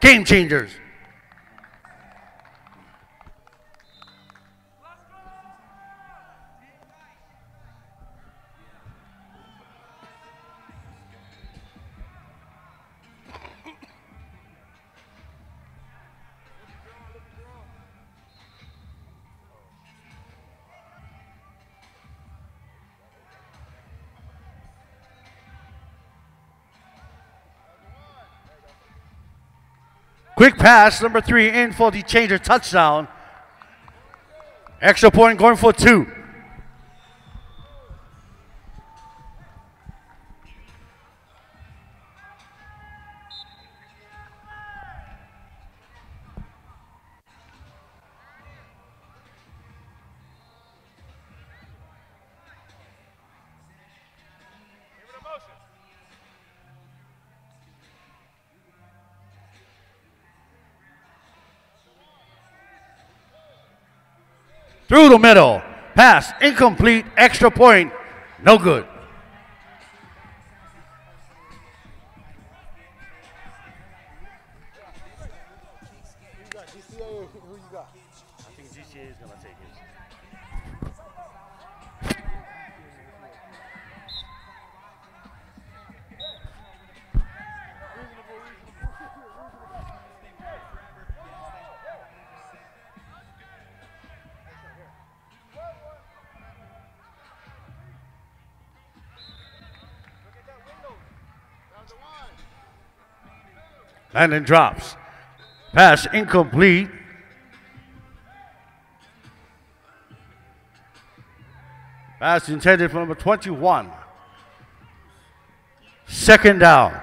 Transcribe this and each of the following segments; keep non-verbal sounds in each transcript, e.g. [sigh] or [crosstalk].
Game changers. Quick pass, number three, in for the changer touchdown. Extra point going for two. Through the middle. Pass incomplete. Extra point. No good. Landon drops. Pass incomplete. Pass intended for number 21. Second down.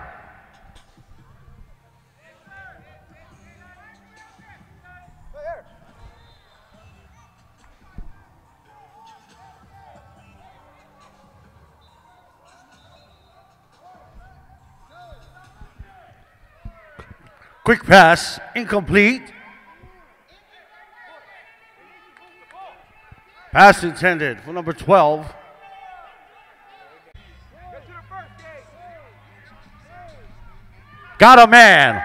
Quick pass, incomplete. Pass intended for number 12. Got a man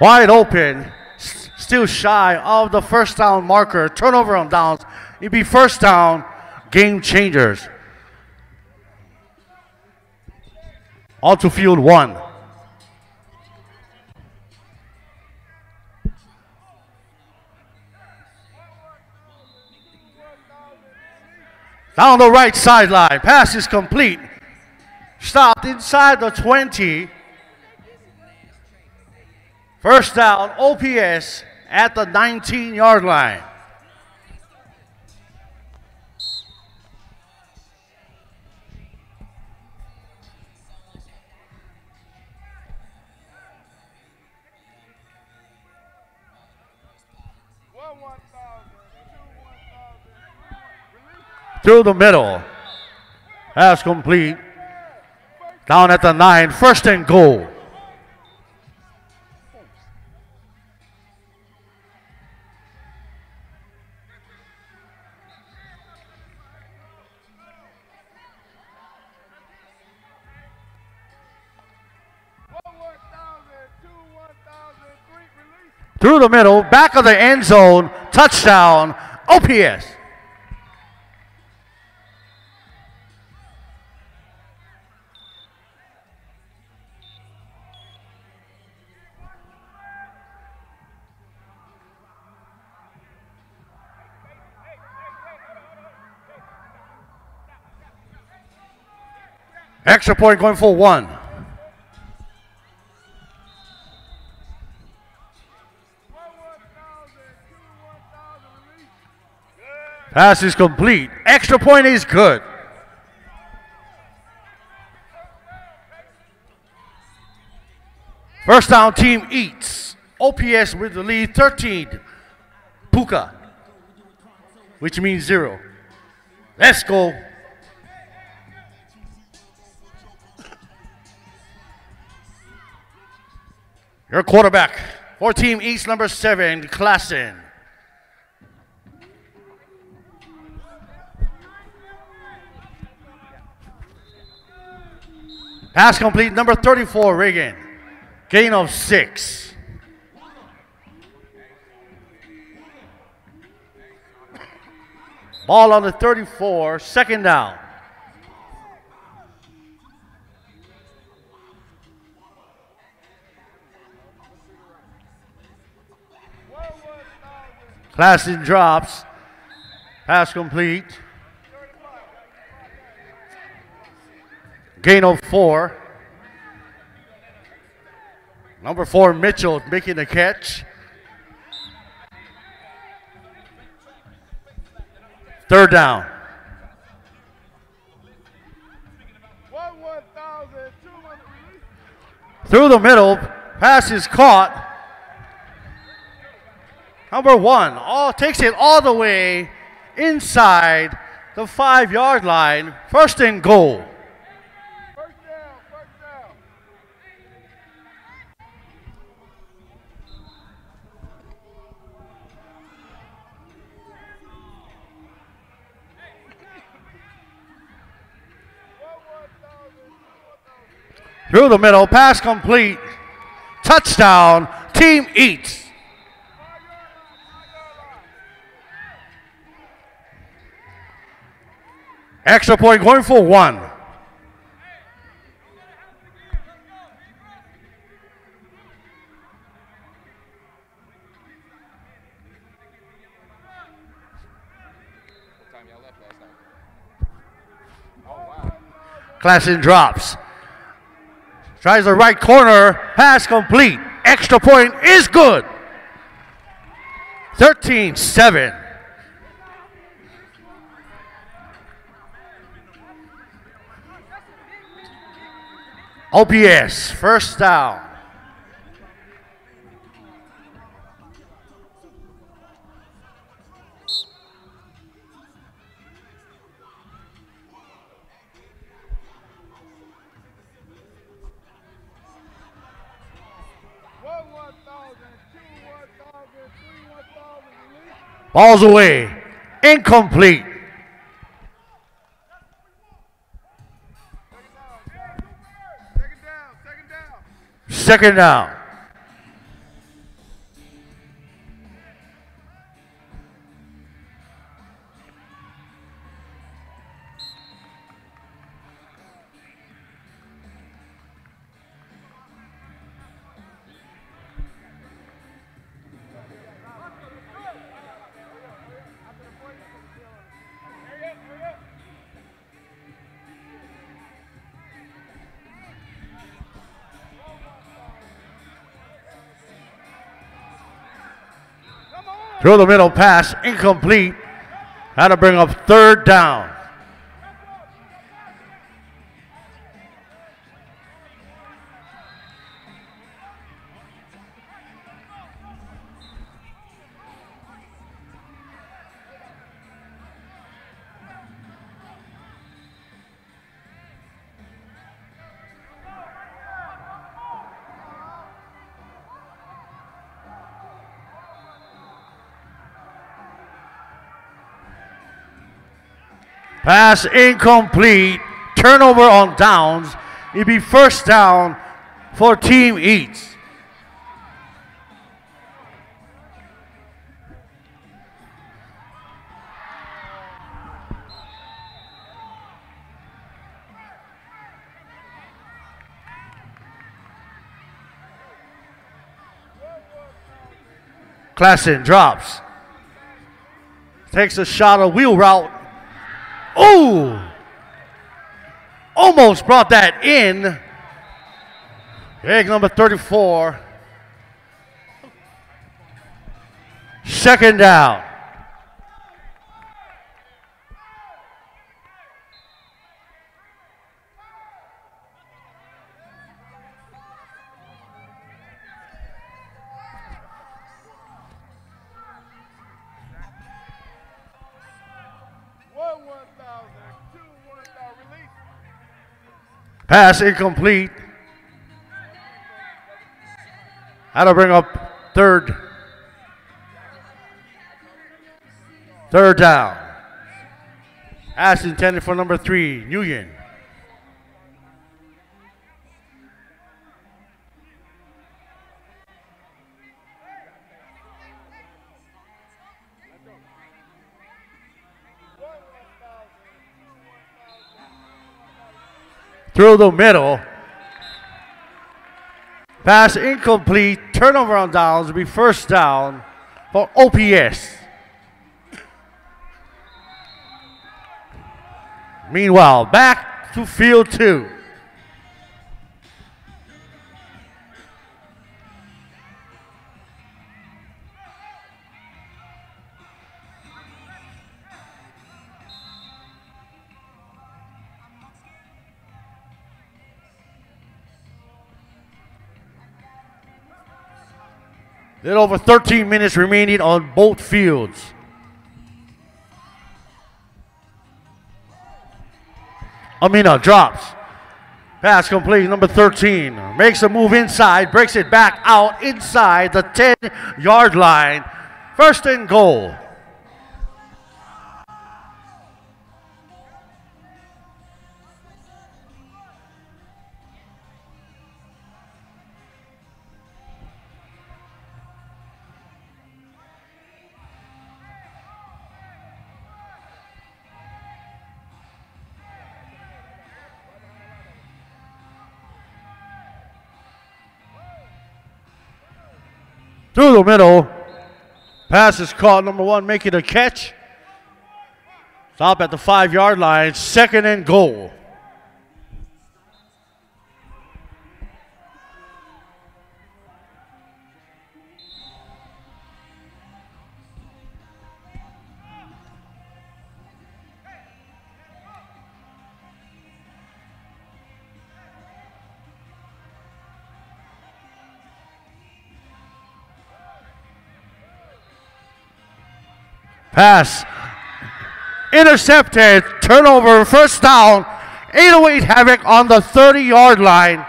wide open, s- still shy of the first down marker. Turnover on downs. It'd be first down, game changers. On to field one. Down the right sideline. Pass is complete. Stopped inside the 20. First down, OPS at the 19 yard line. Through the middle. Pass complete. Down at the nine, first and goal. Through the middle, back of the end zone, touchdown, OPS. Extra point going for one. Pass is complete. Extra point is good. First down team eats. OPS with the lead 13. Puka, which means zero. Let's go. Your quarterback for Team East, number seven, Klassen. Pass complete, number 34, Reagan. Gain of six. Ball on the 34, second down. Classen drops. Pass complete. Gain of four. Number four, Mitchell making the catch. Third down. Through the middle, pass is caught. Number one, all takes it all the way inside the five yard line. First and goal. Through the middle, pass complete. Touchdown, team eats. Extra point going for one. Classen drops. Tries the right corner. Pass complete. Extra point is good. 13 7. OPS, first down. Balls away. Incomplete. Second down. Through the middle pass, incomplete. Had to bring up third down. Pass incomplete. Turnover on downs. It'd be first down for Team Eats. Classen drops. Takes a shot, a wheel route Oh! Almost brought that in. Egg number 34. Second down. Pass incomplete. To bring up third. Third down. Pass intended for number three, Nguyen. Through the middle. Pass incomplete. Turnover on downs will be first down for OPS. Meanwhile, back to field two. Little over 13 minutes remaining on both fields. Amina drops. Pass complete, number 13. Makes a move inside, breaks it back out inside the 10 yard line. First and goal. Through the middle. Pass is caught. Number one making a catch. Stop at the five yard line. Second and goal. Pass intercepted. Turnover. First down. 808 Havoc on the 30 yard line.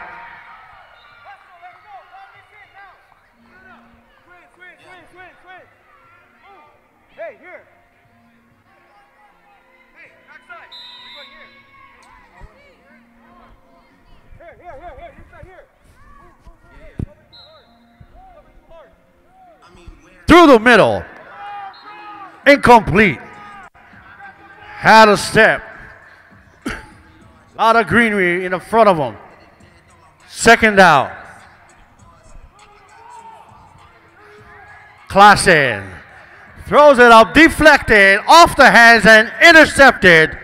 Through the middle. Incomplete. Had a step. A lot of greenery in the front of him. Second down. Klassen throws it up, deflected, off the hands, and intercepted.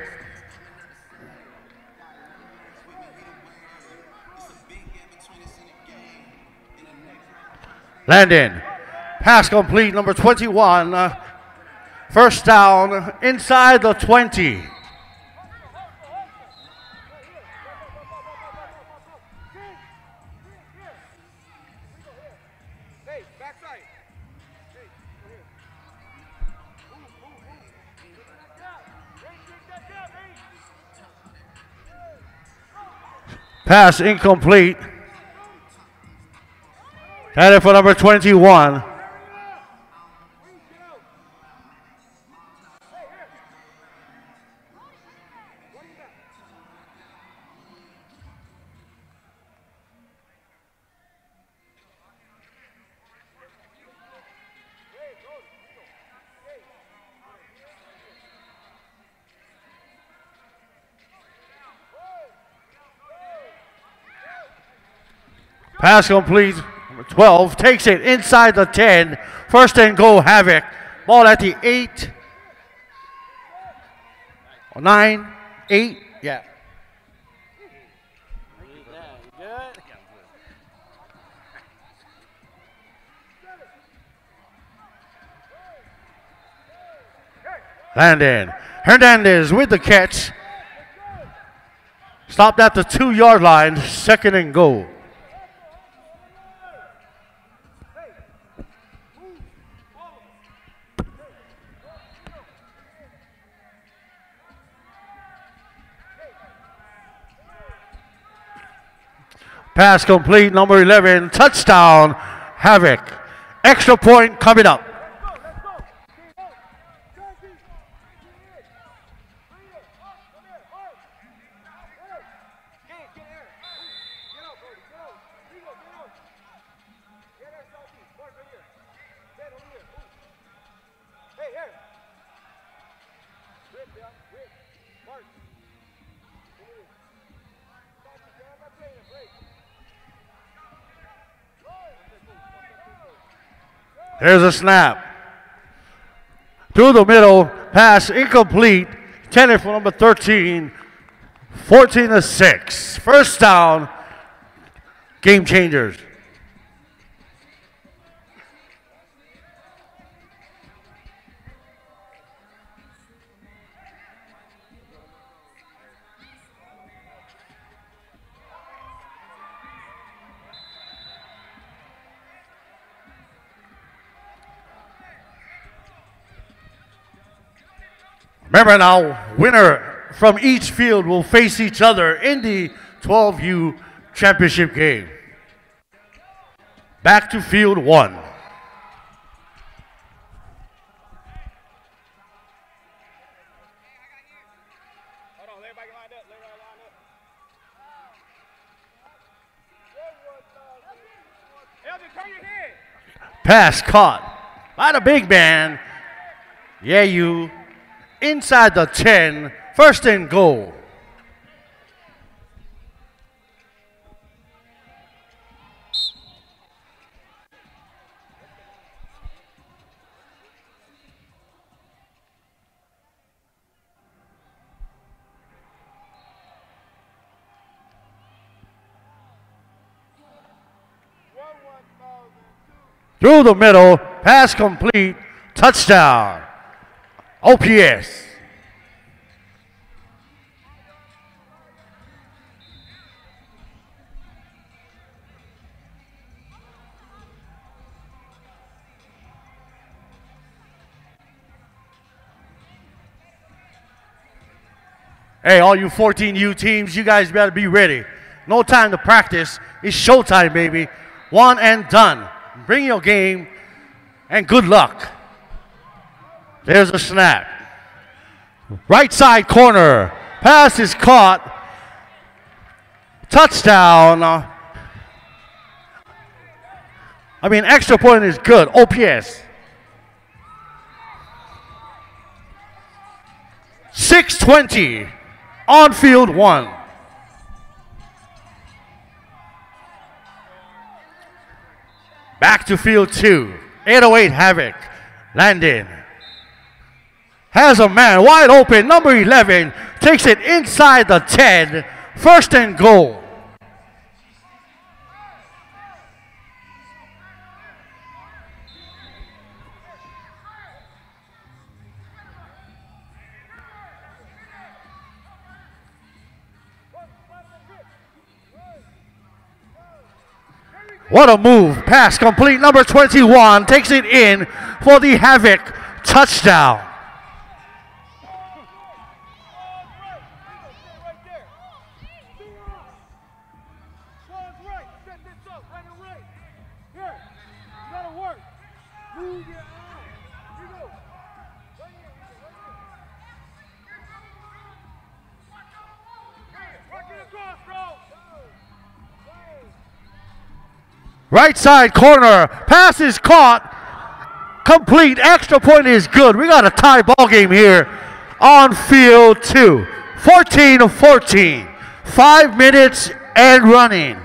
Landon, pass complete, number 21. Uh, First down inside the 20. Pass incomplete. Headed for number 21. Pass complete. Number 12 takes it inside the 10. First and goal, Havoc. Ball at the 8. 9, 8. Yeah. Landon. Hernandez with the catch. Stopped at the two yard line. Second and goal. Pass complete, number 11, touchdown, Havoc. Extra point coming up. There's a snap. Through the middle, pass incomplete. 10 for number 13. 14 to 6. First down. Game changers. Remember now, winner from each field will face each other in the 12U championship game. Back to field one. Pass caught by the big man. Yeah, you inside the 10, first and goal. Through the middle, pass complete, touchdown. OPS. Hey, all you 14U teams, you guys better be ready. No time to practice. It's showtime, baby. One and done. Bring your game and good luck. There's a snap. Right side corner. Pass is caught. Touchdown. I mean, extra point is good. OPS. 620 on field one. Back to field two. 808 Havoc. Landon has a man wide open. Number 11 takes it inside the 10. First and goal. What a move. Pass complete. Number 21 takes it in for the Havoc touchdown. Right side corner. Pass is caught. Complete. Extra point is good. We got a tie ball game here on field two. 14 to 14. Five minutes and running.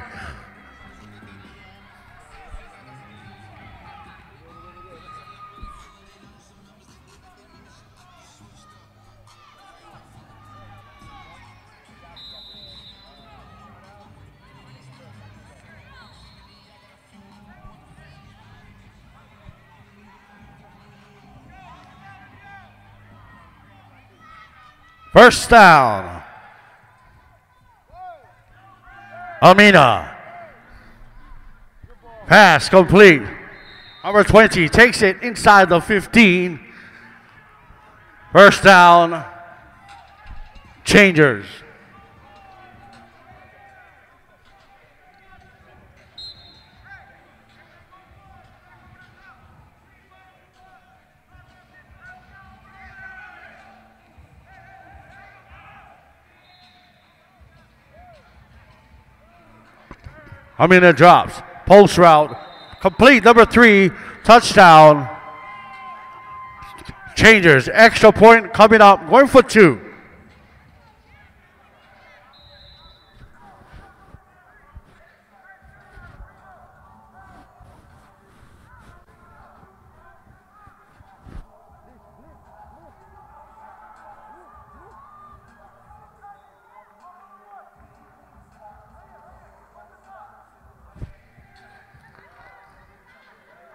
First down. Amina. Pass complete. Number 20 takes it inside the 15. First down. Changers. Amina drops. Post route. Complete. Number three. Touchdown. Changers. Extra point coming up. Going for two.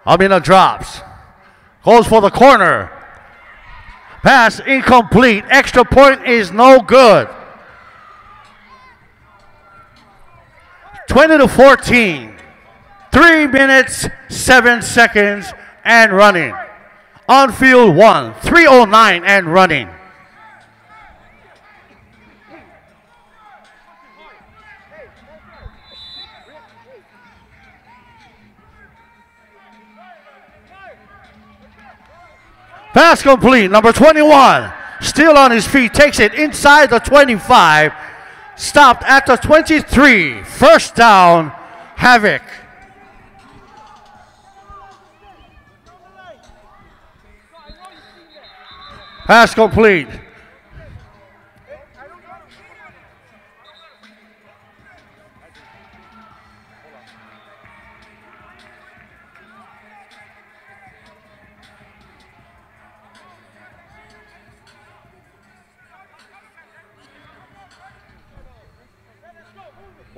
Amina drops. Goes for the corner. Pass incomplete. Extra point is no good. 20 to 14. Three minutes, seven seconds, and running. On field one, 309 and running. Pass complete. Number 21, still on his feet, takes it inside the 25. Stopped at the 23. First down, Havoc. Pass complete.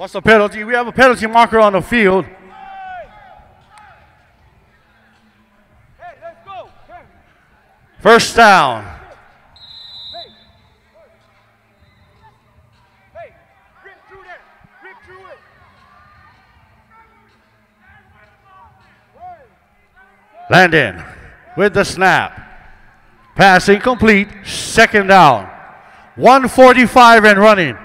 What's the penalty? We have a penalty marker on the field. First down. Landon with the snap. Passing complete. Second down. 145 and running.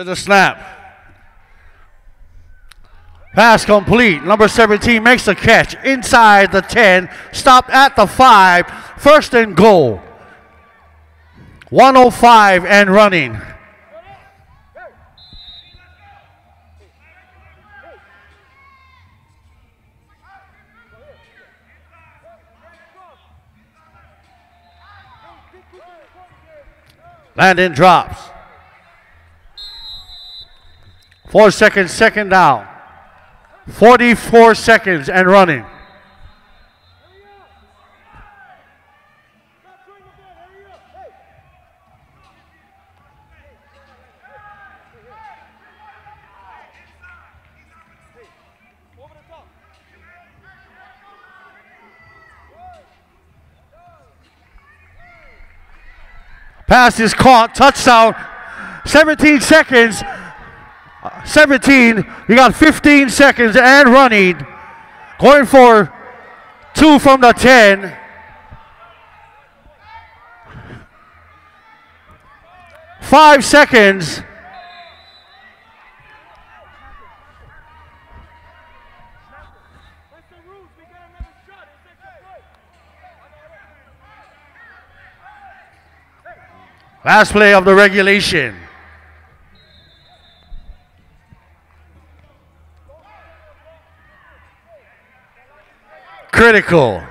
Here's a snap. Pass complete. Number 17 makes the catch inside the 10. Stopped at the 5. First and goal. 105 and running. Landon drops. Four seconds, second down. 44 seconds and running. Pass is caught, touchdown, 17 seconds. 17. You got 15 seconds and running. Going for two from the 10. Five seconds. Last play of the regulation. Critical.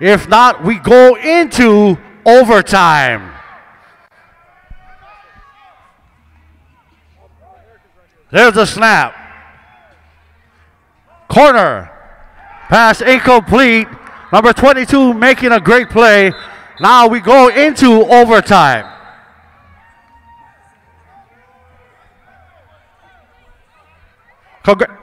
If not, we go into overtime. There's a snap. Corner. Pass incomplete. Number 22 making a great play. Now we go into overtime. Congra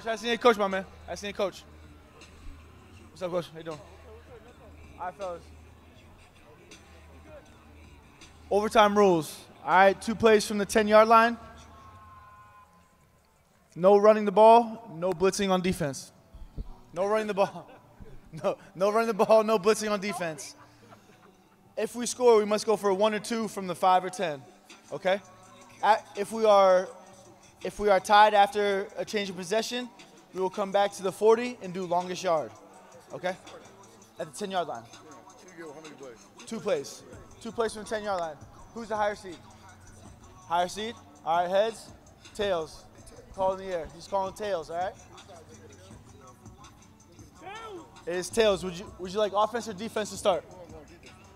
coach. I seen you coach, my man. I seen you coach. What's up, coach? How you doing? All right, fellas. Overtime rules. All right, two plays from the 10-yard line. No running the ball, no blitzing on defense. No running the ball. [laughs] No, no running the ball, no blitzing on defense. If we score, we must go for a one or two from the five or ten. Okay? At, if we are If we are tied after a change of possession, we will come back to the 40 and do longest yard. Okay? At the 10 yard line. Two plays. Two plays from the 10 yard line. Who's the higher seed? Higher seed? All right, heads, tails. Call in the air. He's calling tails, all right? It is tails. Would you would you like offense or defense to start?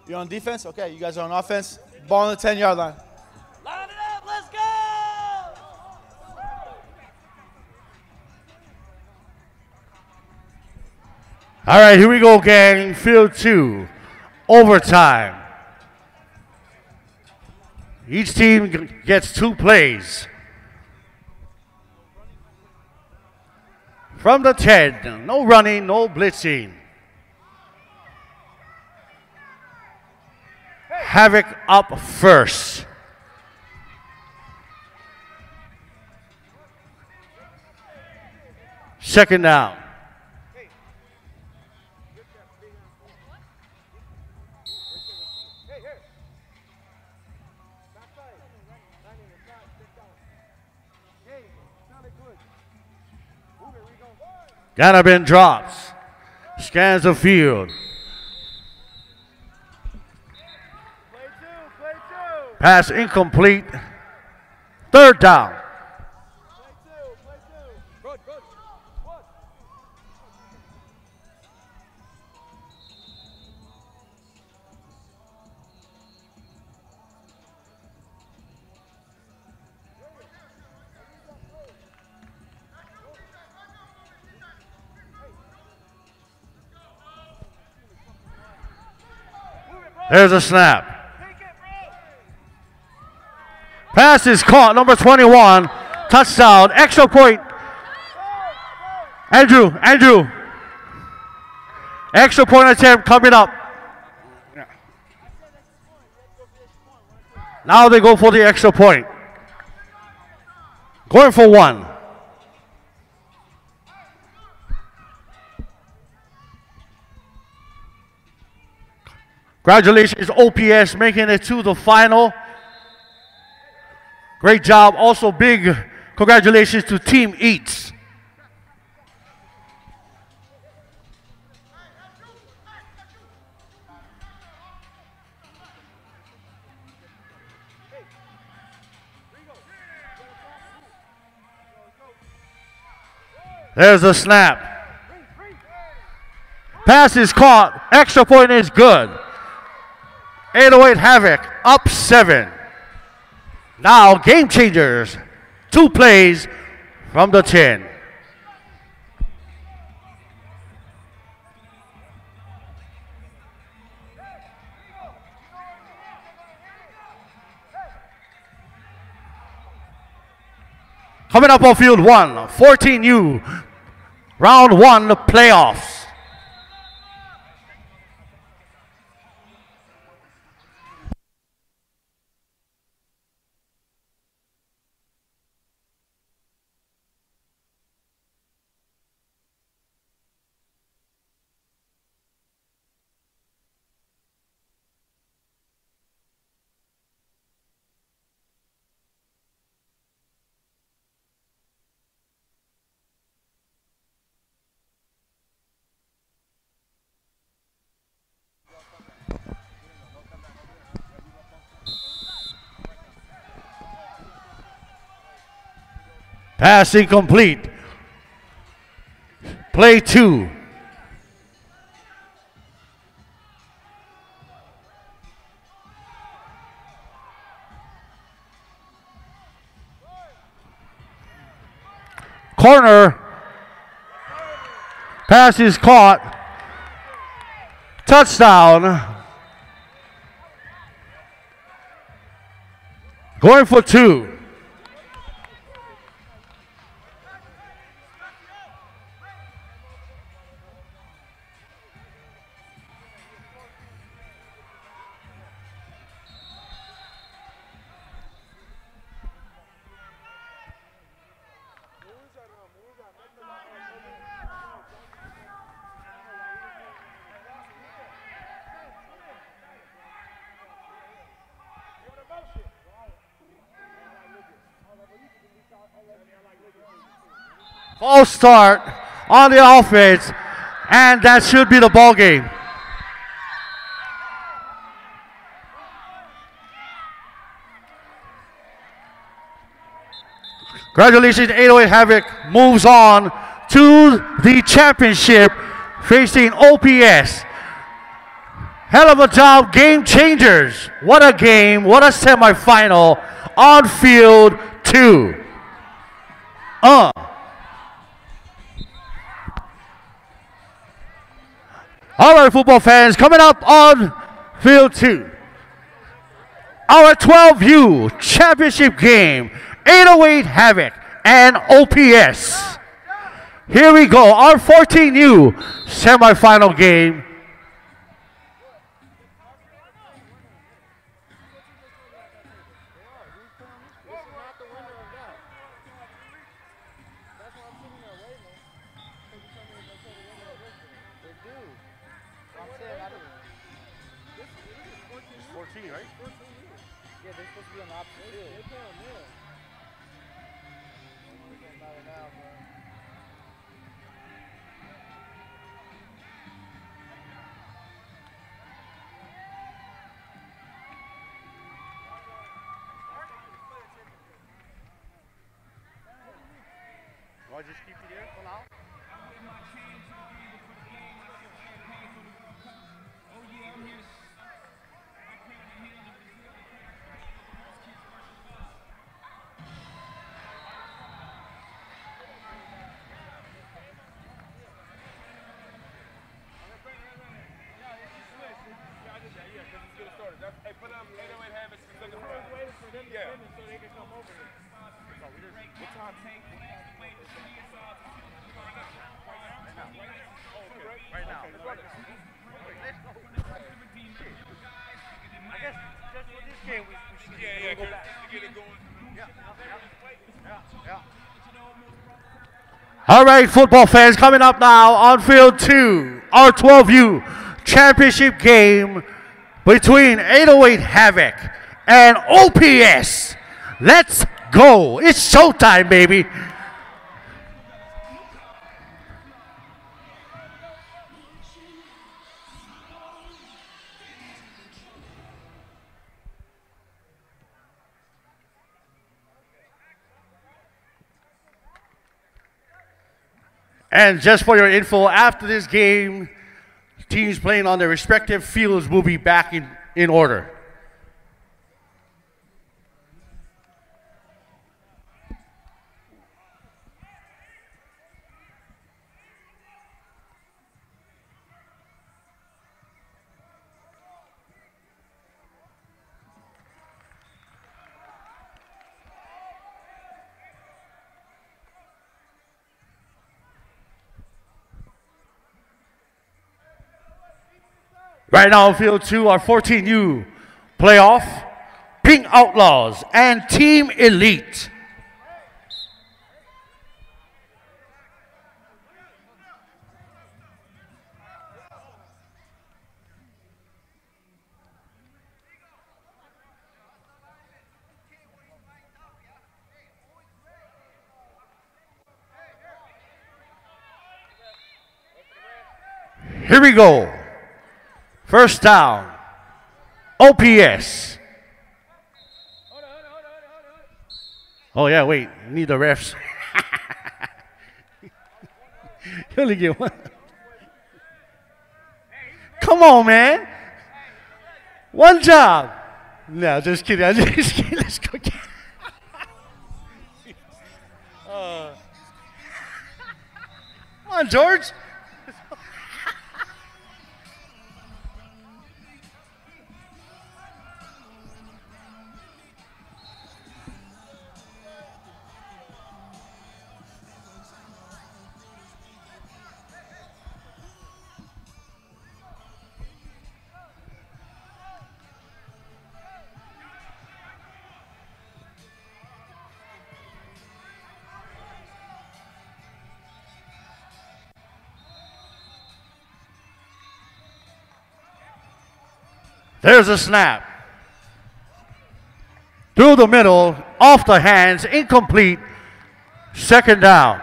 You're on defense? Okay, you guys are on offense. Ball on the 10 yard line. Line it All right, here we go, gang. Field two, overtime. Each team gets two plays. From the 10, no running, no blitzing. Havoc up first. Second down. Ganabin drops. Scans the field. Pass incomplete. Third down. There's a snap. Pass is caught. Number 21. Touchdown. Extra point. Andrew, Andrew. Extra point attempt coming up. Now they go for the extra point. Going for one. Congratulations, OPS, making it to the final. Great job. Also, big congratulations to Team Eats. There's a snap. Pass is caught. Extra point is good. 808 Havoc up seven. Now game changers. Two plays from the 10. Coming up on field one, 14U, round one playoffs. Pass incomplete. Play two. Corner. Pass is caught. Touchdown. Going for two. Start on the offense, and that should be the ball game. Congratulations, 808 Havoc moves on to the championship facing OPS. Hell of a job, game changers. What a game, what a semifinal on field two. Uh. All right, football fans, coming up on field two. Our 12U championship game 808 Havoc and OPS. Here we go, our 14U semifinal game. All right, football fans, coming up now on field two, our 12U championship game between 808 Havoc and OPS. Let's go. It's showtime, baby. And just for your info, after this game, teams playing on their respective fields will be back in, in order. Right now, field two, our 14U playoff, Pink Outlaws and Team Elite. Here we go. First down. OPS. Oh, yeah, wait. Need the refs. [laughs] you only get one. Come on, man. One job. No, just kidding. I'm [laughs] just kidding. Let's go get [laughs] uh, Come on, George. There's a snap. Through the middle, off the hands, incomplete Second down.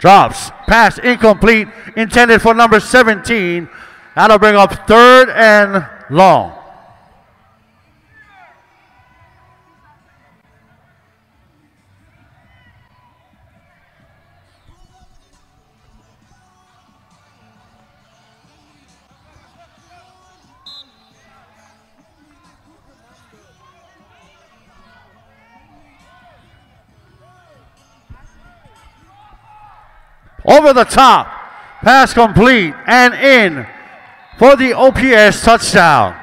Drops. Pass incomplete. Intended for number 17. That'll bring up third and long. Over the top. Pass complete and in for the OPS touchdown.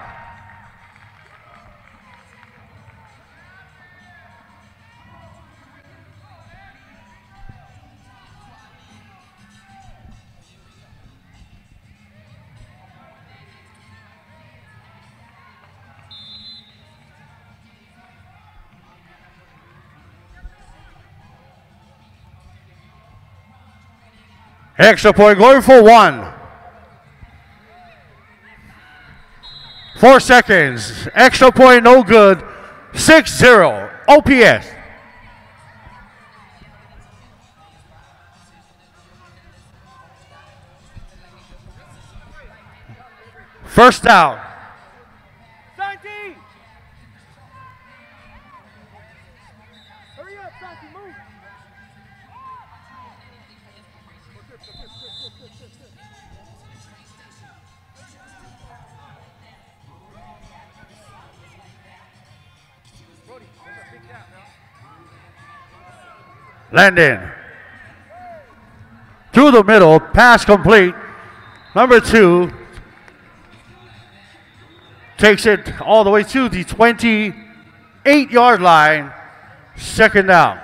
Extra point going for one. Four seconds. Extra point no good. 6 0. OPS. First down. Landon. Through the middle. Pass complete. Number two takes it all the way to the 28 yard line. Second down.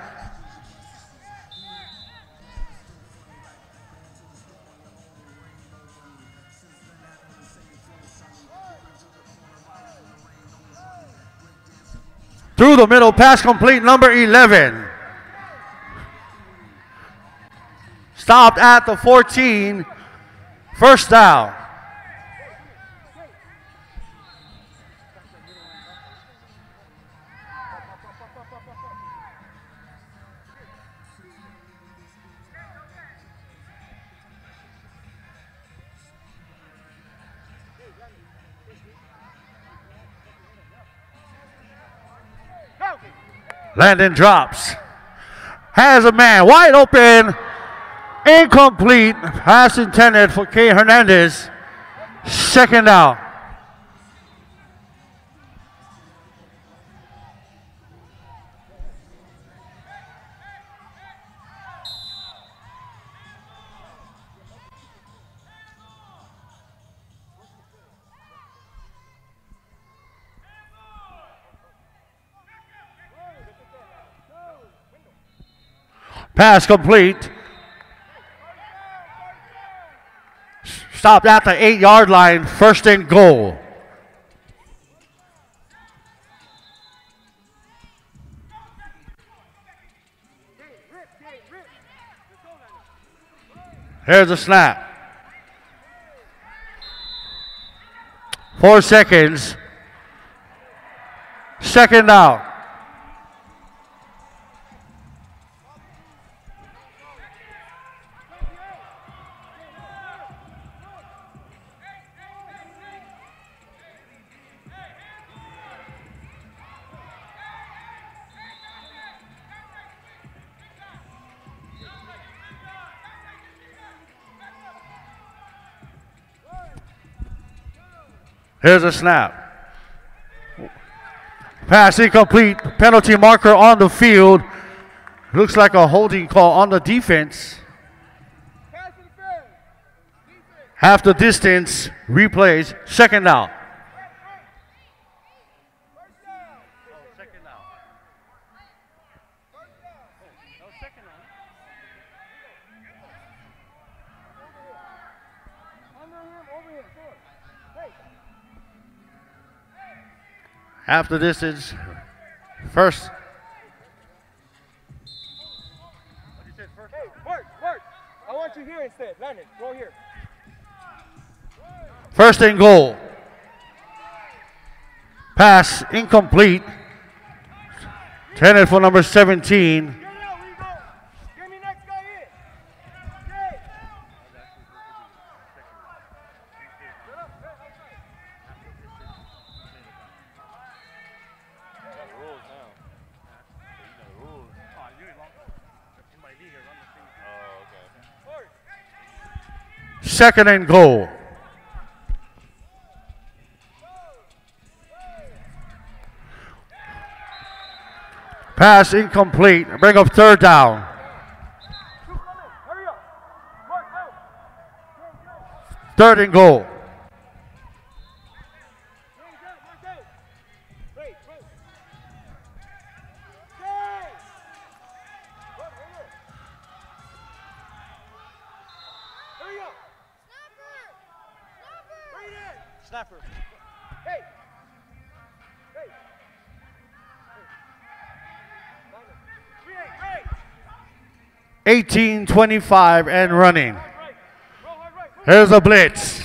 Through the middle, pass complete, number 11. Stopped at the 14. First down. Landon drops. Has a man wide open. Incomplete. Pass intended for K. Hernandez. Second down. Pass complete. Stopped at the eight yard line. First and goal. Here's a snap. Four seconds. Second down. Here's a snap. Pass incomplete. Penalty marker on the field. Looks like a holding call on the defense. Half the distance. Replays. Second down. Half the distance. First. Hey. I want you here instead. Landon, here. First and goal. Pass incomplete. Intended for number 17. Get out, Rico. Get me next guy in. Okay. Work. Second and goal. Pass incomplete. Bring up third down. Third and goal. 18, 25, and running. Here's a blitz.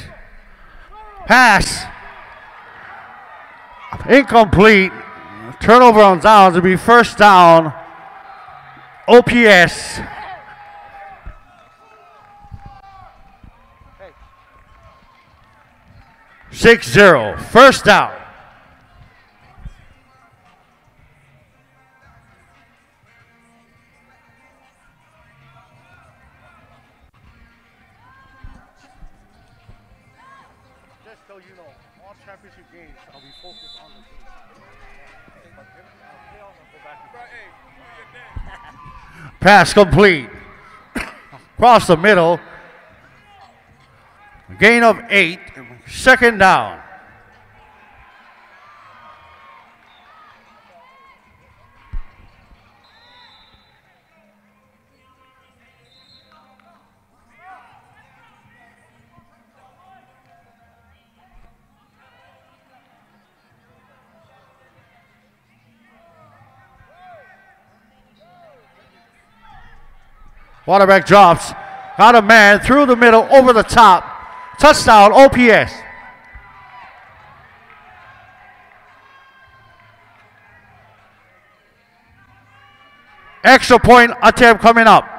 Pass. Incomplete. Turnover on downs will be first down. OPS. Six zero. First down. Pass complete. Across the middle. Gain of eight. Second down. Quarterback drops. Got a man through the middle, over the top. Touchdown, OPS. Extra point attempt coming up.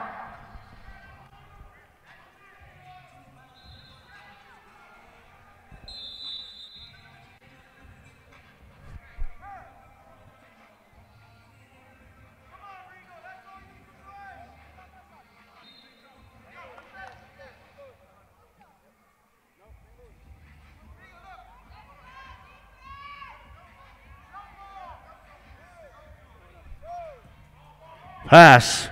Pass.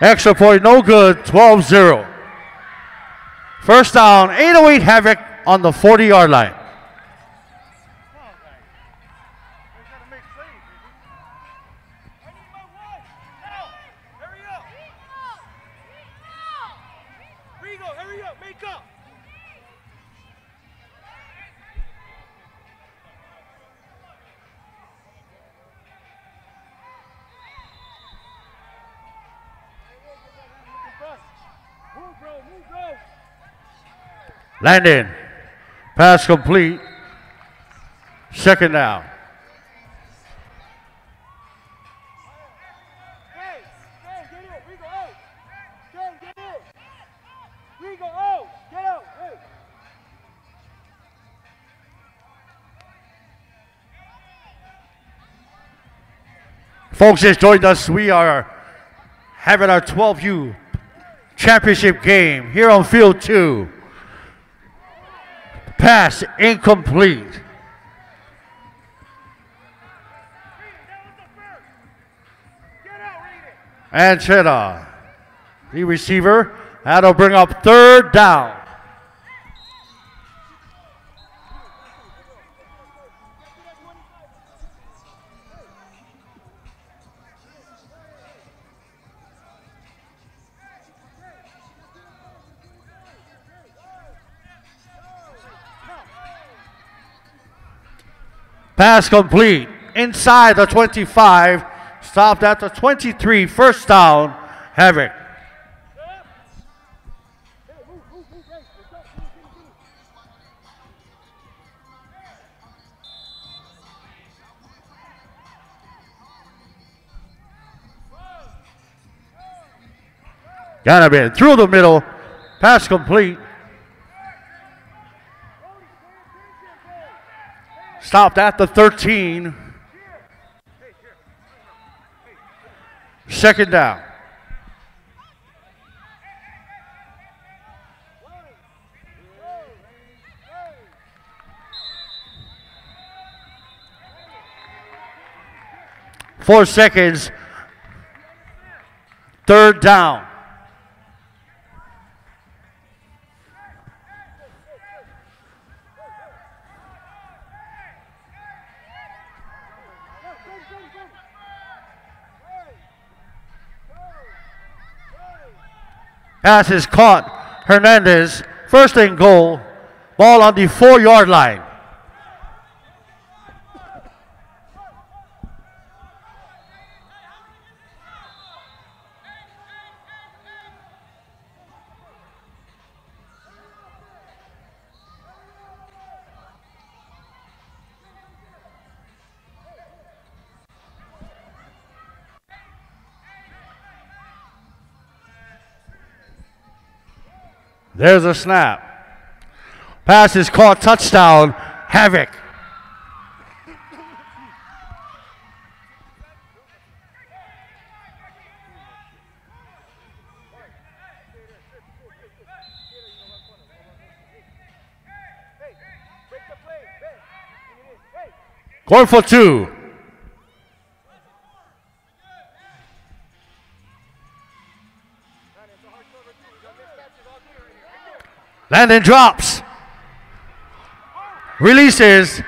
Extra point, no good. 12 0. First down, 808 Havoc on the 40 yard line. Landon. Pass complete. Second down. Folks just joined us. We are having our 12U championship game here on field two. Pass incomplete. And. Anchetta, the receiver, that'll bring up third down. Pass complete. Inside the 25. Stopped at the 23. First down. Havoc. Ganabin through the middle. Pass complete. Stopped at the 13. Second down. Four seconds. Third down. Pass is caught. Hernandez, first and goal. Ball on the four yard line. There's a snap. Pass is caught, touchdown, Havoc. Going for two. Landon drops. Releases.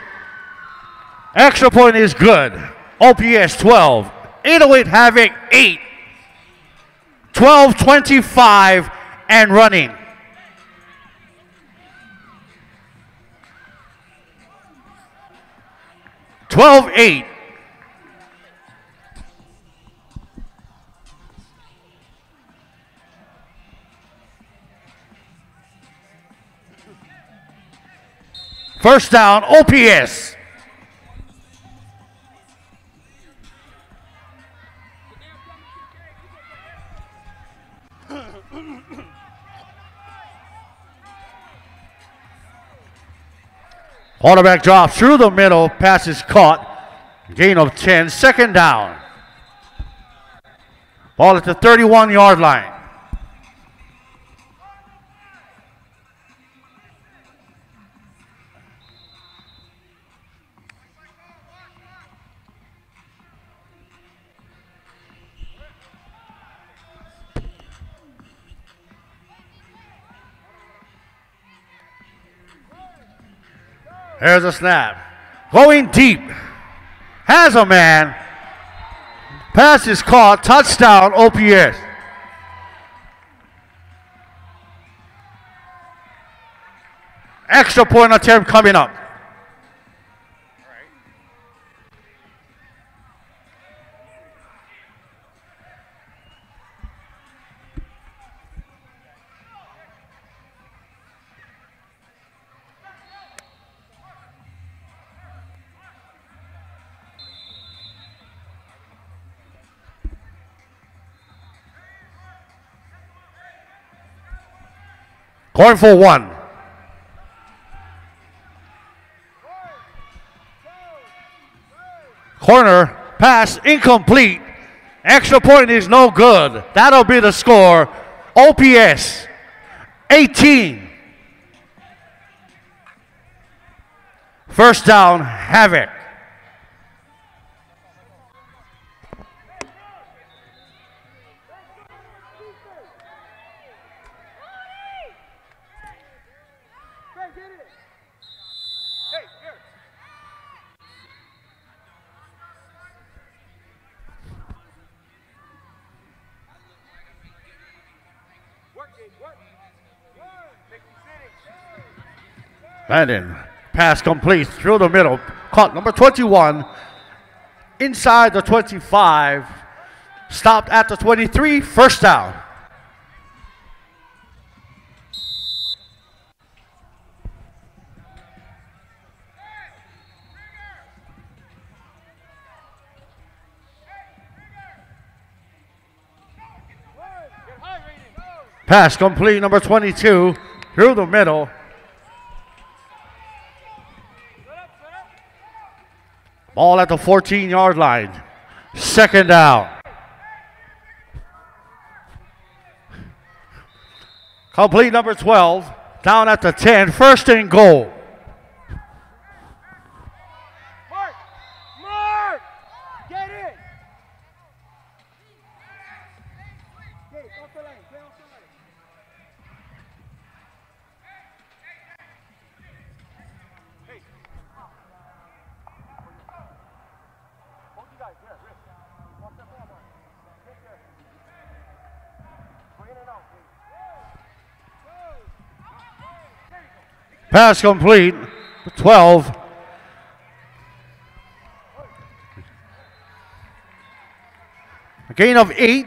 Extra point is good. OPS 12. 808 Havoc 8. 12 25 and running. Twelve eight. First down, OPS. Quarterback drops through the middle, pass is caught. Gain of 10, second down. Ball at the 31 yard line. There's a snap. Going deep. Has a man. Pass is caught. Touchdown, OPS. Extra point attempt coming up. Going for one. Corner pass incomplete. Extra point is no good. That'll be the score. OPS 18. First down, Havoc. Hey, get it. Hey, here. Work, Jake, work. Work. Make him sitting. Landon Pass complete through the middle. Caught number 21 inside the 25. Stopped at the 23. First down. Pass complete, number 22, through the middle. Ball at the 14 yard line. Second down. Complete number 12, down at the 10, first and goal. Pass complete, 12. A gain of eight.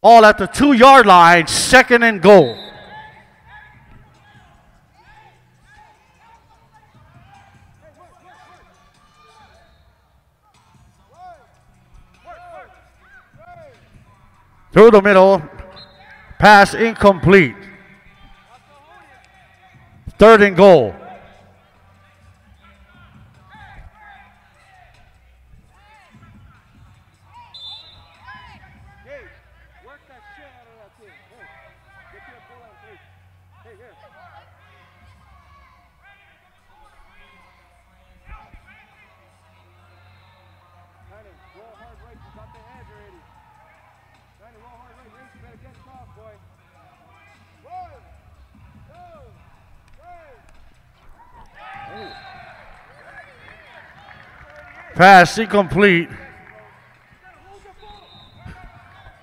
Ball at the two yard line, second and goal. Through the middle, pass incomplete. Third and goal. Pass incomplete.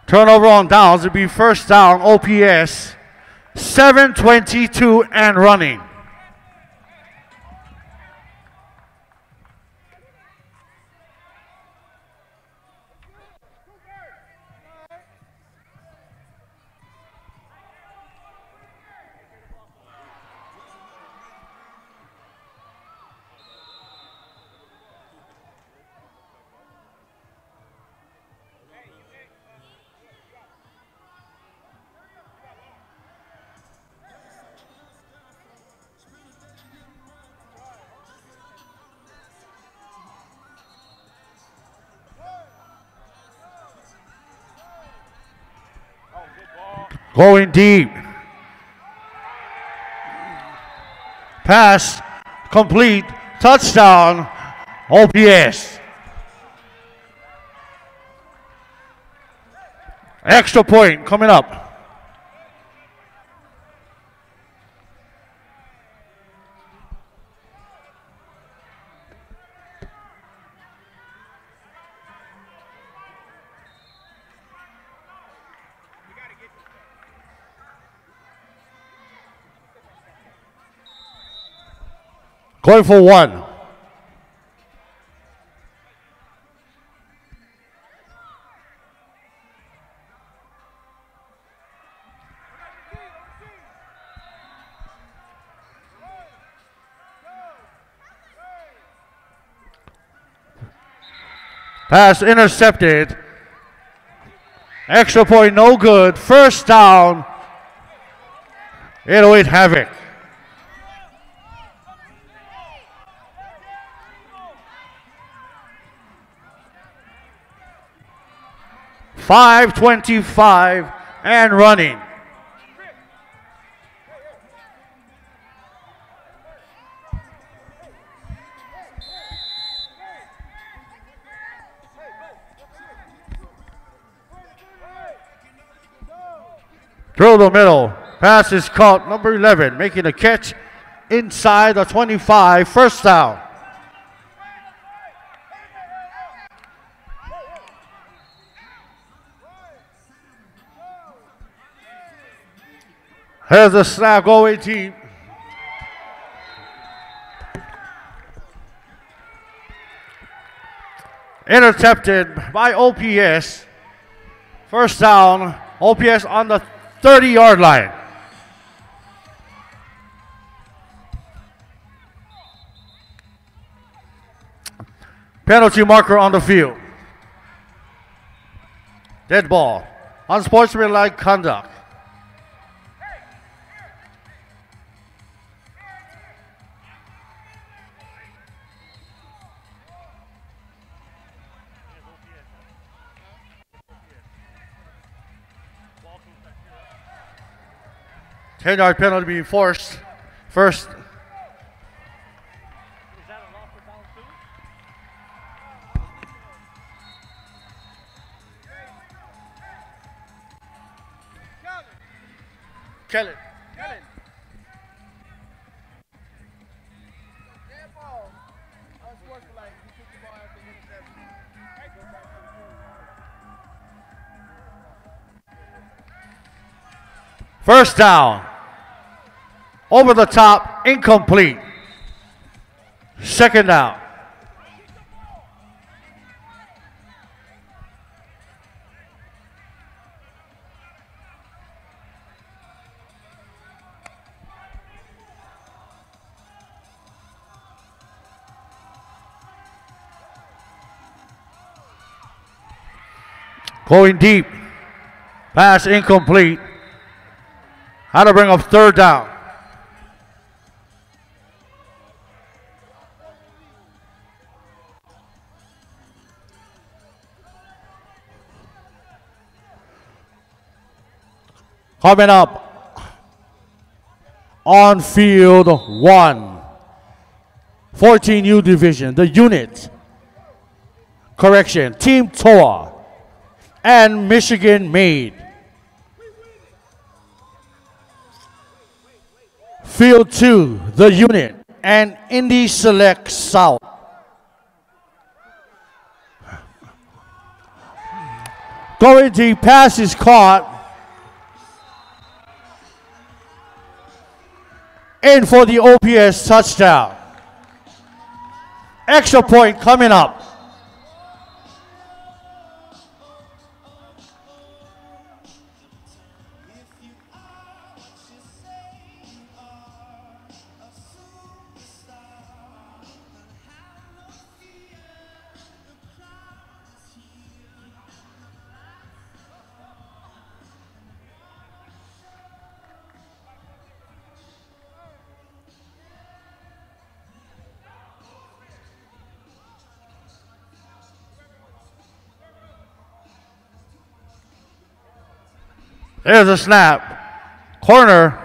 Turnover on downs. It'll be first down, OPS. 722 and running. Going deep. Pass complete. Touchdown. OPS. Extra point coming up. Going for one. Pass intercepted. Extra point, no good. First down. 808 Havoc. Five twenty-five and running. Through the middle. Pass is caught. Number 11 making a catch inside the 25. First down. Here's a snap, go 18. Intercepted by OPS. First down, OPS on the 30 yard line. Penalty marker on the field. Dead ball. Unsportsmanlike conduct. Ten yard penalty being forced. First. Kellen. First down. Over the top, incomplete. Second down. Going deep. Pass incomplete. How to bring up third down. Coming up on field one, 14U division, the unit, correction, Team TOA and Michigan Made. Field two, the unit, and Indy Select South. Going deep, pass is caught. In for the OPS touchdown. Extra point coming up. There's a snap. Corner.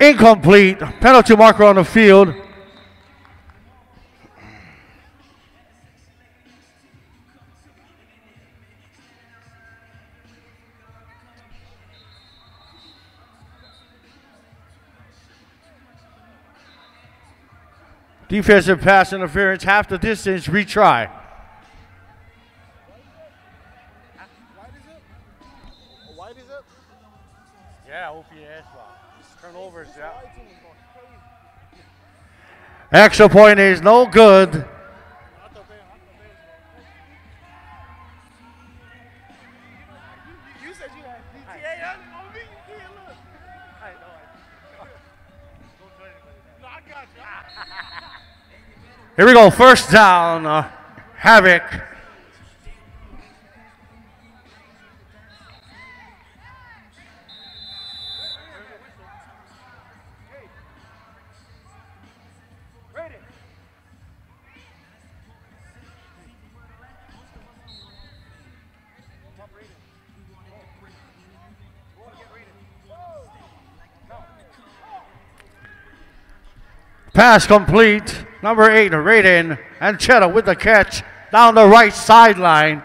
Incomplete. Penalty marker on the field. Defensive pass interference, half the distance, retry. Extra point is no good. Here we go, first down. Uh, Havoc. Pass complete. Number eight, Raiden Anchetta with the catch down the right sideline.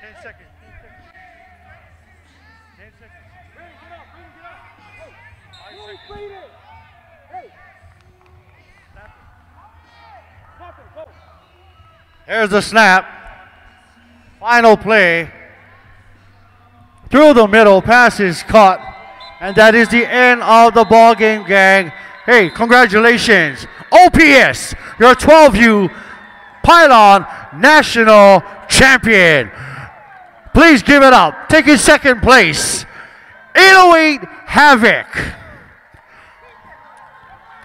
10 seconds. 10 seconds. Ready, get up. Ready, get up. Hey. Five seconds. Hey. Snap it. Pop it. Go. There's the snap. Final play. Through the middle, pass is caught. And that is the end of the ball game, gang. Hey, congratulations. OPS, your 12U Pylon National Champion. Please give it up. Take Taking second place, 808 Havoc.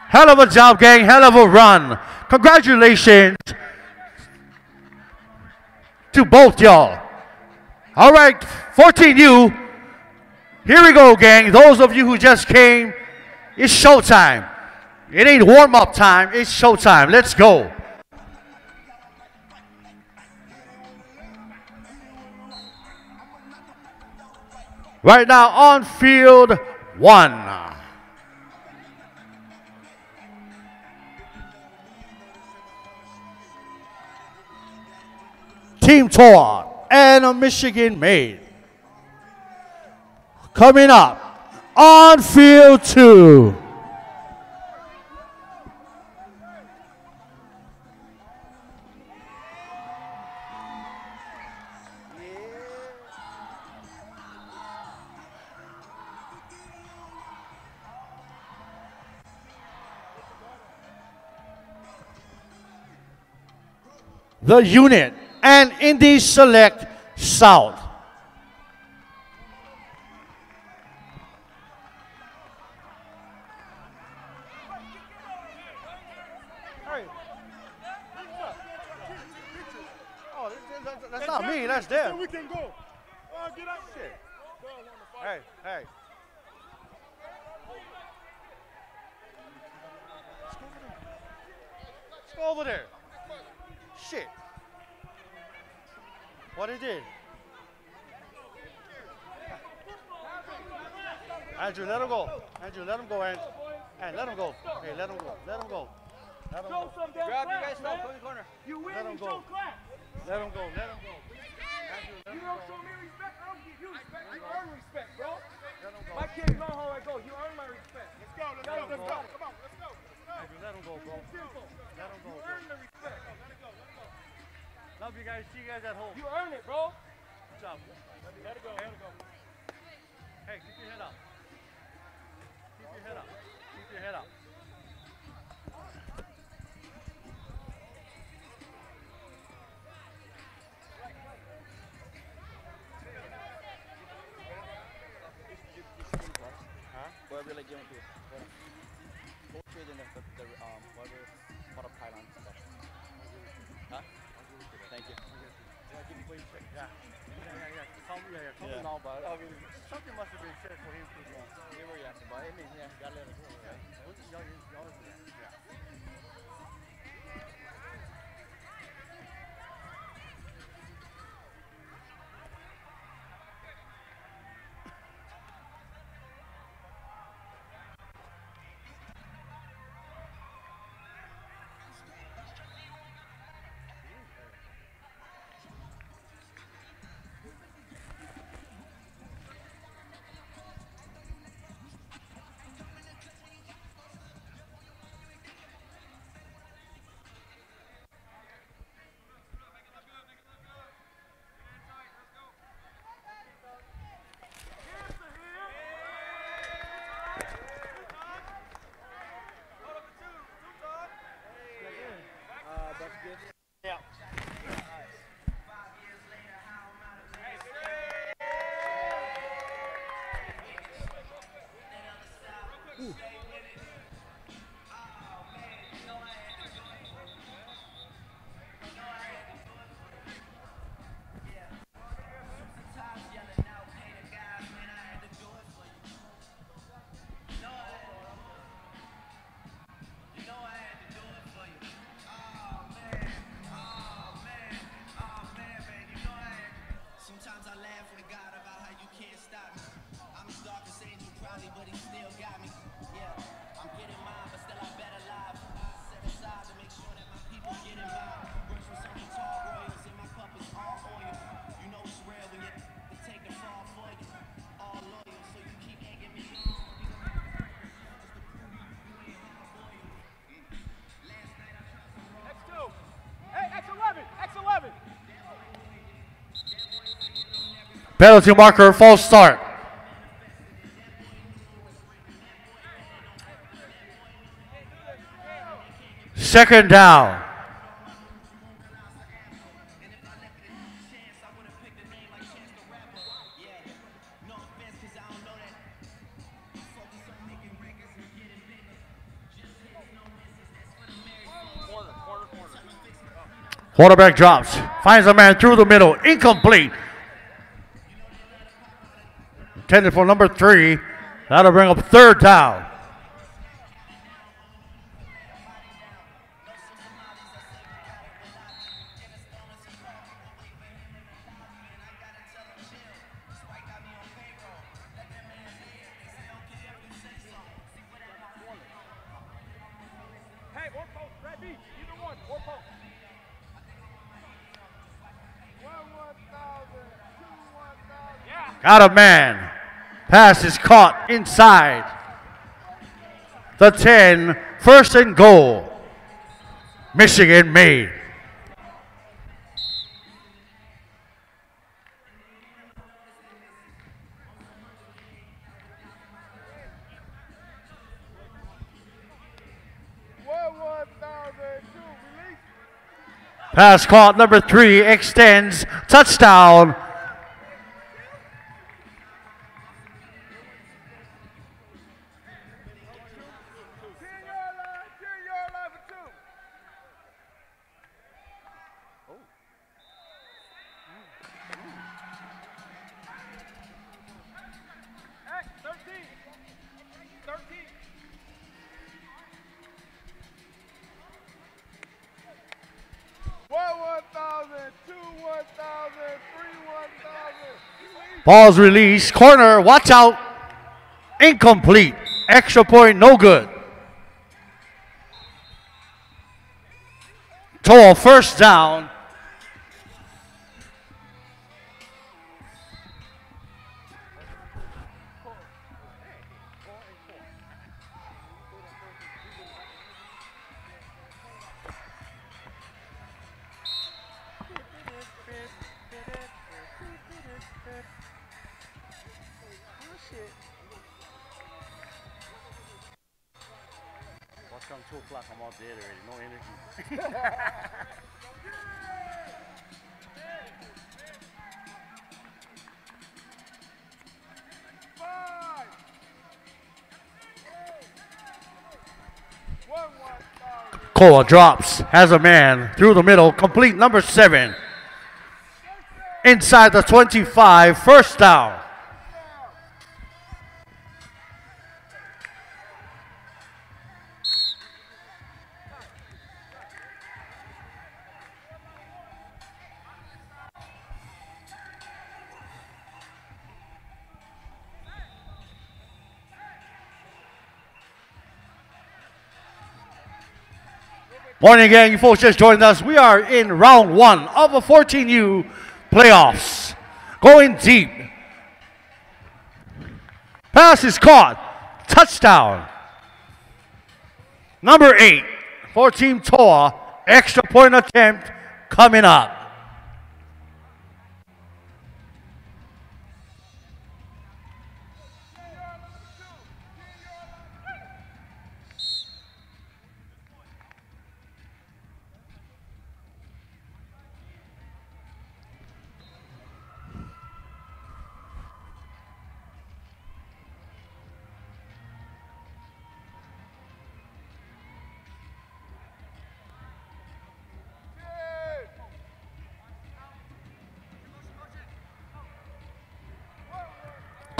Hell of a job, gang. Hell of a run. Congratulations to both y'all. All right, 14U. Here we go, gang. Those of you who just came, it's showtime. It ain't warm up time, it's showtime. Let's go. Right now on field one. Team Toa and a Michigan made. Coming up on field two. The unit and Indy Select South. Hey. Oh, that's not me, that's them. we can go. Oh, get out shit. Hey, hey. Let's go over there. Shit. What it did? Andrew, let him go. Andrew, let him go, and and let him go. Hey, let him go. Let him go. Let him go. some damn Grab you class, guys, man. stop, go in the corner. You win, Let him go. Let him go. Let him go. You don't show me respect, I don't give you respect. You earn respect, bro. Let him go. My kids know how I go. You earn my respect. Let's go, let's go, let's go. Come on, let's go. Andrew, let him go, bro. Let him go. You earn the respect. Love you guys. See you guys at home. You earn it, bro. Penalty marker, false start. Second down. Quarterback drops, finds a man through the middle, incomplete. Intended for number three. That'll bring up third down. Hey, or post, red beat, either one, or post. One one thousand, two one thousand. Yeah. Got a man. Pass is caught inside the 10. First and goal. Michigan made. Pass caught. Number three extends. Touchdown. Ball's released. Corner. Watch out. Incomplete. Extra point. No good. Toa first down. Koa drops, has a man through the middle, complete number seven. Inside the 25, first down. Morning gang, you folks just joined us. We are in round one of the 14U playoffs. Going deep. Pass is caught. Touchdown. Number eight for Team Toa. Extra point attempt coming up.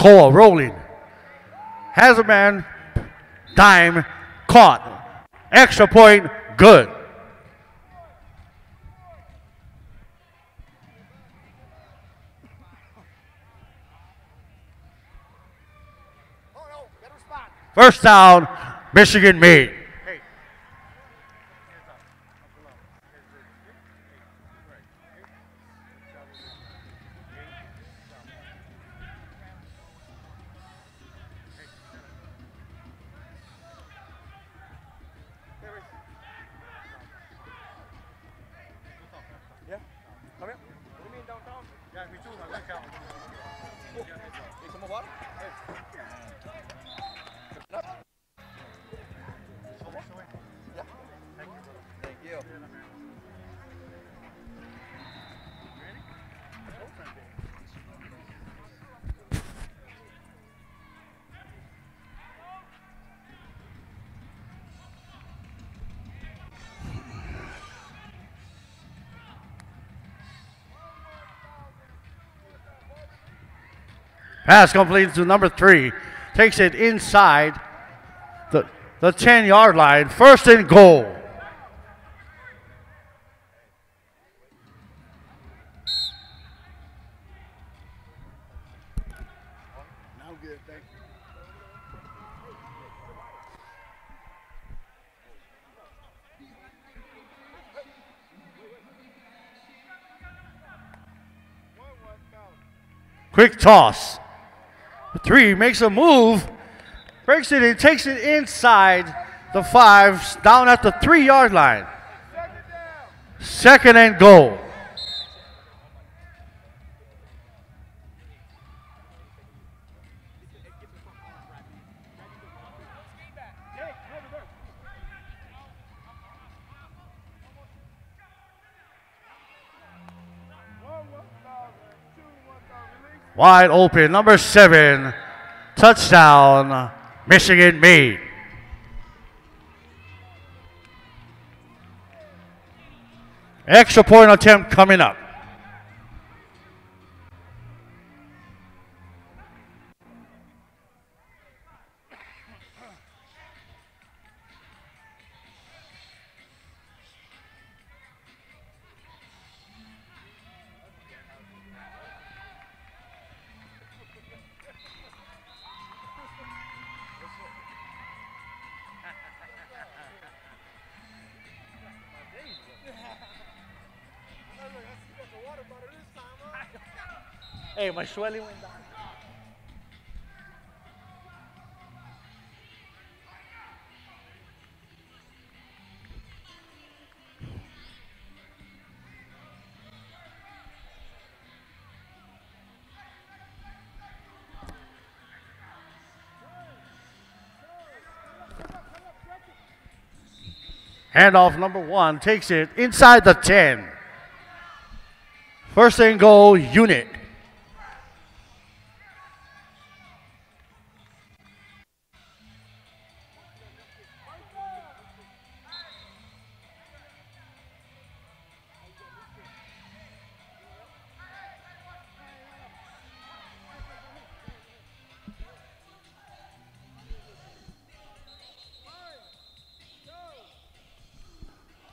Koa rolling. Has a man. Dime caught. Extra point good. First down, Michigan made. Pass complete to number three. Takes it inside the, the 10 yard line. First and goal. Quick toss. Three makes a move, breaks it and takes it inside the five, down at the three yard line. Second and goal. Wide open, number seven, touchdown, Michigan made. Extra point attempt coming up. Swelling went down. Handoff number one takes it inside the 10. First and goal, unit.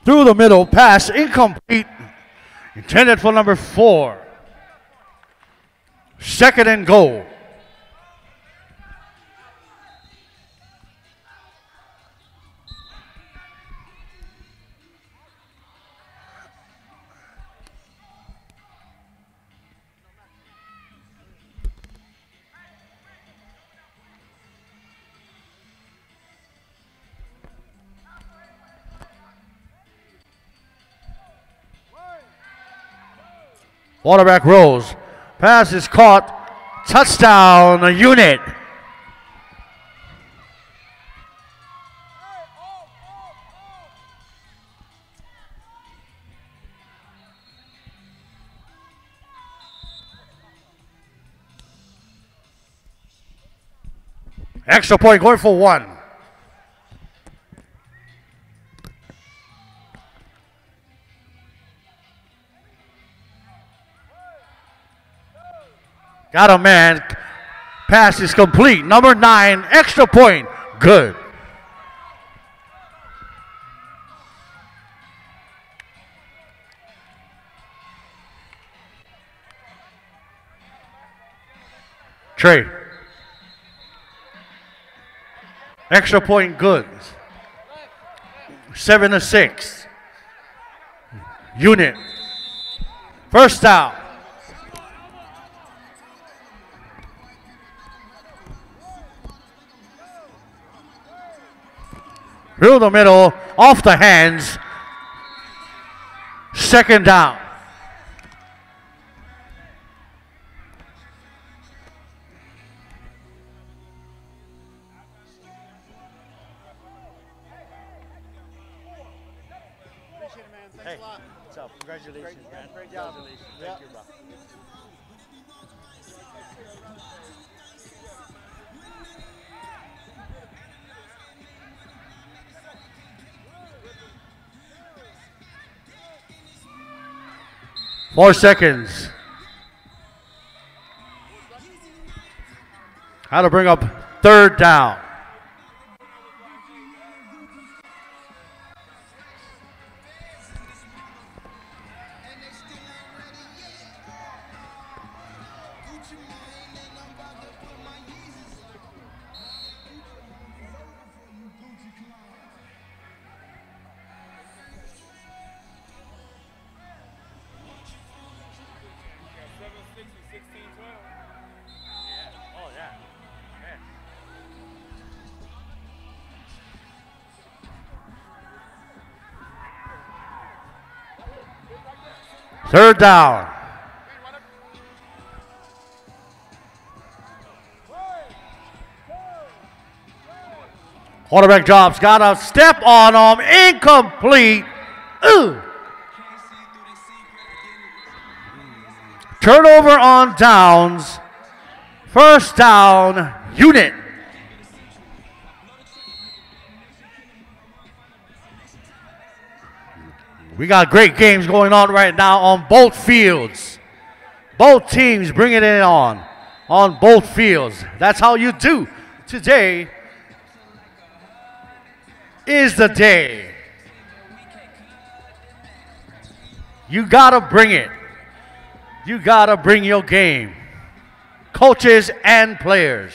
Through the middle, pass incomplete. Intended for number four. Second and goal. Quarterback rolls. Pass is caught. Touchdown, a unit. Extra point going for one. Got a man. Pass is complete. Number nine, extra point. Good. Trey. Extra point good. Seven to six. Unit. First down. Through the middle, off the hands. Second down. More seconds. How to bring up third down. Third down. Quarterback drops, got a step on him, incomplete. Ooh. Turnover on downs. First down, unit. We got great games going on right now on both fields. Both teams bringing it in on on both fields. That's how you do. Today is the day. You gotta bring it. You gotta bring your game. Coaches and players.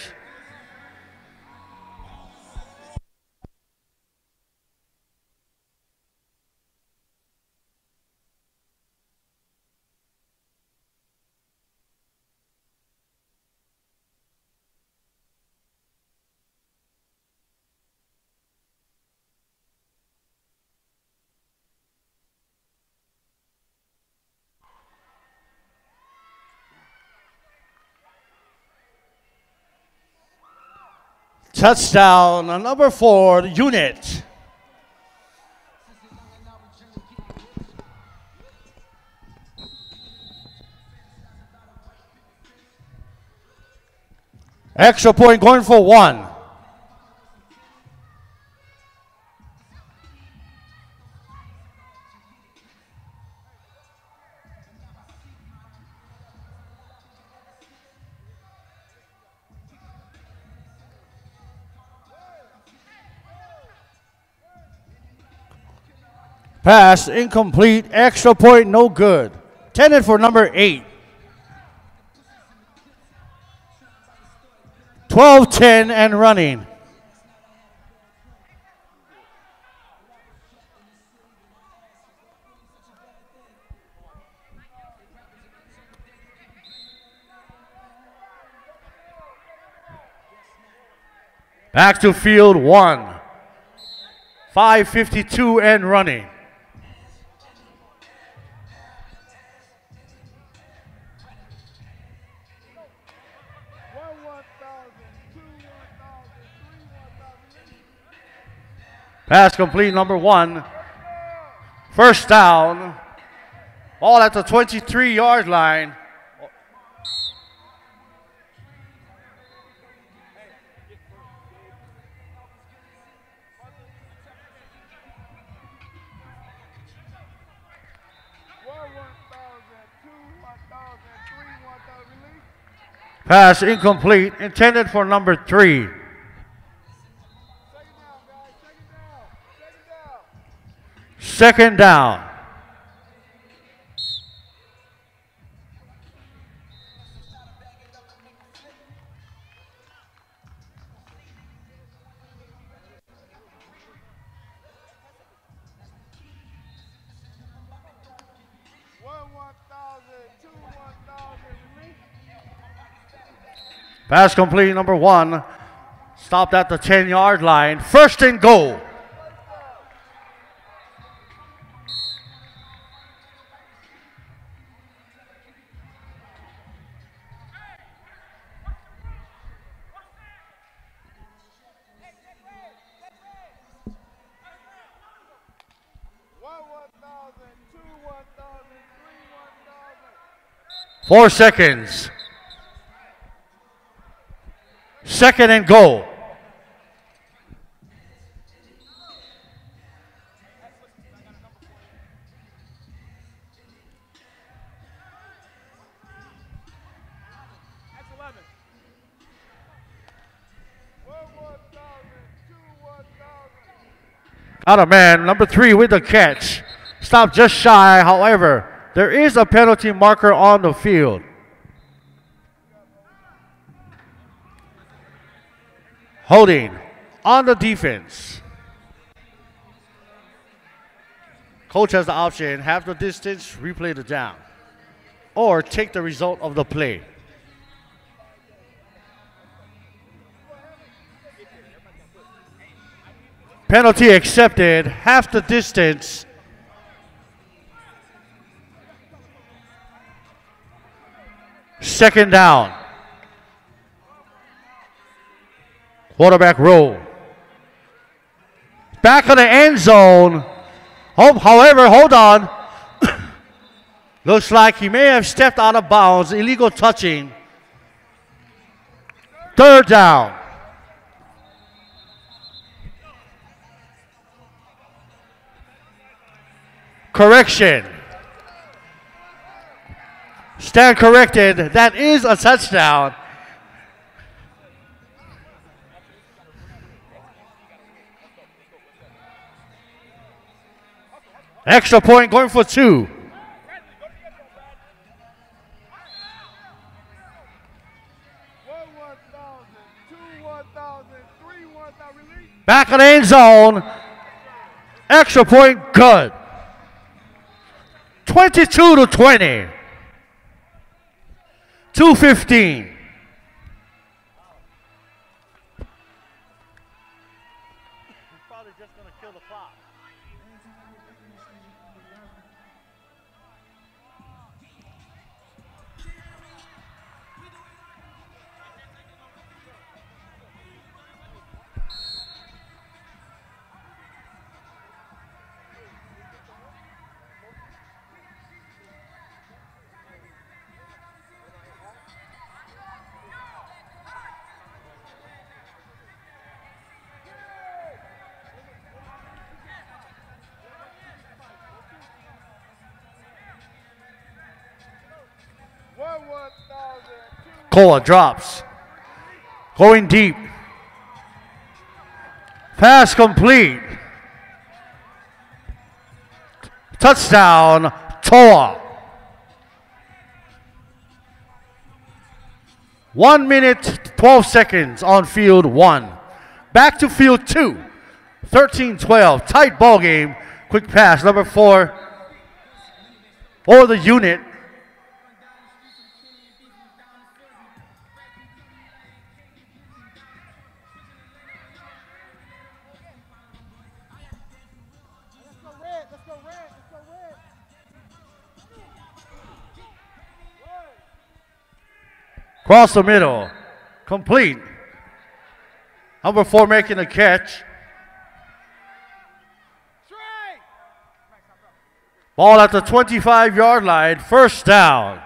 Touchdown, number four, unit. Extra point going for one. Pass incomplete. Extra point no good. Tended for number eight. 12 10 and running. Back to field one. 552 and running. Pass complete, number one. First down. Ball at the 23 yard line. Pass incomplete, intended for number three. Thousand. down. Pass complete, number one. Stopped at the 10 yard line. First and goal. Four seconds. Second and goal. Out of man, number three with the catch. Stopped just shy, however there is a penalty marker on the field. Holding on the defense. Coach has the option half the distance, replay the down, or take the result of the play. Penalty accepted, half the distance. Second down. Quarterback roll. Back of the end zone. Hope, however, hold on. [coughs] Looks like he may have stepped out of bounds. Illegal touching. Third down. Correction. Stand corrected. That is a touchdown. Extra point going for two. Back of the end zone. Extra point good. 22 to 20. 215. Koa drops. Going deep. Pass complete. Touchdown, Toa. One minute, 12 seconds on field one. Back to field two. 13 12. Tight ball game. Quick pass, number four. Or the unit. Cross the middle. Complete. Number four making a catch. Ball at the 25 yard line. First down.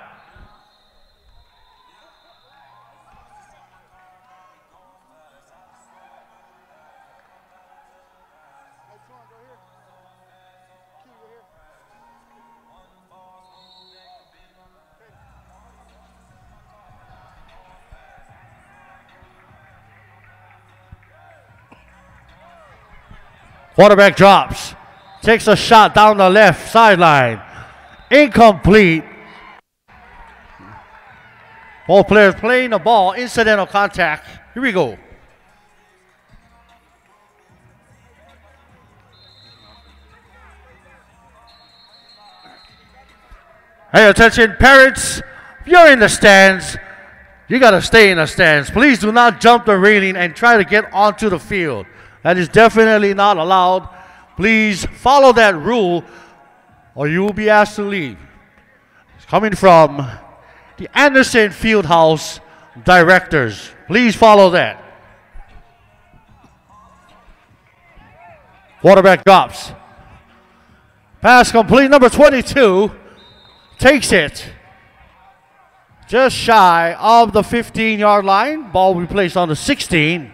Quarterback drops. Takes a shot down the left sideline. Incomplete. Both players playing the ball. Incidental contact. Here we go. Hey, attention, parents. If you're in the stands, you got to stay in the stands. Please do not jump the railing and try to get onto the field. That is definitely not allowed. Please follow that rule or you will be asked to leave. It's coming from the Anderson Fieldhouse directors. Please follow that. Quarterback drops. Pass complete. Number 22 takes it just shy of the 15 yard line. Ball will be placed on the 16.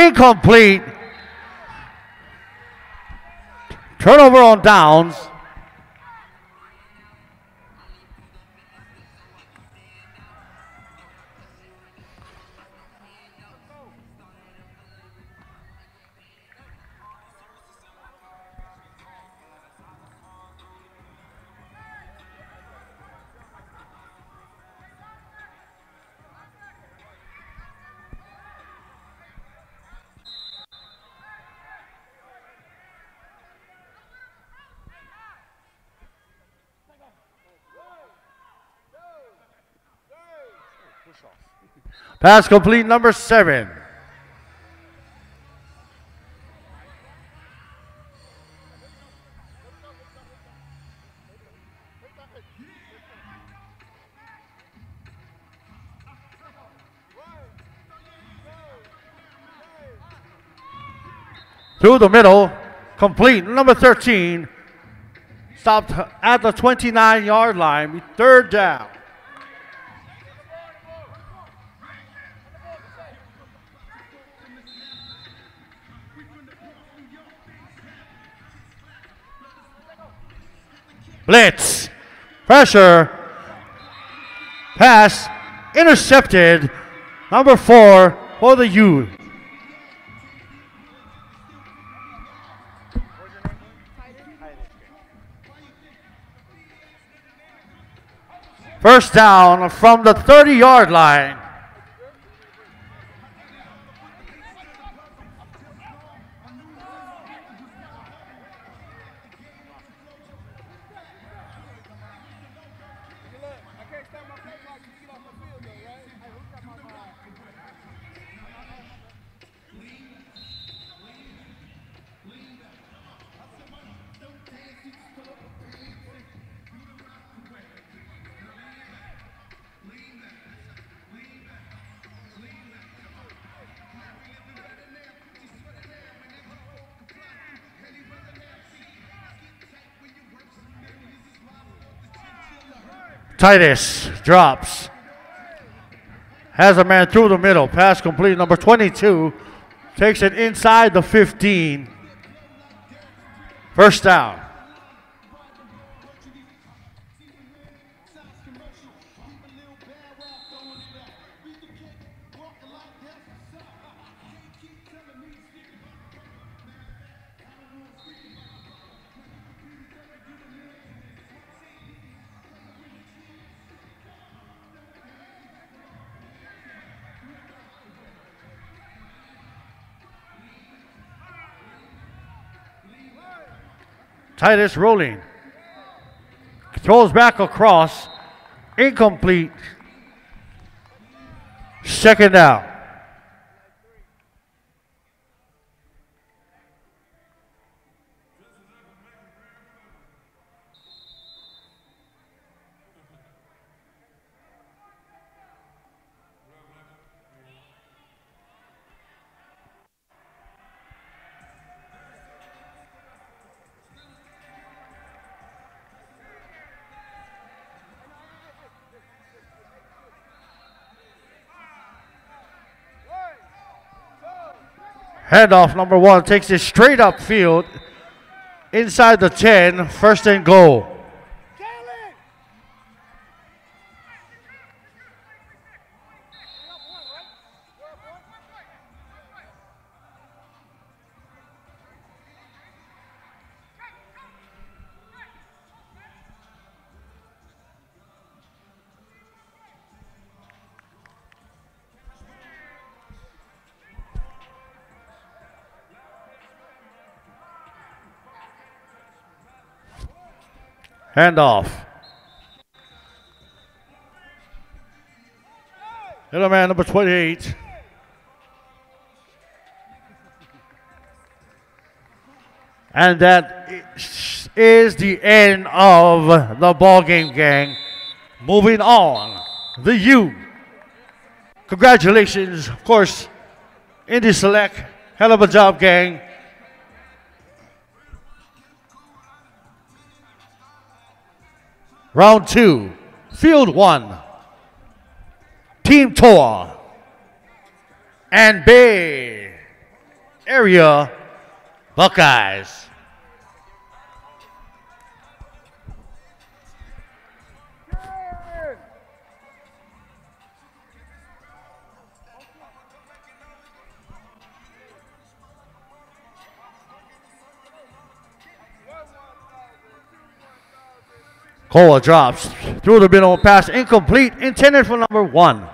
Incomplete. Turnover on downs. Pass complete number seven. Through the middle, complete number 13. Stopped at the 29 yard line, third down. Blitz. Pressure. Pass. Intercepted. Number four for the U. First down from the 30 yard line. Titus drops. Has a man through the middle. Pass complete. Number 22 takes it inside the 15. First down. Titus rolling. Throws back across. Incomplete. Second down. Handoff number one takes it straight upfield inside the 10, first and goal. Handoff. Hello, man, number 28. And that is the end of the ball game, gang. Moving on, the U. Congratulations, of course, Indy Select. Hell of a job, gang. Round two, field one. Team Toa and Bay Area Buckeyes. Koa drops through the middle pass incomplete intended for number one.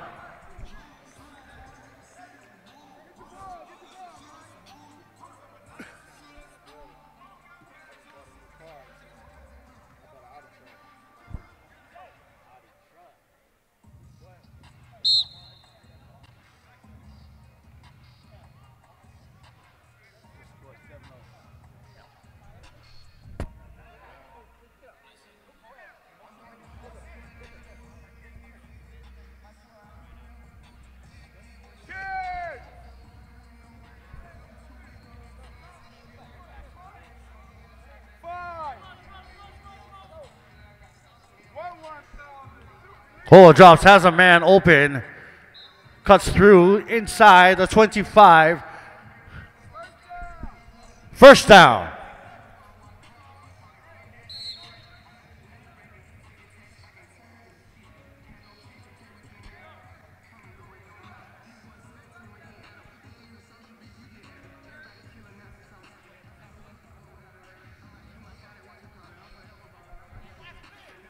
Koa drops, has a man open, cuts through inside the 25. First down.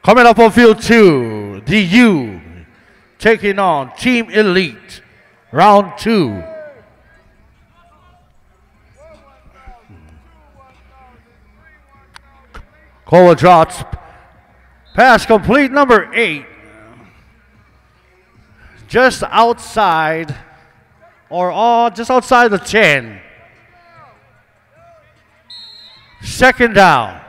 Coming up on field two, the U taking on Team Elite, round two. Koa drops, pass complete, number eight. Just outside, or all just outside the 10. Second down.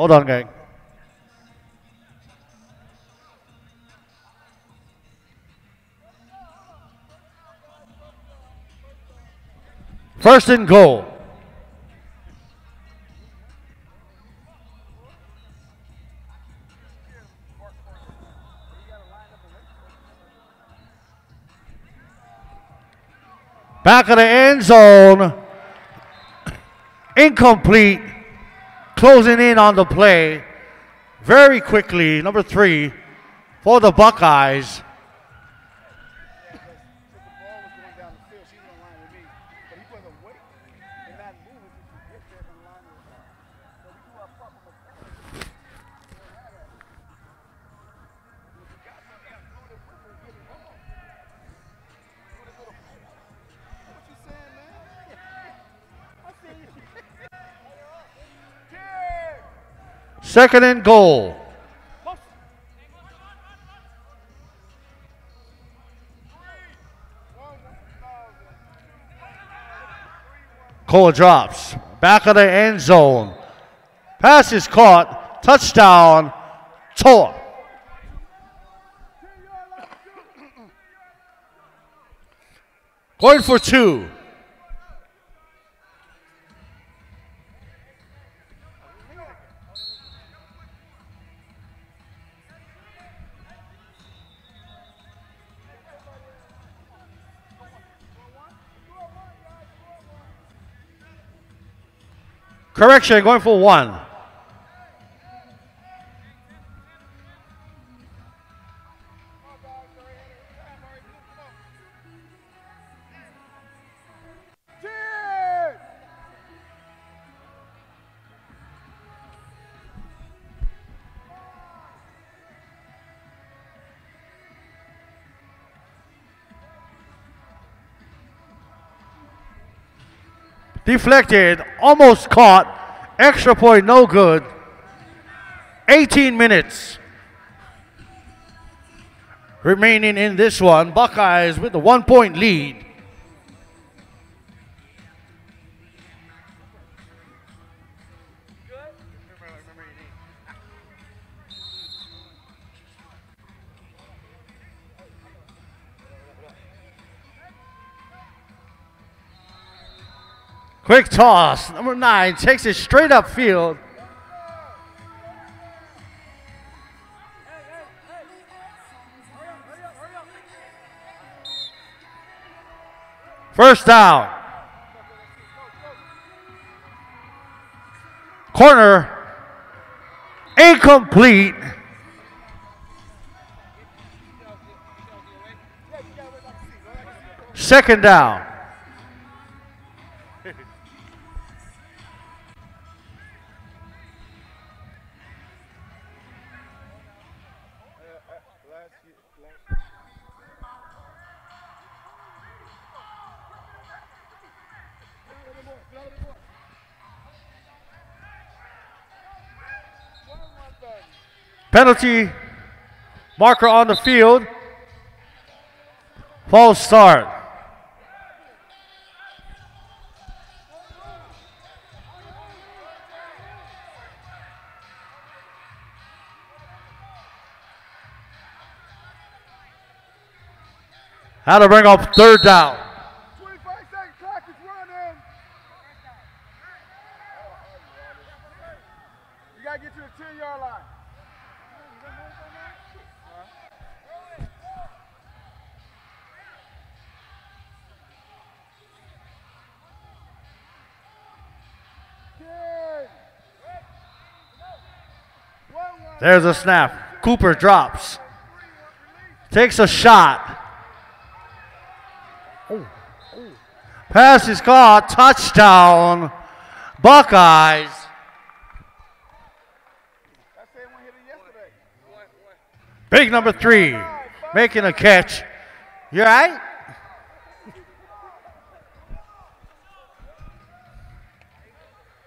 Hold on, gang. First and goal. Back of the end zone. Incomplete. Closing in on the play very quickly. Number three for the Buckeyes. Second and goal. Cole drops. Back of the end zone. Pass is caught. Touchdown. Tor. Going for two. Correction, going for one. Deflected, almost caught. Extra point, no good. 18 minutes remaining in this one. Buckeyes with the one point lead. Quick toss. Number nine takes it straight up field. First down. Corner. Incomplete. Second down. Penalty marker on the field. False start. How to bring up third down. There's a snap. Cooper drops. Takes a shot. Pass is caught. Touchdown. Buckeyes. Big number three. Making a catch. You right?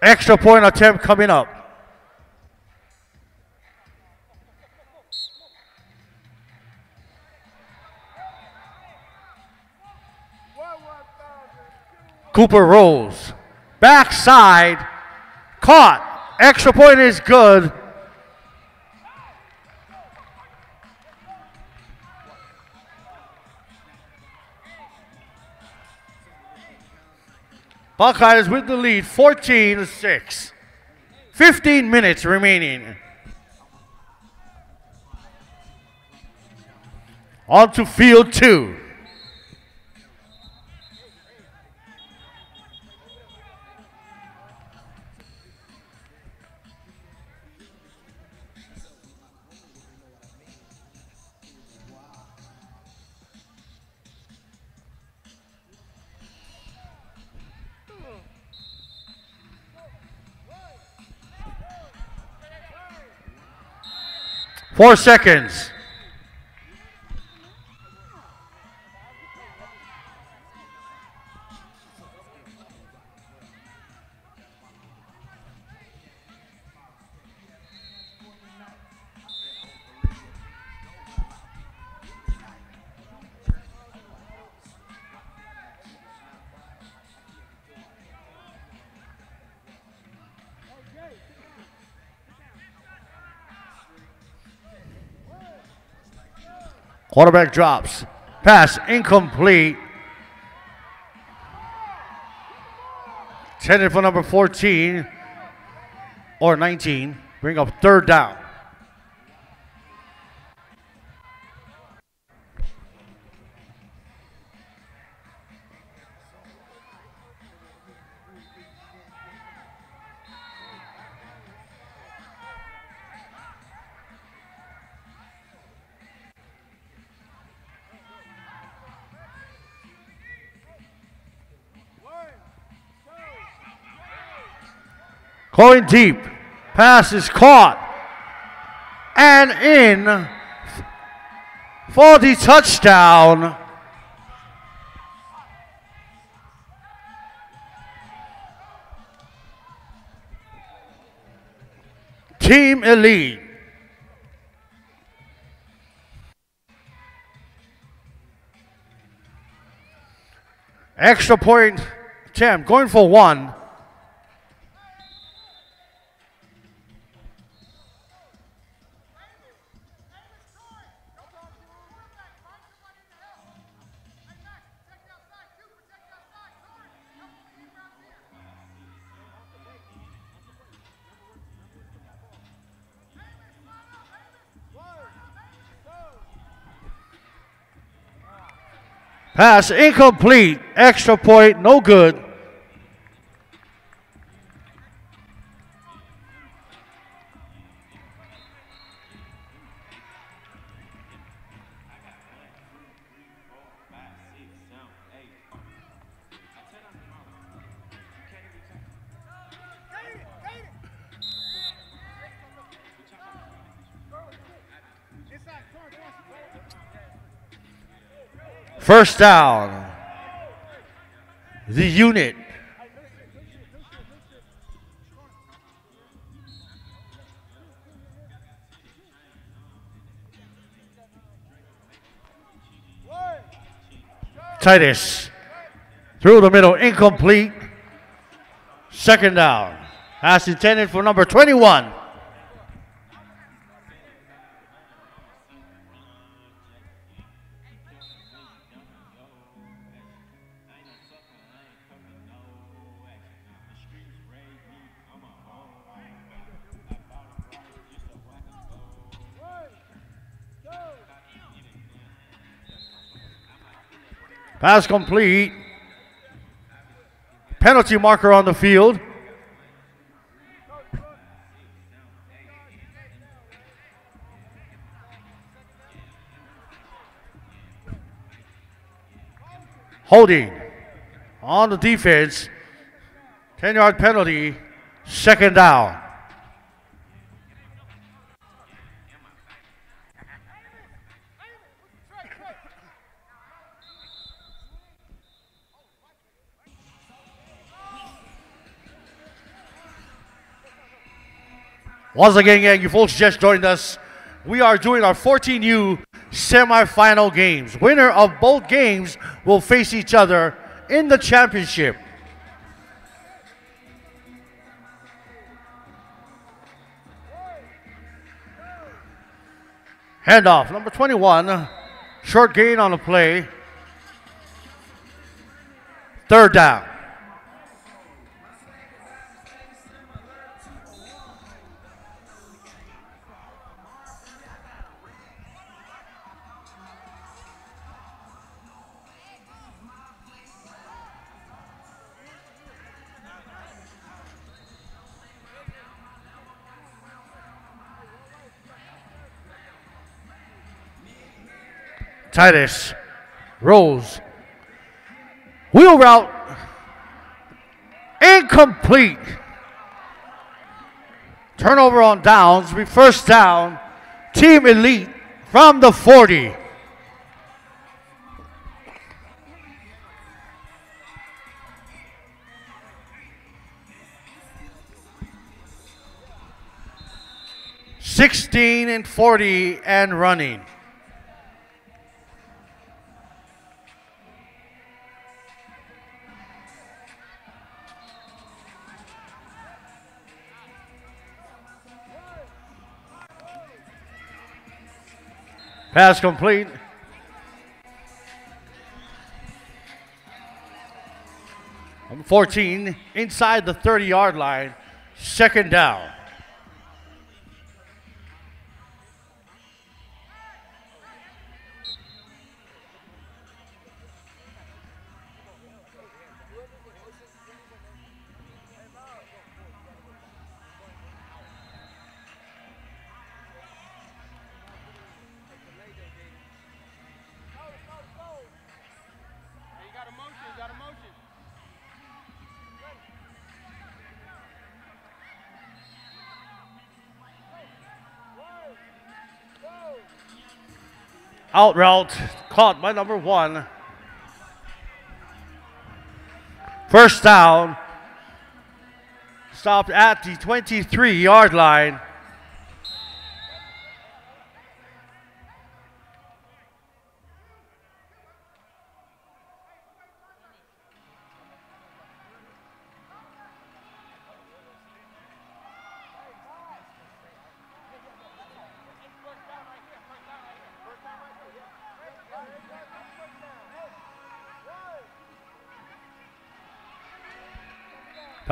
Extra point attempt coming up. Cooper rolls. Backside. Caught. Extra point is good. Buckeyes with the lead 14 to 6. 15 minutes remaining. On to field two. Four seconds. Quarterback drops. Pass incomplete. Intended for number 14 or 19. Bring up third down. Going deep. Pass is caught. And in. For the touchdown. Team Elite. Extra point attempt. Going for one. Pass incomplete. Extra point, no good. First down. The unit. Titus through the middle, incomplete. Second down. Pass intended for number 21. Pass complete. Penalty marker on the field. Holding on the defense. 10 yard penalty. Second down. Once again, gang, you folks just joined us. We are doing our 14U semifinal games. Winner of both games will face each other in the championship. Handoff, number 21. Short gain on the play. Third down. Titus rolls. Wheel route incomplete. Turnover on downs. We first down. Team Elite from the 40. Sixteen and forty and running. Pass complete. Number 14 inside the 30 yard line. Second down. Out route caught by number one. First down. Stopped at the 23 yard line.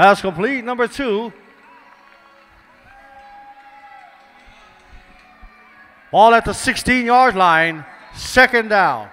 Pass complete, number two. Ball at the 16 yard line, second down.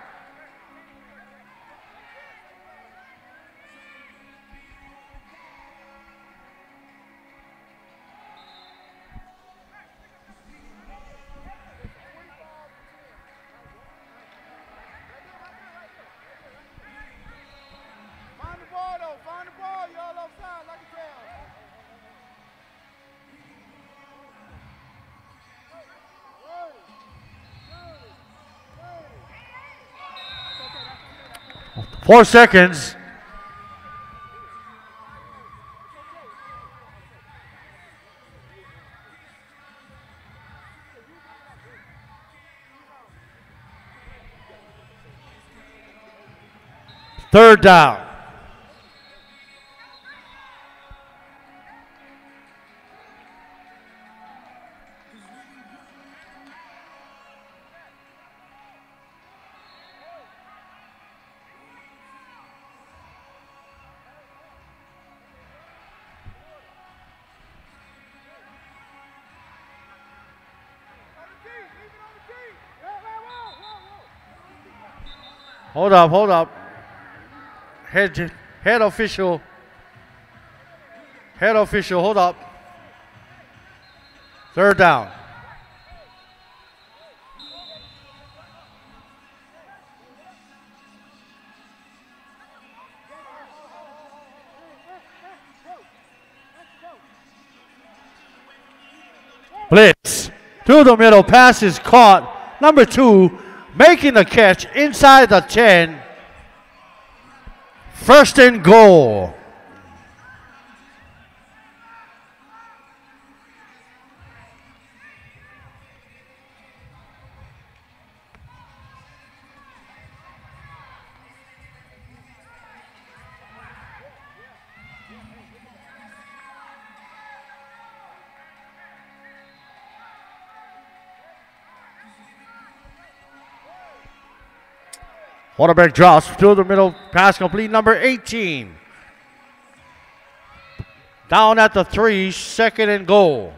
Four seconds. Third down. Hold up, hold up. Head, head official. Head official, hold up. Third down. Blitz. Through the middle, pass is caught. Number two, making the catch inside the 10. First and goal. Quarterback drops through the middle, pass complete, number 18. Down at the three, second and goal.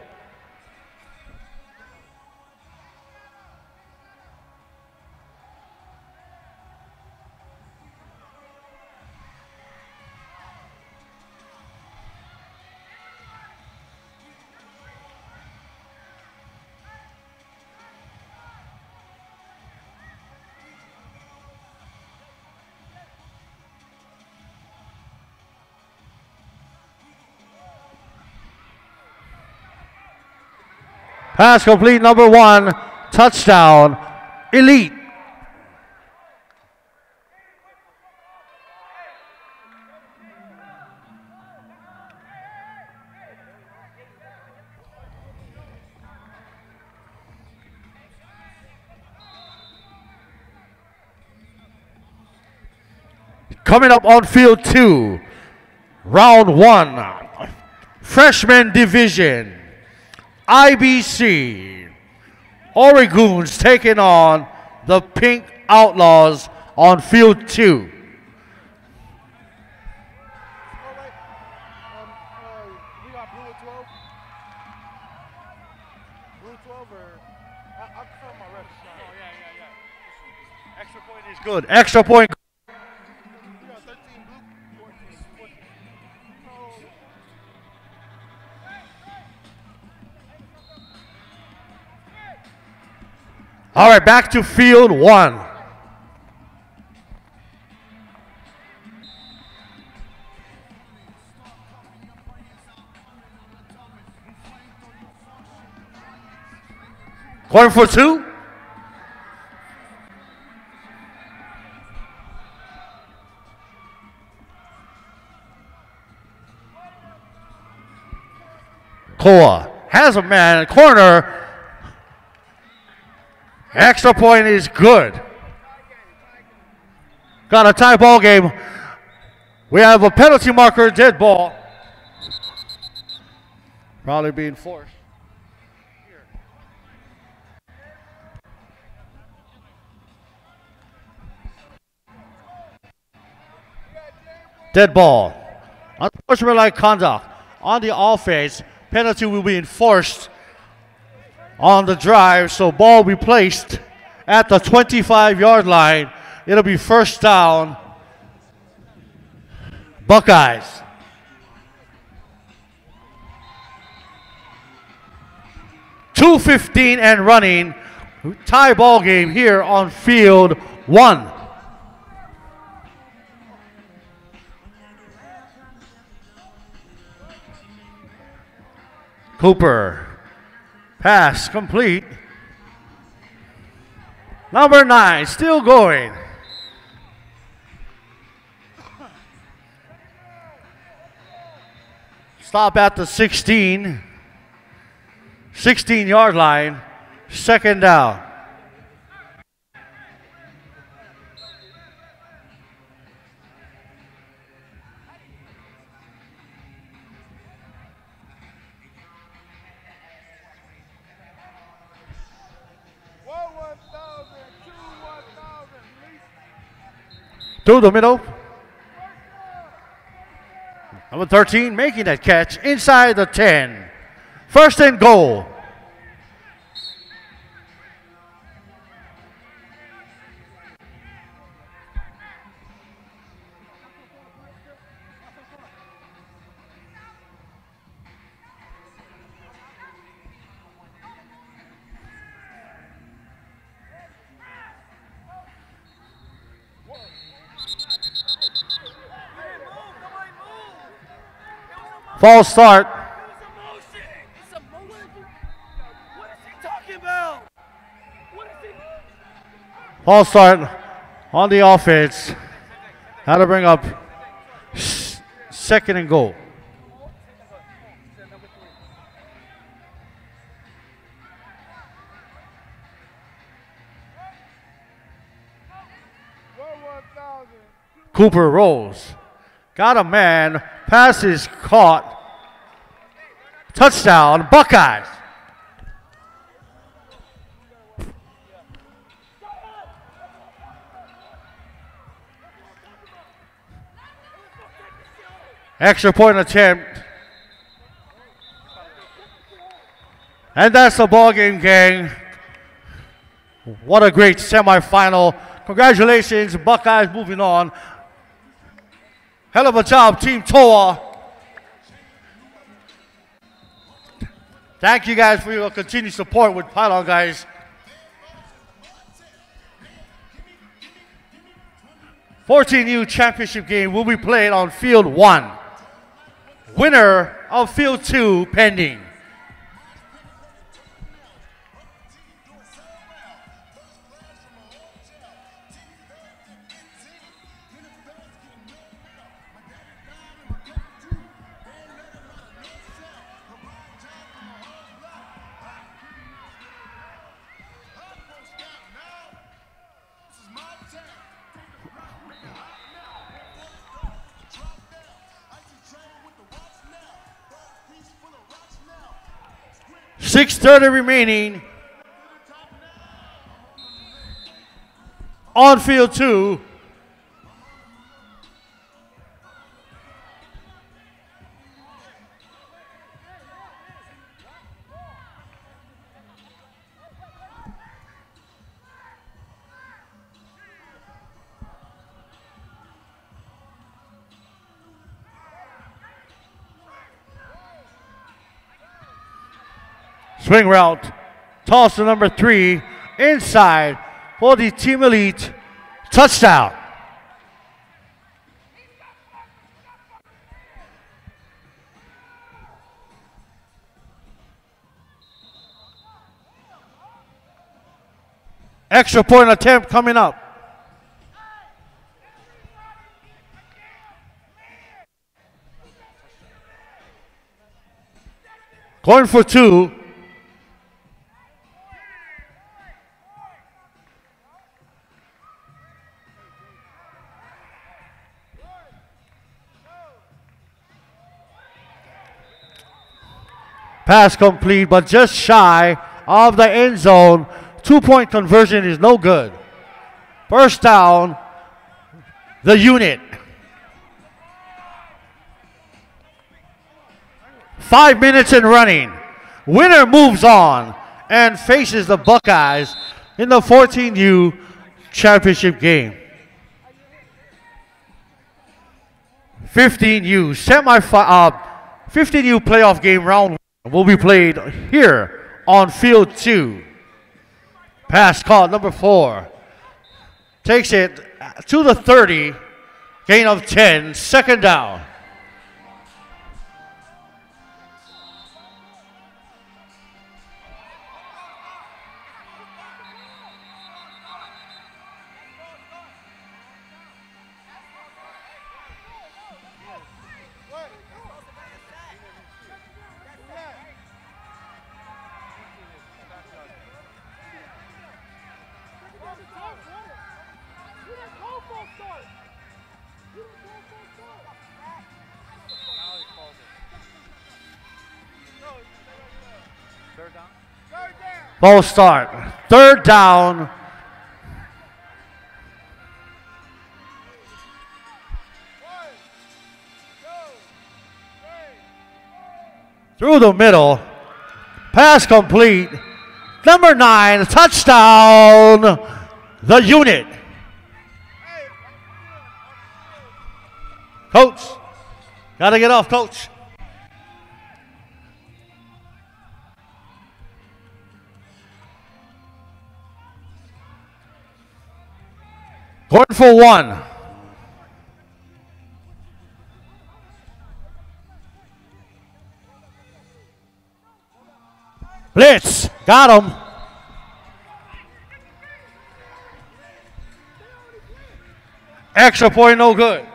Pass complete, number one, touchdown, elite. Coming up on field two, round one, freshman division. IBC. Oregon's taking on the Pink Outlaws on field two. Um, uh, we All right, back to field one. Going for two. Koa has a man in the corner. Extra point is good. Got a tie ball game. We have a penalty marker, dead ball. Probably being forced. Dead ball. Unsportsmanlike conduct on the offense. Penalty will be enforced on the drive, so ball will be placed at the 25 yard line. It'll be first down. Buckeyes. Two fifteen and running. Tie ball game here on field one. Cooper. Pass complete. Number nine, still going. Stop at the 16. 16 yard line, second down. Through the middle. Number 13 making that catch inside the 10. First and goal. Is he? False start on the offense. How to bring up second and goal. Cooper rolls. Got a man. Pass is caught. Touchdown, Buckeyes. Extra point attempt. And that's the ball game, gang. What a great semifinal. Congratulations, Buckeyes moving on. Hell of a job, Team Toa. Thank you guys for your continued support with Pylon, guys. 14U championship game will be played on field one. Winner of field two pending. Six thirty remaining. On field two. Swing route. Toss to number three. Inside for the Team Elite. Touchdown. Extra point attempt coming up. Going for two. Pass complete, but just shy of the end zone. Two point conversion is no good. First down, the unit. Five minutes in running. Winner moves on and faces the Buckeyes in the 14U championship game. 15U semi uh, 15U playoff game round will be played here on field two. Pass call number four takes it to the 30, gain of 10, second down. False start. Third down. Through the middle. Pass complete. Number nine, touchdown. The unit. Coach. Got to get off, coach. Going for one. Blitz. Got him. Extra point, no good.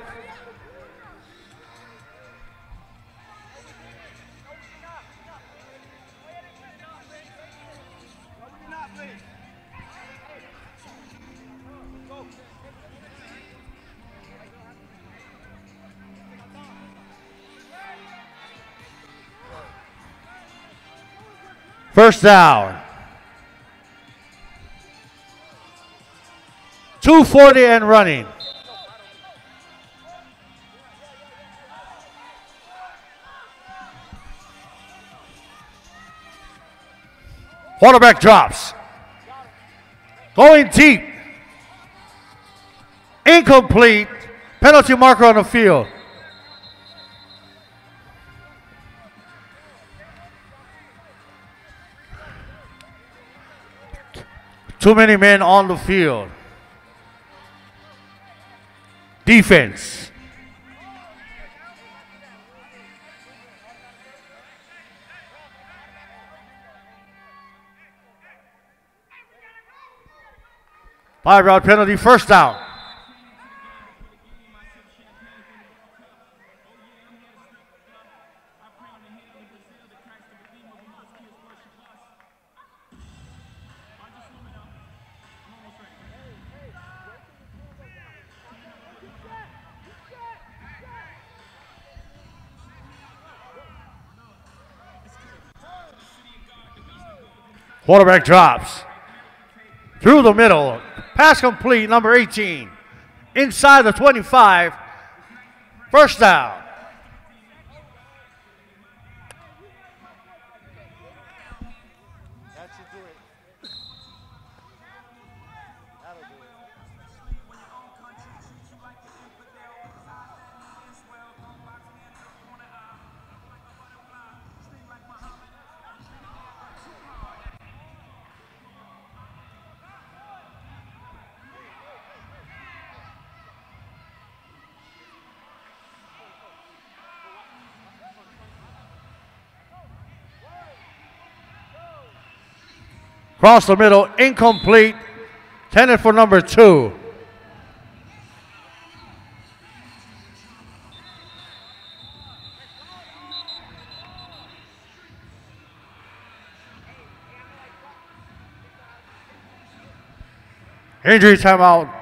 First down. 240 and running. Quarterback drops. Going deep. Incomplete. Penalty marker on the field. Too many men on the field. Defense. Five yard penalty, first down. Quarterback drops. Through the middle. Pass complete, number 18. Inside the 25. First down. Cross the middle, incomplete. Tended for number two. Injury timeout.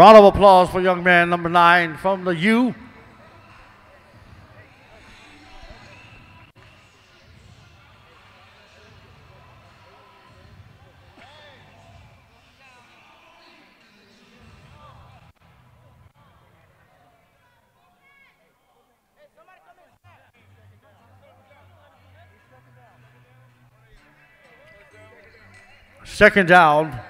Round of applause for young man number nine from the U. Second down.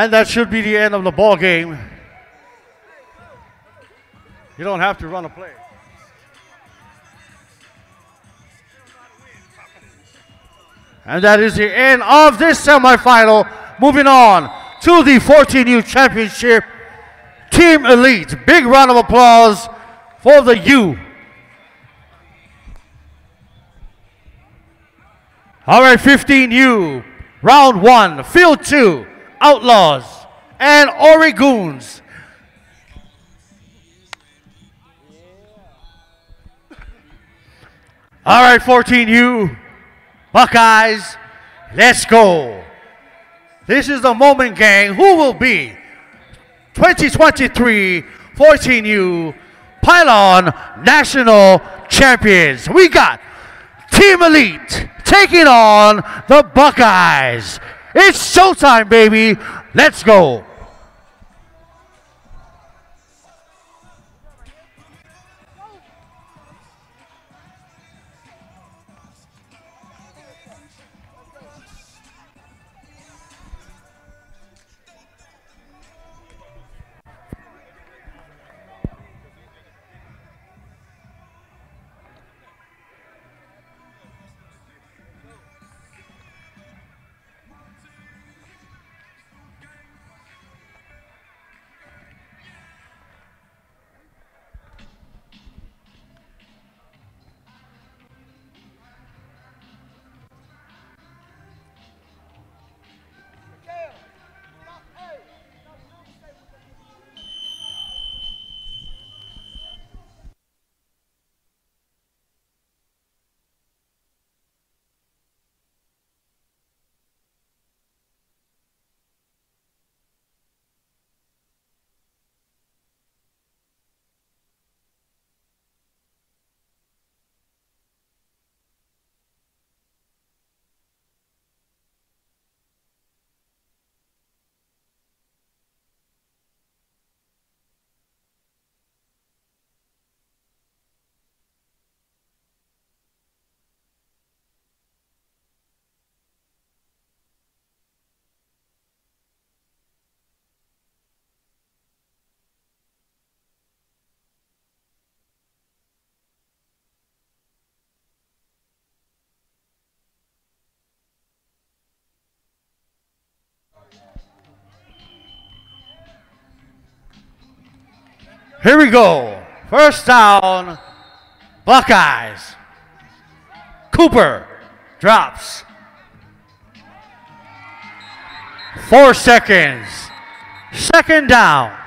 And that should be the end of the ball game. You don't have to run a play. And that is the end of this semifinal. Moving on to the 14U Championship Team Elite. Big round of applause for the U. All right, 15U, round one, field two, Outlaws and Oregoons. All right, 14U, Buckeyes, let's go. This is the moment, gang. Who will be 2023 14U Pylon National Champions? We got Team Elite taking on the Buckeyes. It's showtime, baby. Let's go. Here we go. First down, Buckeyes. Cooper drops. Four seconds. Second down.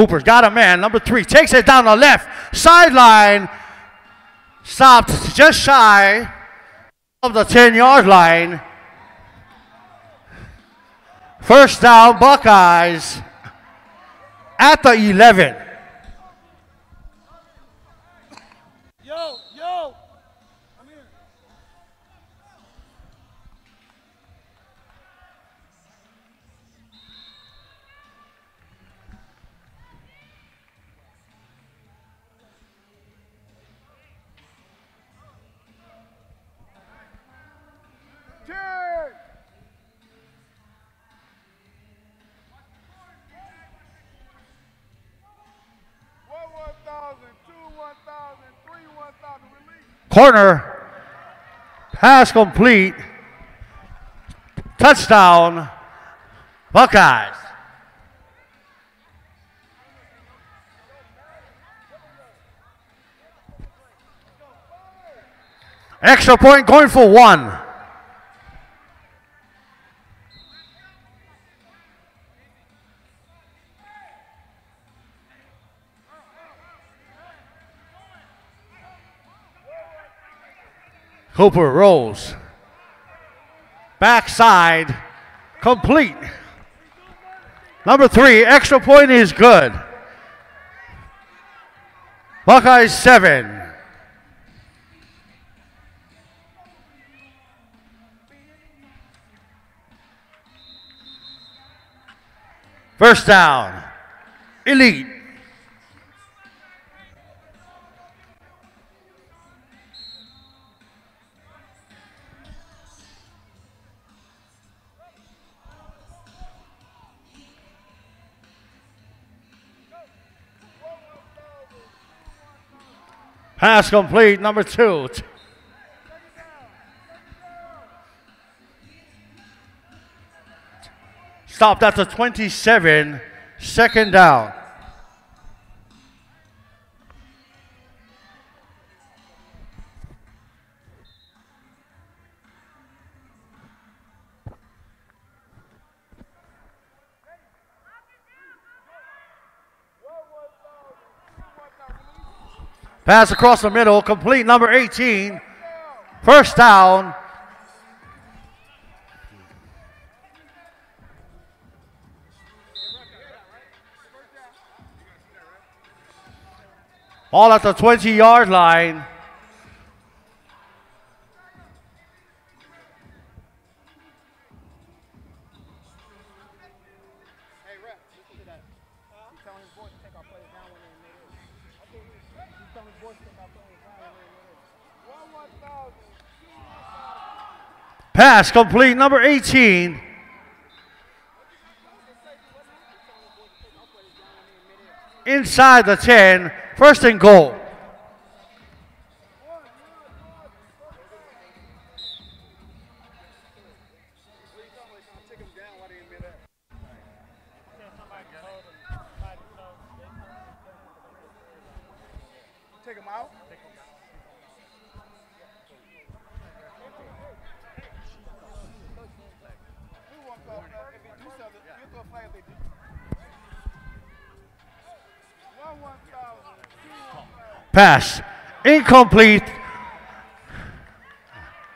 Cooper's got a man. Number three takes it down the left sideline. Stopped just shy of the 10 yard line. First down, Buckeyes at the 11. Corner. Pass complete. Touchdown. Buckeyes. Extra point going for one. Cooper rolls. Backside, complete. Number three, extra point is good. Buckeyes seven. First down. Elite. Pass complete, number two. Stopped at the 27, second down. Pass across the middle, complete number 18. First down. All at the 20 yard line. Pass complete number 18. Inside the 10, first and goal. Pass incomplete.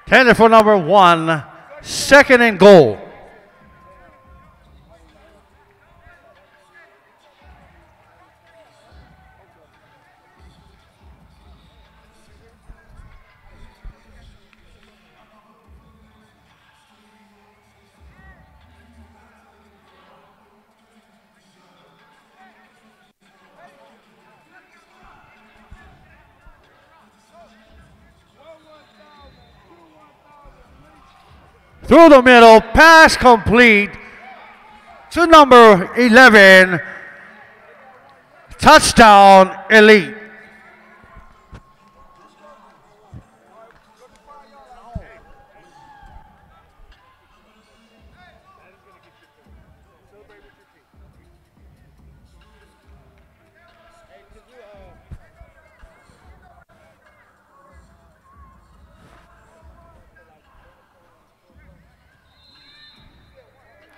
Tended for number one, second and goal. Through the middle, pass complete to number 11. Touchdown, Elite.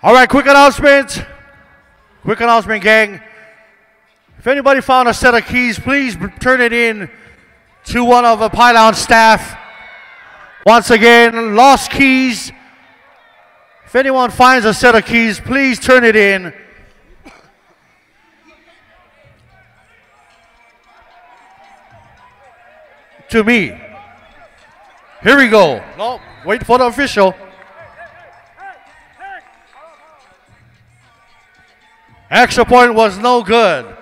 All right, quick announcement. Quick announcement, gang. If anybody found a set of keys, please turn it in to one of the pylon staff. Once again, lost keys. If anyone finds a set of keys, please turn it in. To me. Here we go. No, wait for the official. Extra point was no good.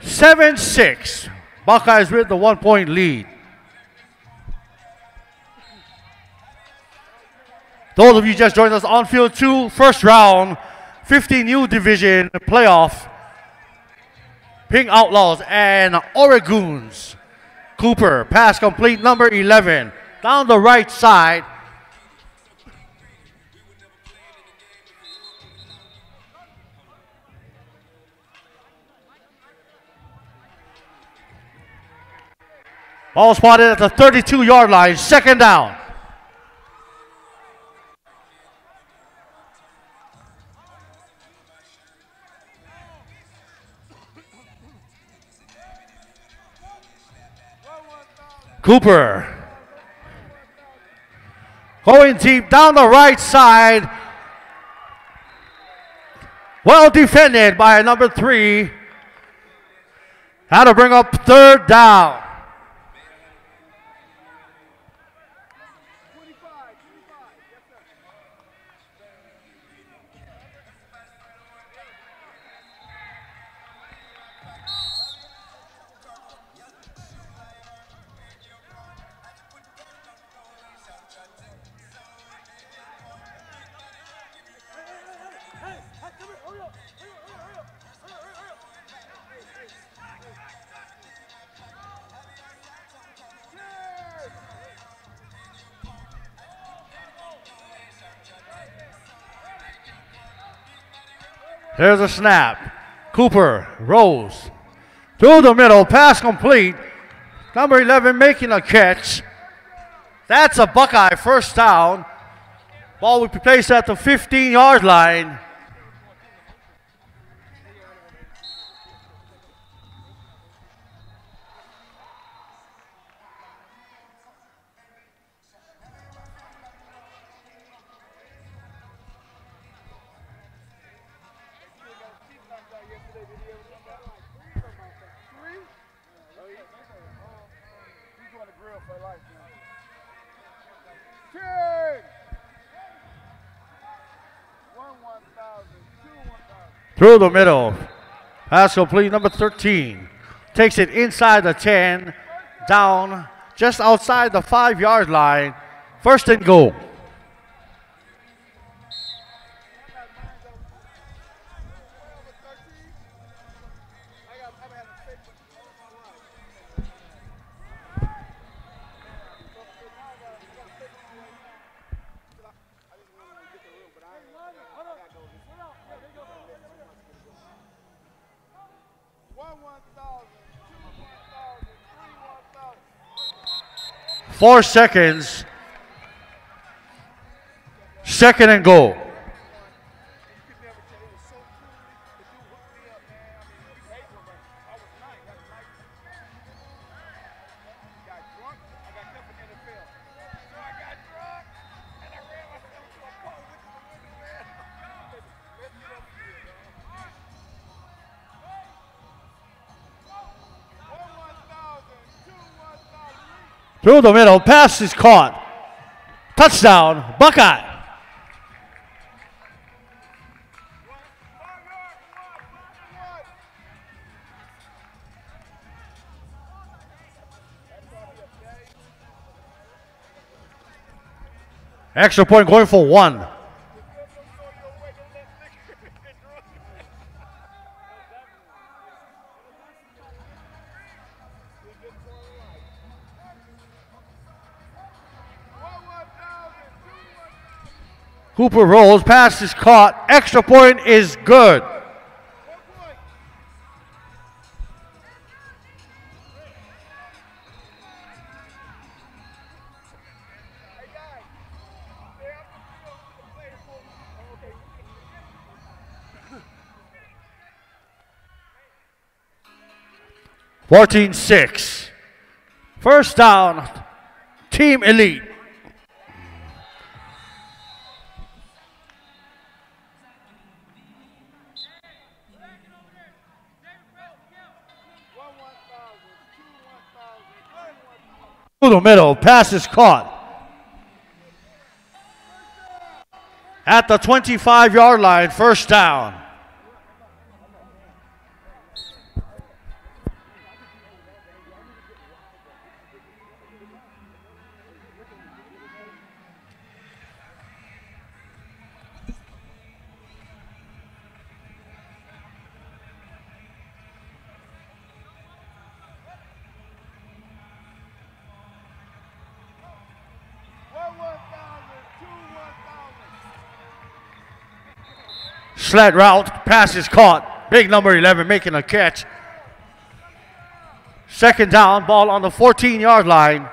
7 6. Buckeyes with the one point lead. Those of you just joined us on field two, first round, 15U division playoff. Pink Outlaws and Oregons. Cooper, pass complete, number 11. Down the right side. Ball spotted at the 32 yard line, second down. Cooper Going deep down the right side. Well defended by number three. How to bring up third down. There's a snap. Cooper rolls through the middle, pass complete. Number 11 making a catch. That's a Buckeye first down. Ball will be placed at the 15 yard line. Through the middle. Pass complete. Number 13 takes it inside the 10, down just outside the five yard line. First and goal. Four seconds. Second and goal. Through the middle. Pass is caught. Touchdown. Buckeye. Extra point going for one. Cooper rolls. Pass is caught. Extra point is good. Fourteen six. First down. Team Elite. Through the middle. Pass is caught. At the 25 yard line. First down. Sled route. Pass is caught. Big number 11 making a catch. Second down. Ball on the 14 yard line.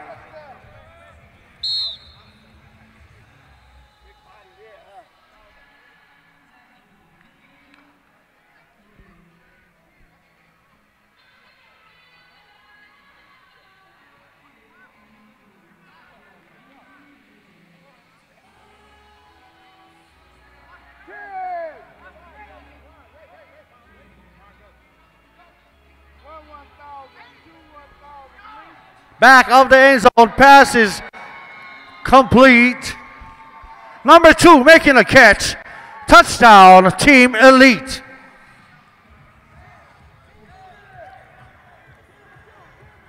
Back of the end zone. Pass is complete. Number two making a catch. Touchdown, Team Elite.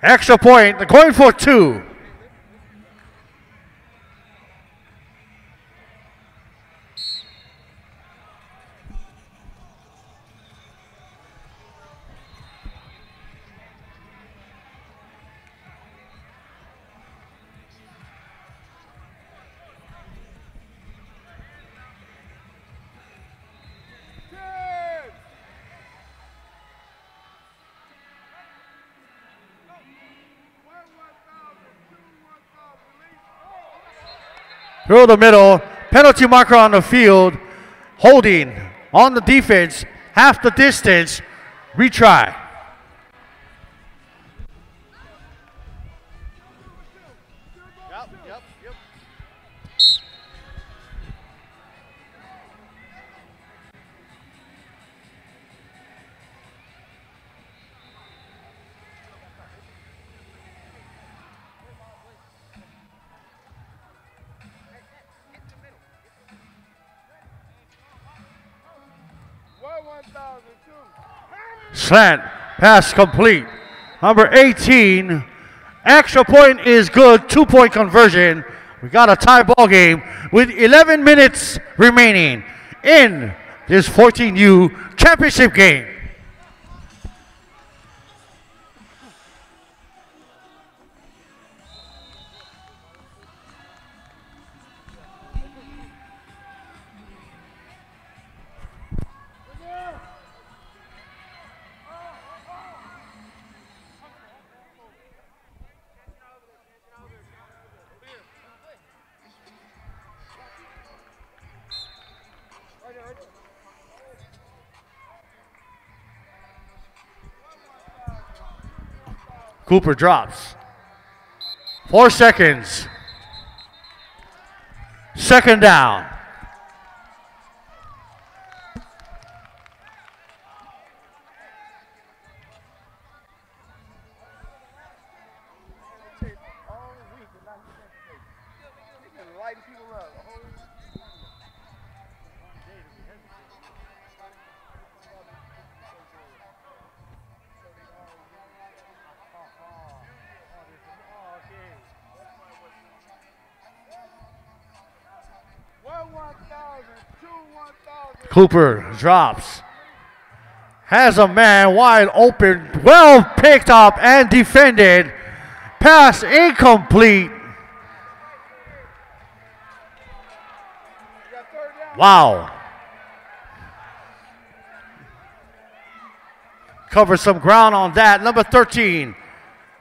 Extra point. Going for two. Through the middle. Penalty marker on the field. Holding on the defense. Half the distance. Retry. Slant. Pass complete. Number 18. Extra point is good. Two point conversion. We got a tie ball game with 11 minutes remaining in this 14U championship game. Cooper drops. Four seconds. Second down. All week and not Niggas lighting people up. a whole week. One one thousand, two one thousand. Cooper drops. Has a man wide open. Well picked up and defended. Pass incomplete. Wow. Cover some ground on that. Number 13.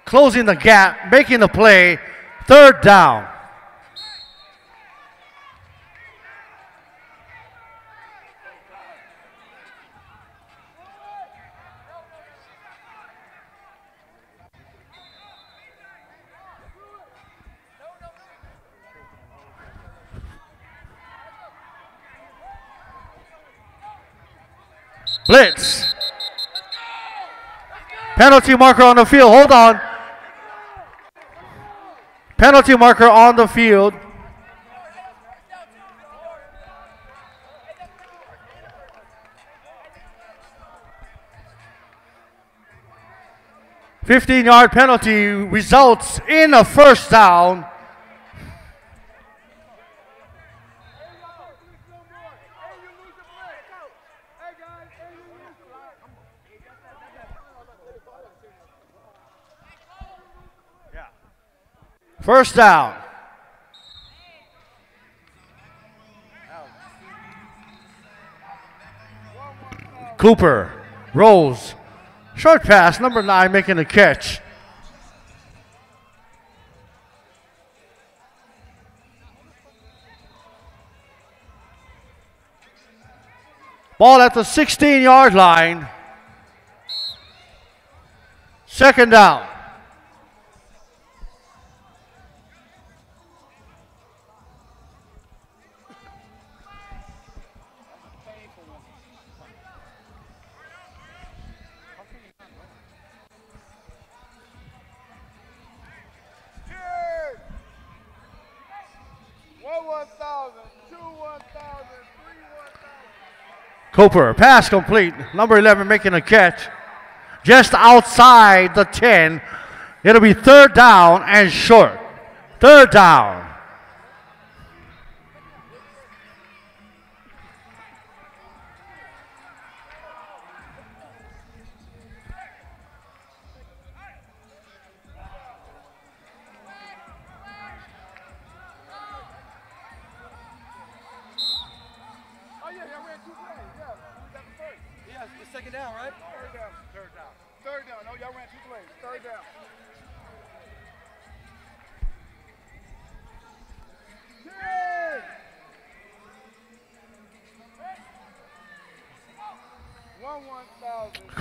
Closing the gap, making the play. Third down. Blitz. Penalty marker on the field. Hold on. Penalty marker on the field. Fifteen yard penalty results in a first down. First down. Cooper rolls. Short pass, number nine making the catch. Ball at the 16 yard line. Second down. Cooper, pass complete. Number 11 making a catch. Just outside the 10. It'll be third down and short. Third down.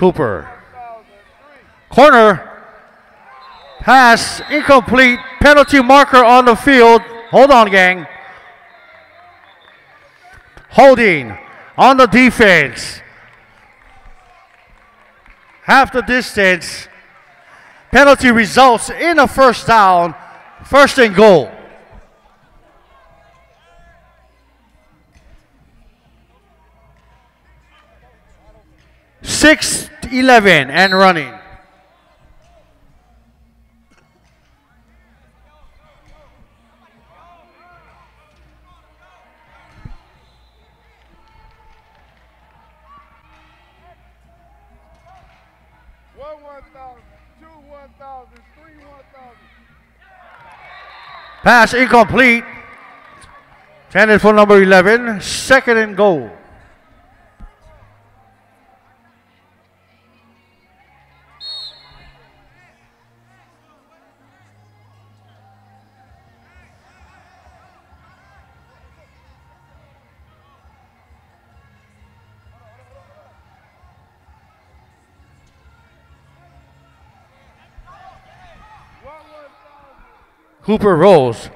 Cooper. Corner. Pass incomplete. Penalty marker on the field. Hold on, gang. Holding on the defense. Half the distance. Penalty results in a first down. First and goal. Six eleven and running. Pass incomplete. Intended for number 11. Second and goal. Cooper rolls.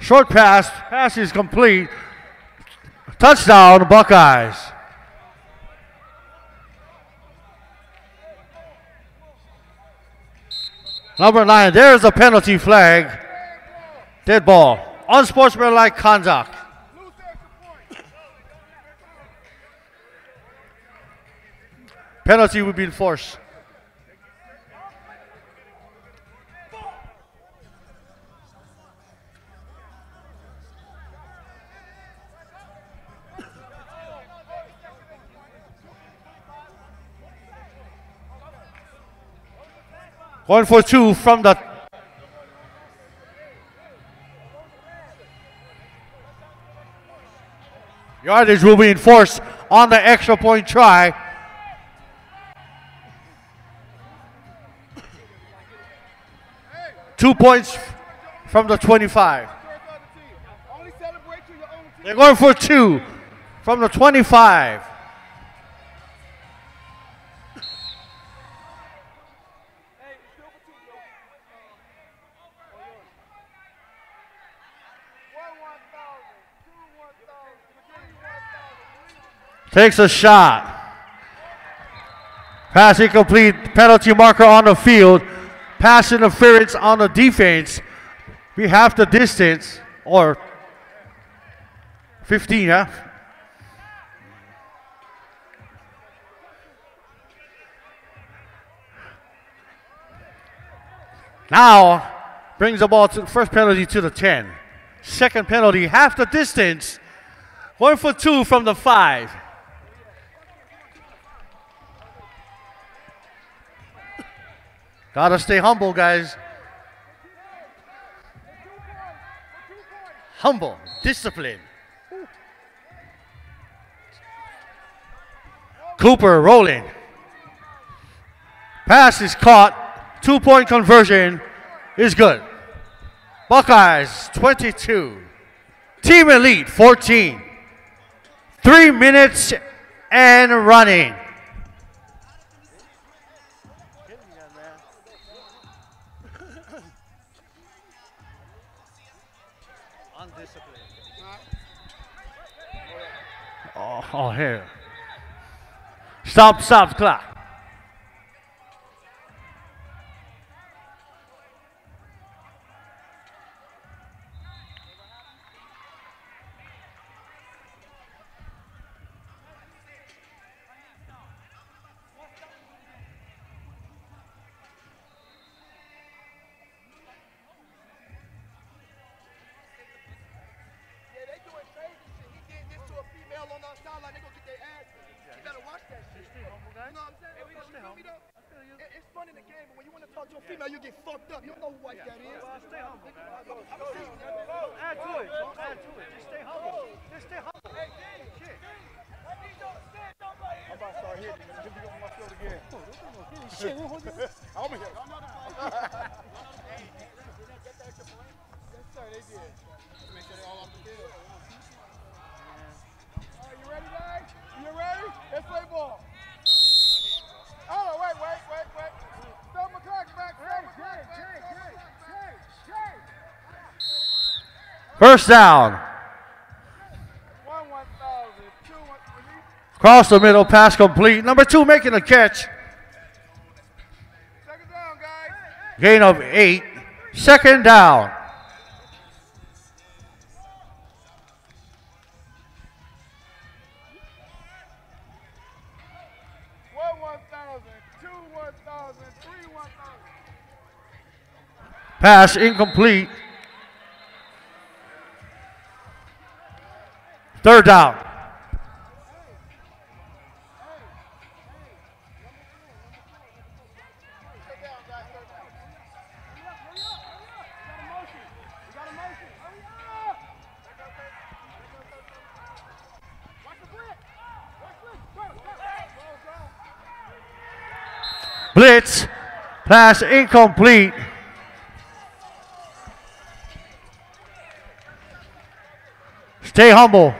Short pass. Pass is complete. Touchdown, Buckeyes. Number nine, there's a penalty flag. Dead ball. Unsportsmanlike conduct. Penalty would be enforced. Going for two from the yardage will be enforced on the extra point try. Two points from the 25. First other team. Only celebrate to your own team. They're going for two from the 25. Takes a shot. Pass incomplete. Penalty marker on the field. Pass interference on the defense. We have the distance, or 15, yeah? Now brings the ball to first penalty to the 10. Second penalty, half the distance. One for two from the five. Gotta stay humble, guys. Humble, discipline. Cooper rolling. Pass is caught. Two point conversion is good. Buckeyes 22. Team Elite 14. Three minutes and running. Oh, oh, here. Stop, stop, clock. First down. Cross the middle, pass complete. Number two making a catch. Down. Gain of eight. Second down. Pass incomplete. Third down. Third down, guys. Third down. Hurry up, hurry up, hurry up. We got a motion. We got a motion. Hurry up. Go, go. Blitz. Pass incomplete. Stay humble.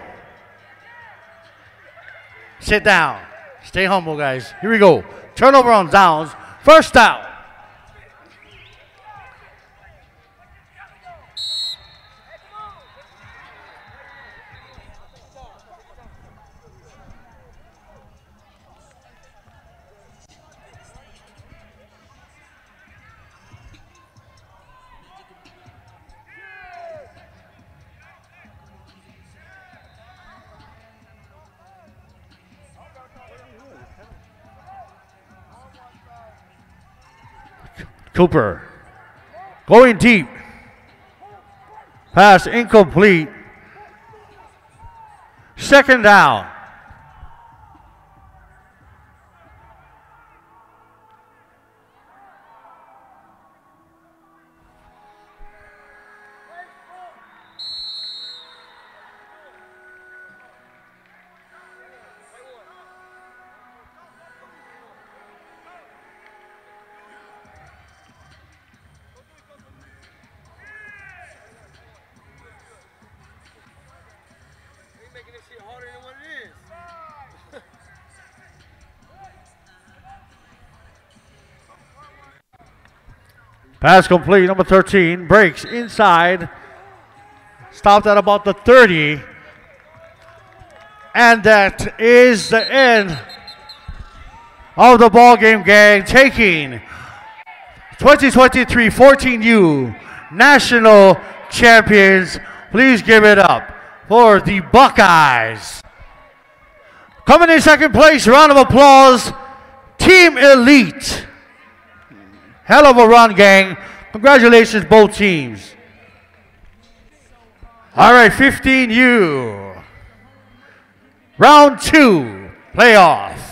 Sit down. Stay humble, guys. Here we go. Turnover on downs. First down. Cooper. Going deep. Pass incomplete. Second down. Pass complete. Number 13 breaks inside. Stopped at about the 30. And that is the end of the ball game, gang. Taking 2023 14U national champions. Please give it up for the Buckeyes. Coming in second place, round of applause, Team Elite. Hell of a run, gang. Congratulations, both teams. All right, 15U. Round two, playoff.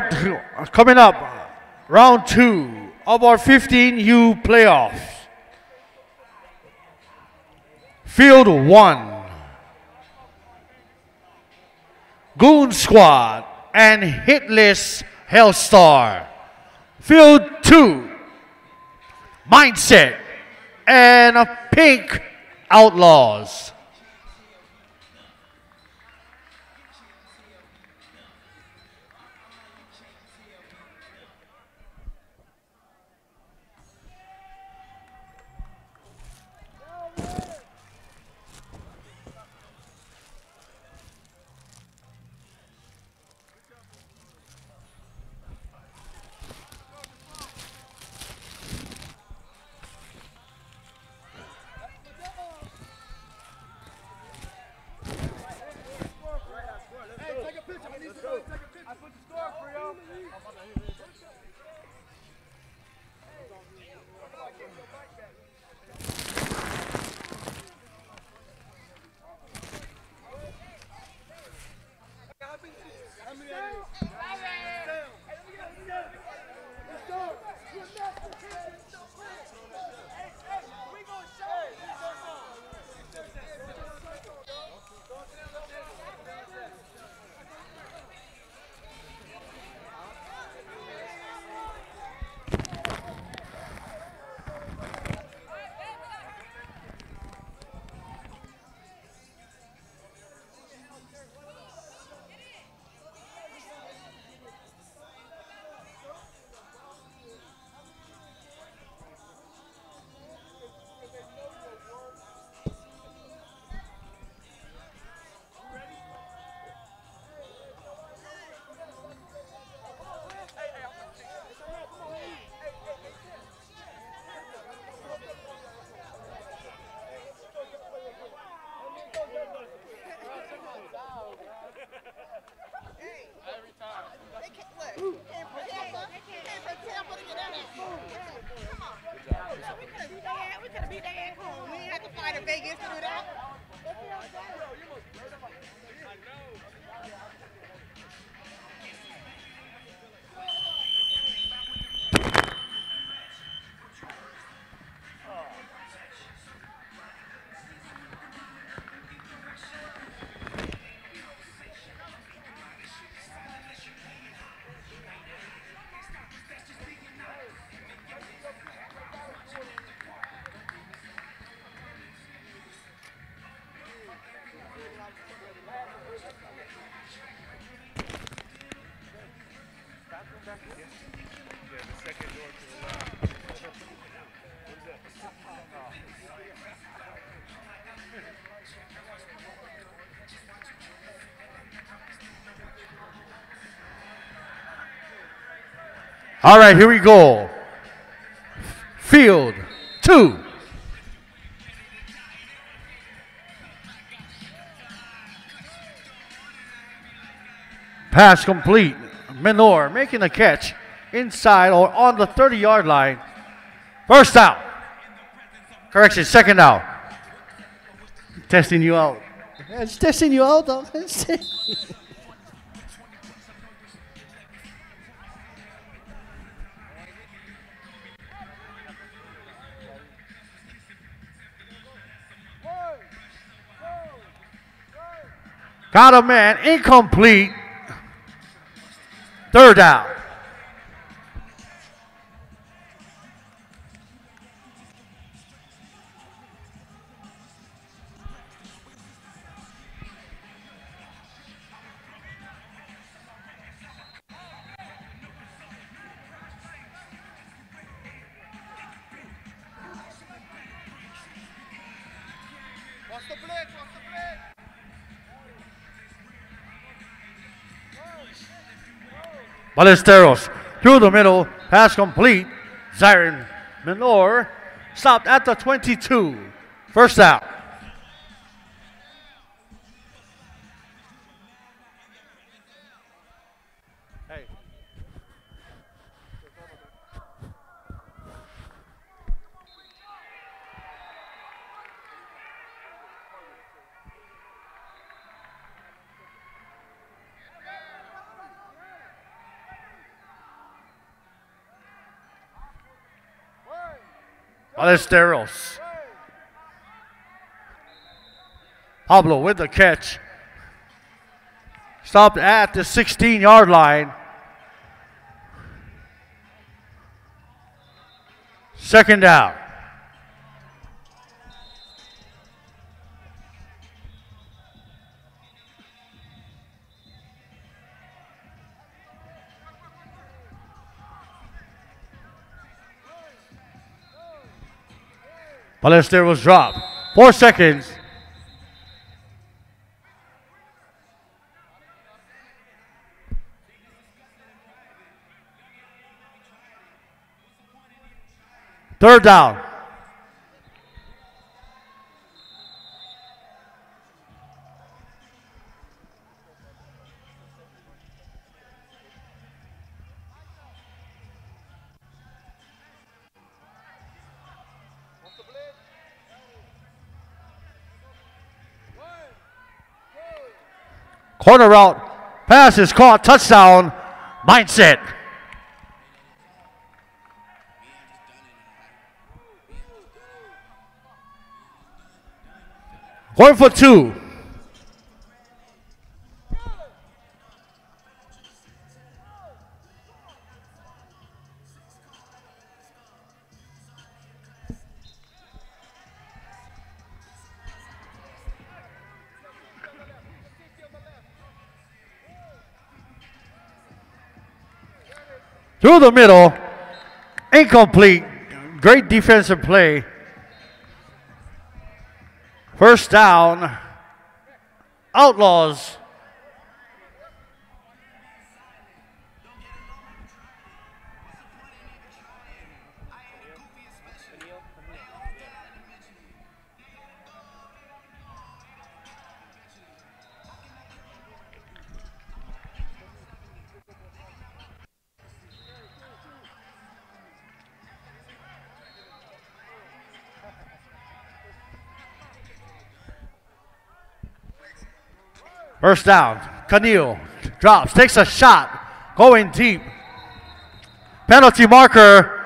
Right, coming up, round two of our 15U playoffs. Field one. Goon Squad and Hitless Hellstar. Field two. Mindset and Pink Outlaws. All right, here we go. Field two. Pass complete. Menor making a catch inside or on the 30 yard line. First out. Correction, second out. Testing you out. It's testing you out, though. [laughs] Got a man, incomplete. Third out. Ballesteros through the middle, pass complete. Zion Menor stopped at the 22. First out. Ballesteros. Pablo with the catch. Stopped at the 16 yard line. Second down. Ballesteros drop. Four seconds. Third down. Corner route. Pass is caught. Touchdown. Mindset. Going for two. Through the middle. Incomplete. Great defensive play. First down. Outlaws. First down. Canil drops, takes a shot, going deep. Penalty marker.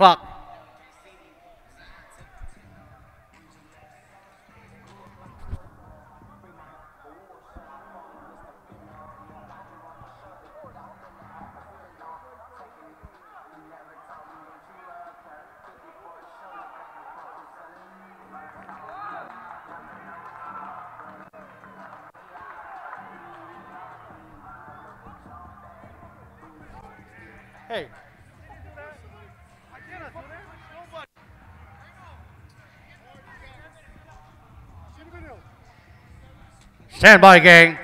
Clock. Stand by, gang.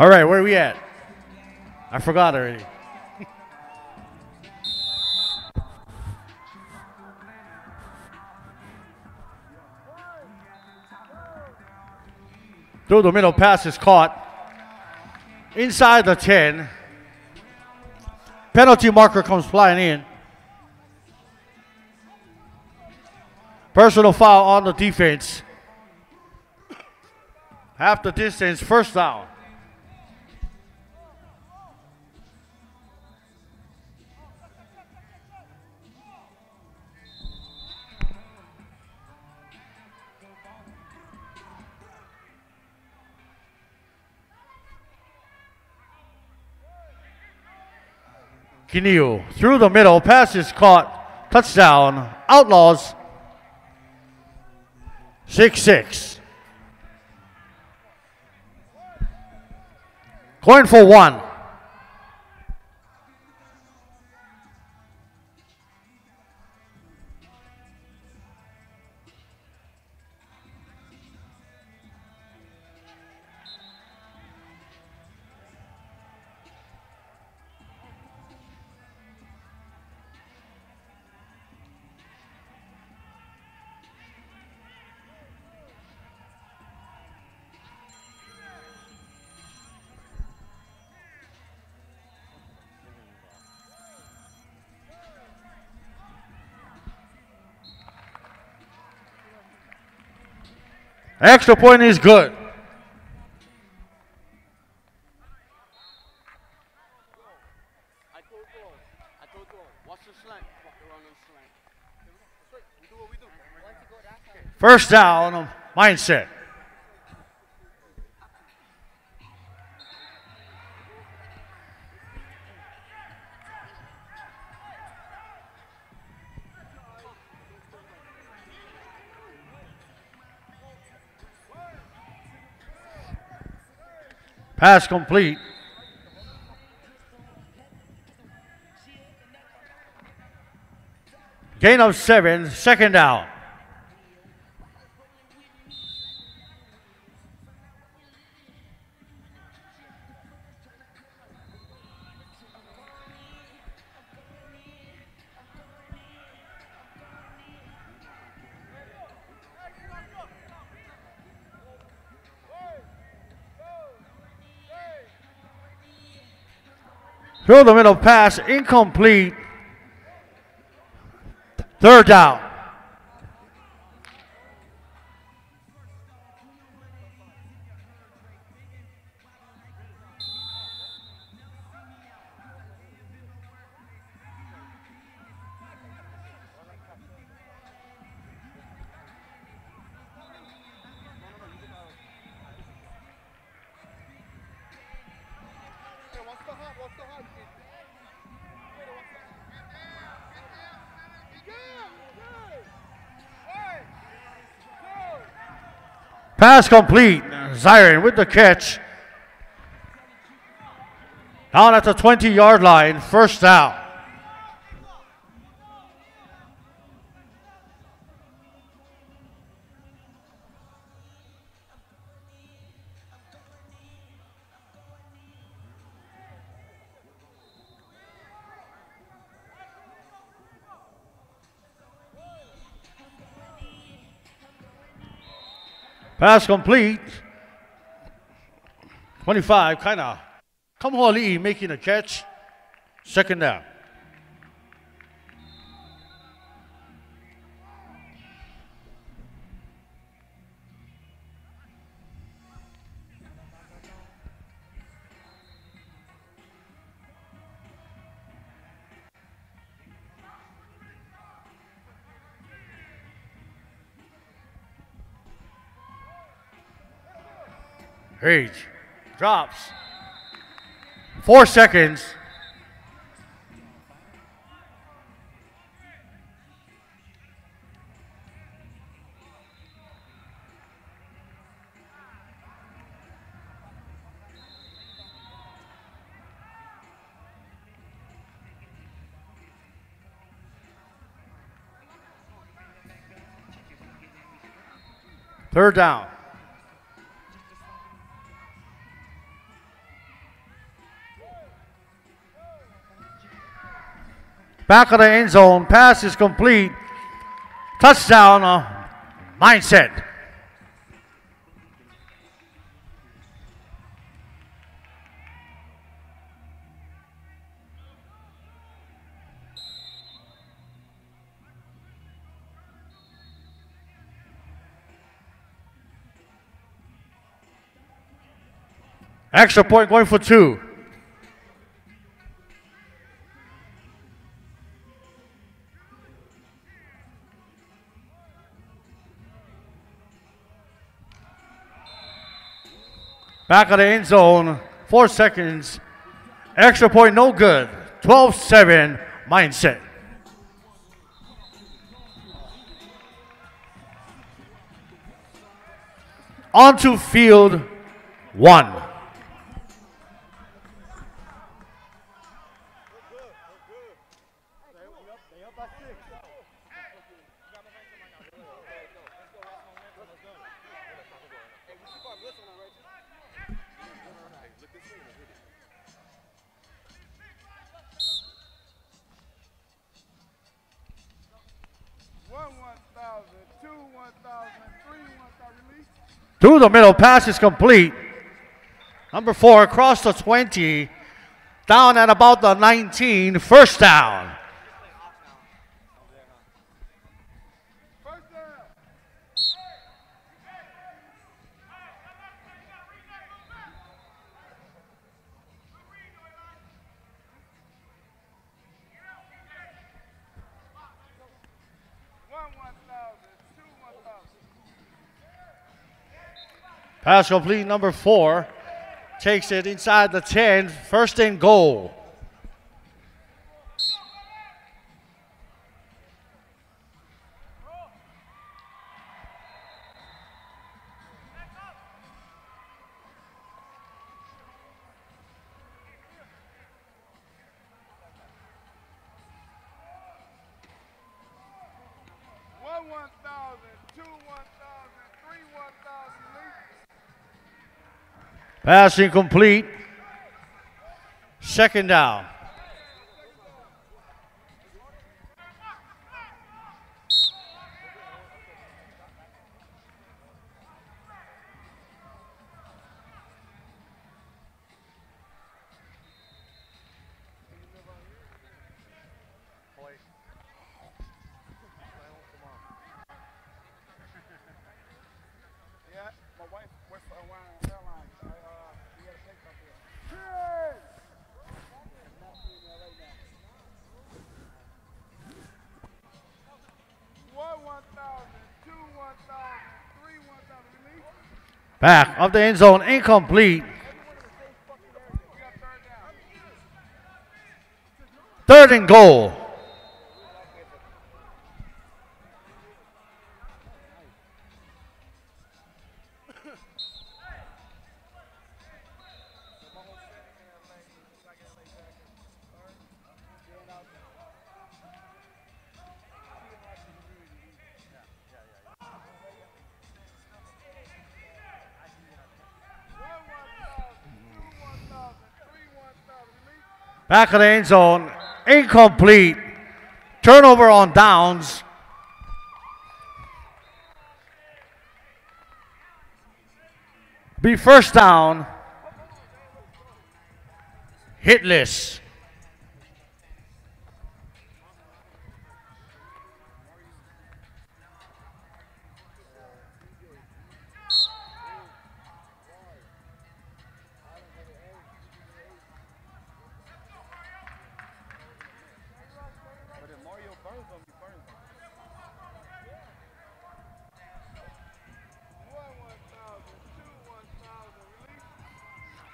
All right, where are we at? I forgot already. Through the middle pass is caught. Inside the 10. Penalty marker comes flying in. Personal foul on the defense. Half the distance, first down. Kineo through the middle, pass is caught, touchdown, Outlaws, 6 6. Going for one. You point is good. First down, mindset. Pass complete. Gain of seven, second down. Through the middle pass, incomplete. Third down. Pass complete. Zion with the catch. Down at the 20 yard line, first down. Pass complete. 25, kind of. Come Lee making a catch. Second down. Page drops. Four seconds. Third down. Back of the end zone. Pass is complete. Touchdown. Uh, mindset. Extra point going for two. Back of the end zone, four seconds. Extra point, no good. 12 7, mindset. Onto field one. One Through the middle, pass is complete. Number four across the 20, down at about the 19, first down. Pass complete, number four takes it inside the 10, first and goal. Pass incomplete. Second down. Yeah, my wife works for Hawaiian Airlines. I, uh, we got a take up here. Cheers! One 1,000, two 1,000, three 1,000. Release. Back of the end zone, incomplete. Third and goal. Back of the end zone, incomplete. Turnover on downs. Be first down. Hitless.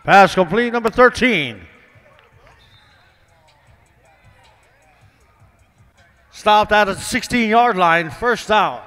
Pass complete, number 13. Stopped at the 16 yard line, first down.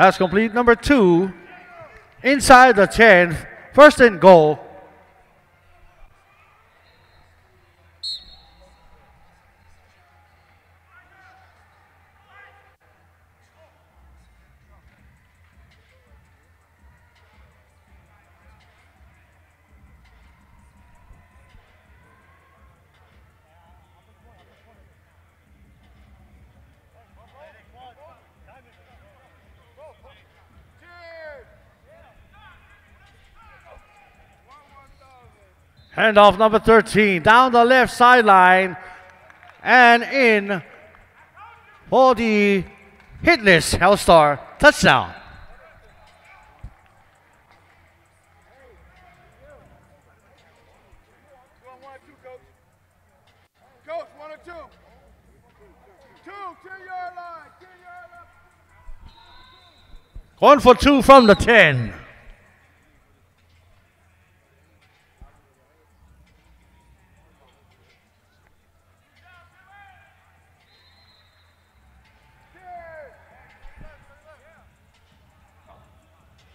Pass complete, number two. Inside the 10, first and goal. Handoff number 13 down the left sideline and in for the hitless Hellstar touchdown. One one two, coach. Coach, one or two. Two, ten yard line, ten yard line. Going for two from the 10.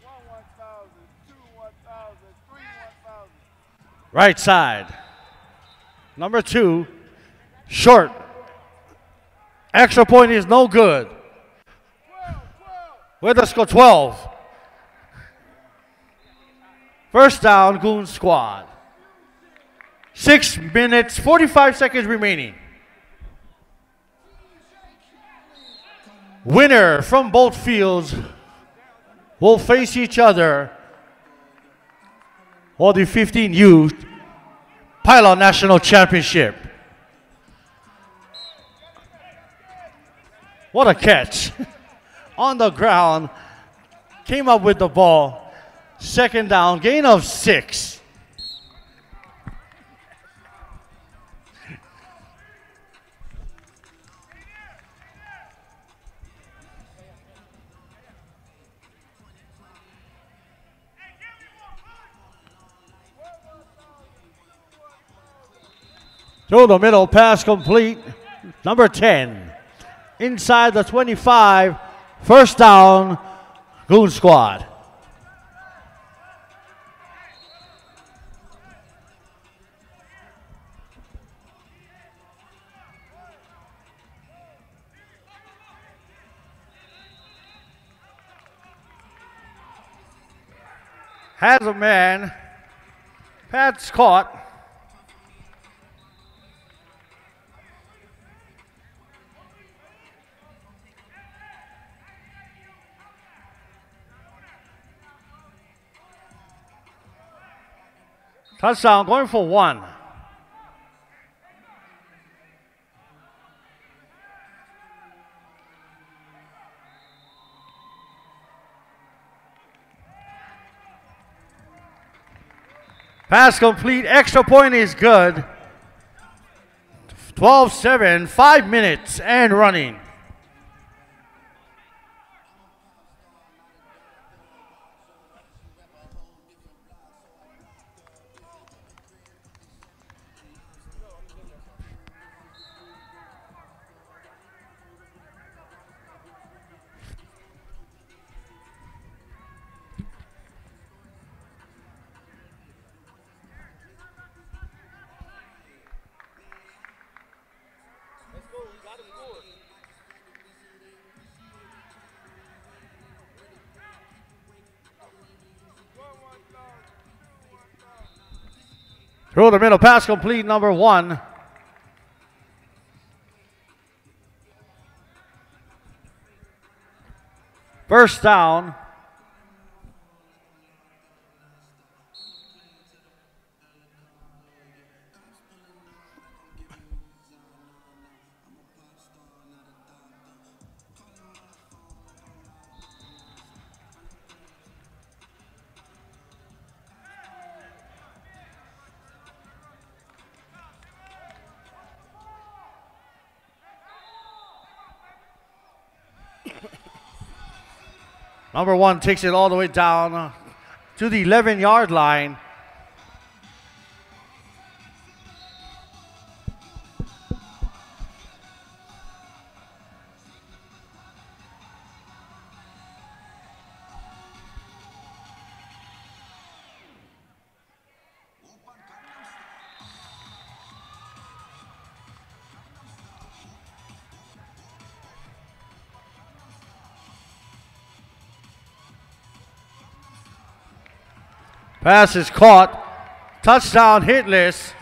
One one thousand, two one thousand, three one thousand. Right side. Number two, short. Extra point is no good. With the score 12. First down, Goon Squad. Six minutes, 45 seconds remaining. Winner from both fields will face each other for the 15U Pylon National Championship. What a catch. [laughs] On the ground, came up with the ball. Second down, gain of six. Through the middle, pass complete. Number 10. Inside the 25. First down, Goon Squad. Has a man. Pat's caught. Touchdown going for one. Pass complete. Extra point is good. 12 7, five minutes and running. Through the middle, pass complete, number one. First down. Number one takes it all the way down to the 11 yard line. Pass is caught. Touchdown hitless.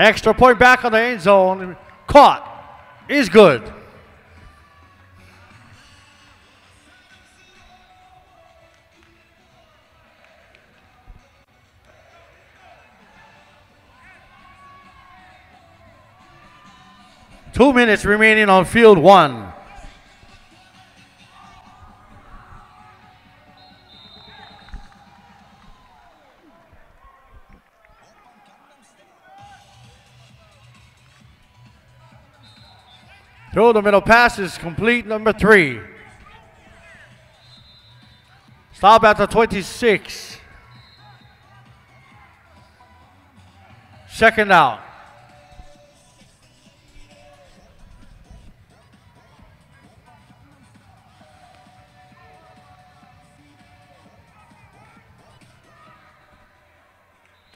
Extra point back on the end zone. Caught. Is good. Two minutes remaining on field one. The middle pass is complete. Number three. Stop at the 26. Second out.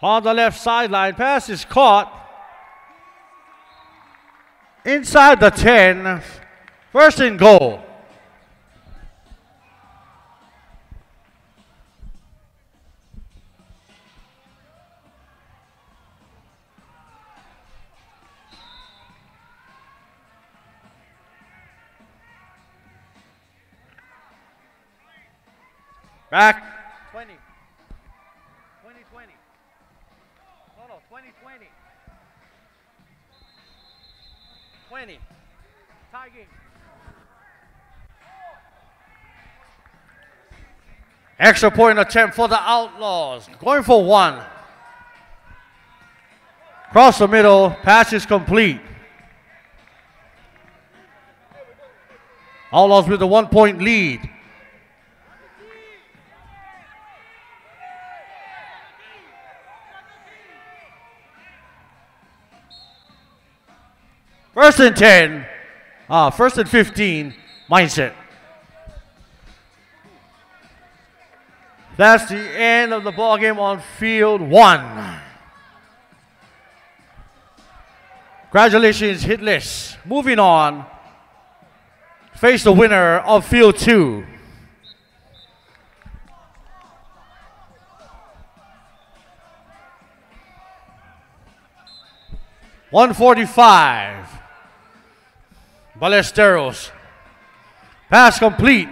On the left sideline, pass is caught. Inside the 10, first and goal. Back. Extra point attempt for the Outlaws. Going for one. Cross the middle, pass is complete. Outlaws with a one point lead. First and 10. Uh, first and 15. Mindset. That's the end of the ball game on field one. Congratulations, hitless. Moving on. Face the winner of field two. One forty-five. Ballesteros. Pass complete.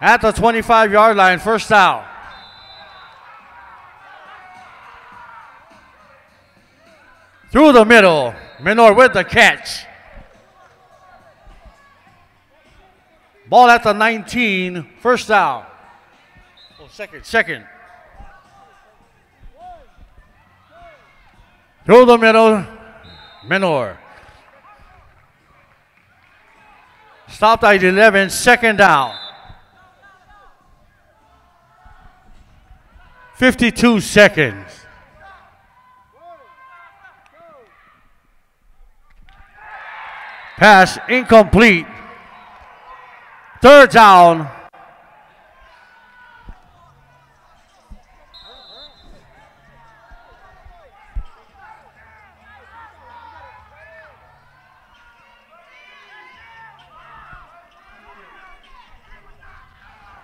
At the 25 yard line, first down. Through the middle, Minor with the catch. Ball at the 19, first down. Oh, second, second. Through the middle, Minor. Stopped at 11, second down. 52 seconds. Pass incomplete. Third down.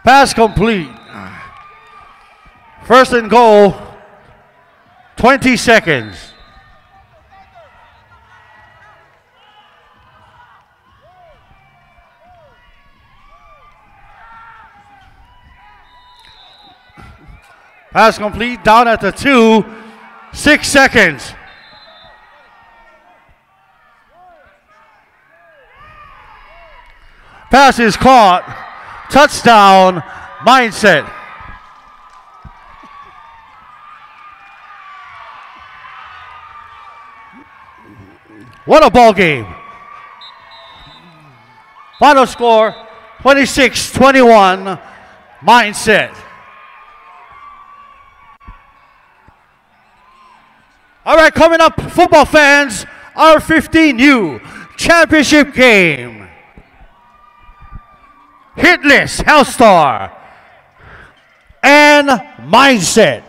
Pass complete. First and goal, 20 seconds. Pass complete, down at the two, six seconds. Pass is caught. Touchdown, mindset. What a ball game. Final score 26 21, mindset. All right, coming up, football fans, our 15U championship game. Hitless, Hellstar, and Mindset.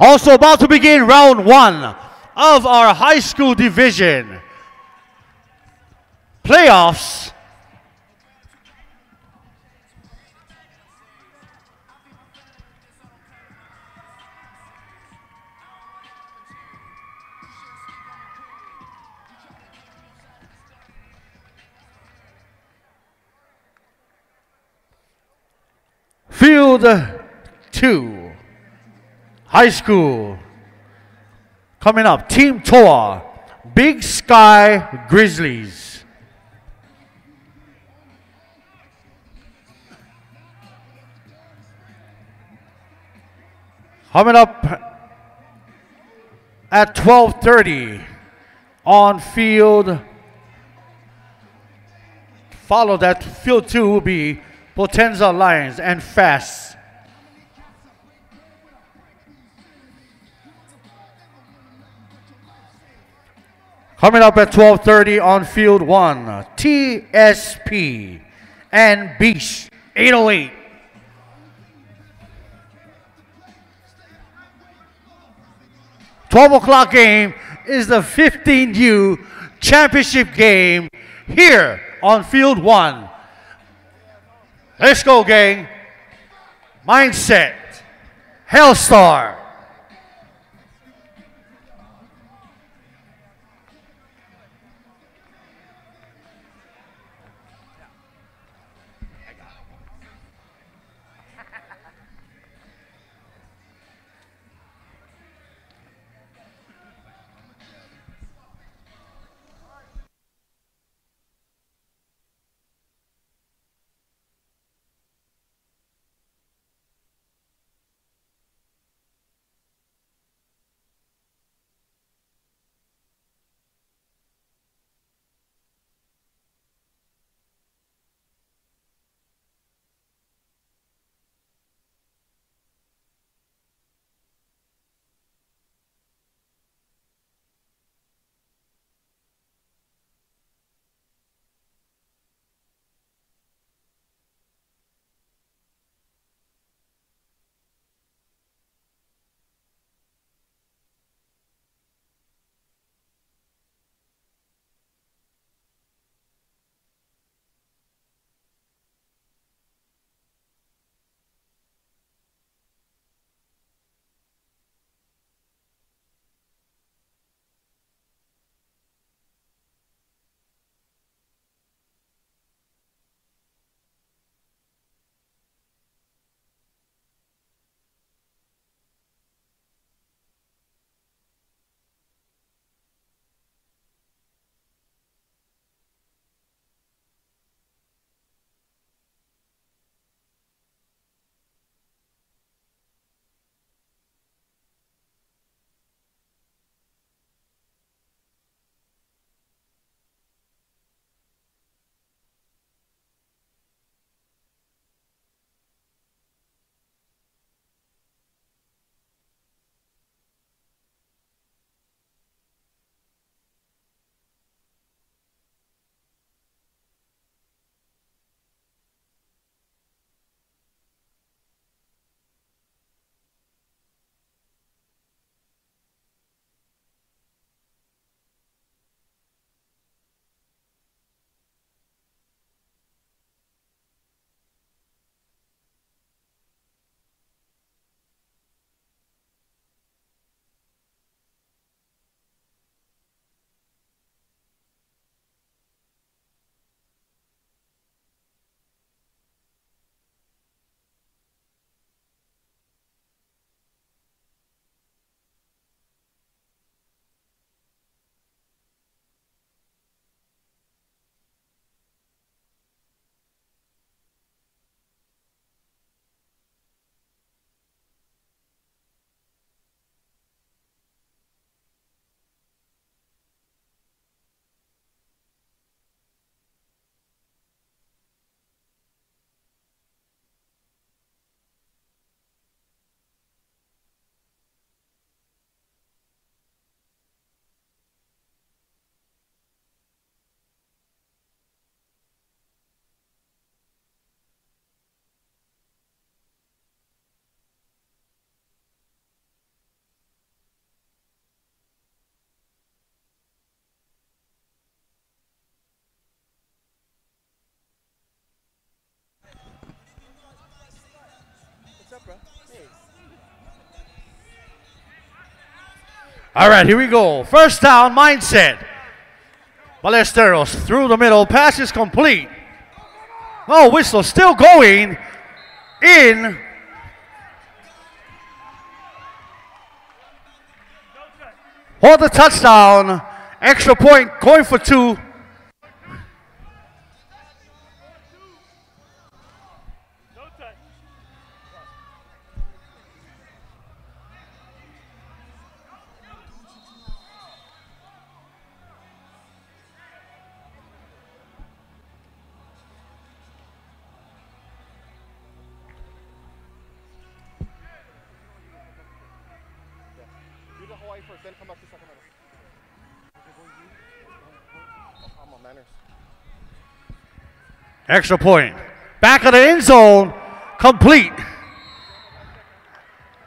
Also about to begin round one of our high school division playoffs. Field two, high school. Coming up, Team Toa, Big Sky Grizzlies. Coming up at 12:30 on field. Follow that field two will be Potenza Lions and Fast. Coming up at 12:30 on field 1, TSP and Beach 808. Twelve o'clock game is the 15U championship game here on field one. Let's go, gang. Mindset. Hellstar. All right, here we go. First down mindset. Ballesteros through the middle. Pass is complete. No whistle, still going in. For the touchdown. Extra point going for two. Extra point. Back of the end zone. Complete.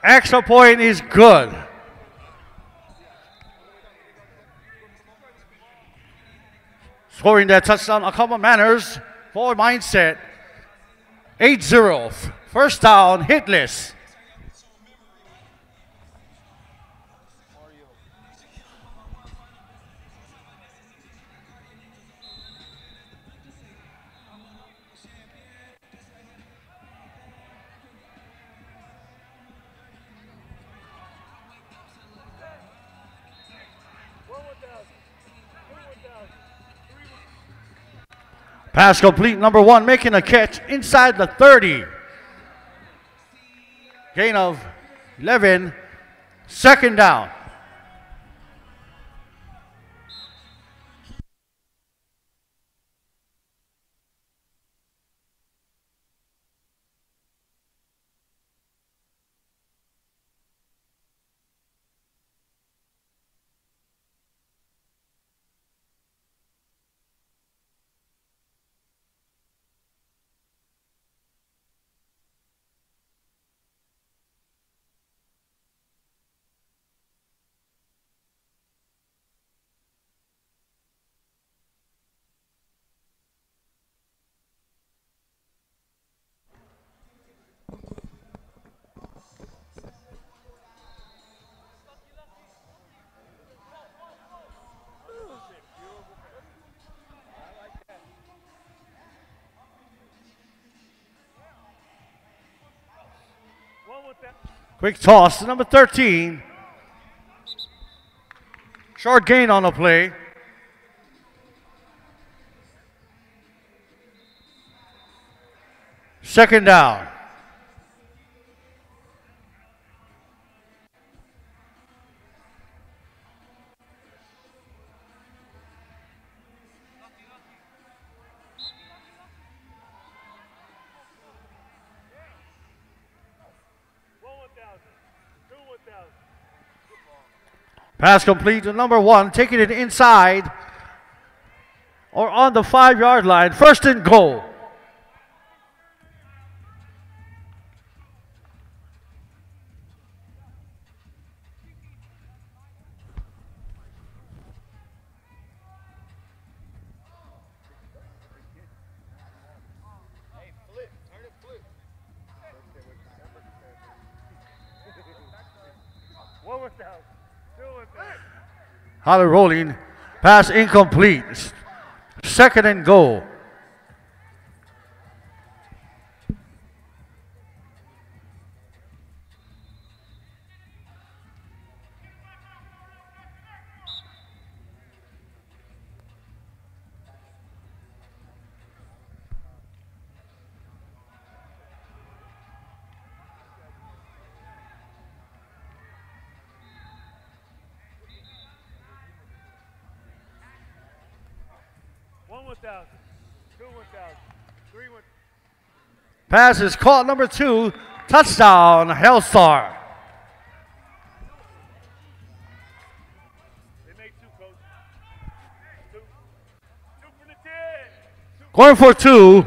Extra point is good. Scoring that touchdown, a couple manners for mindset. 8 0. First down, hitless. Pass complete, number one, making a catch inside the 30. Gain of 11. Second down. Quick toss to number 13. Short gain on the play. Second down. Pass complete to number one, taking it inside or on the five yard line. First and goal. Holly rolling. Pass incomplete. Second and goal. Pass is caught. Number two. Touchdown, Hellstar. Going for two. He's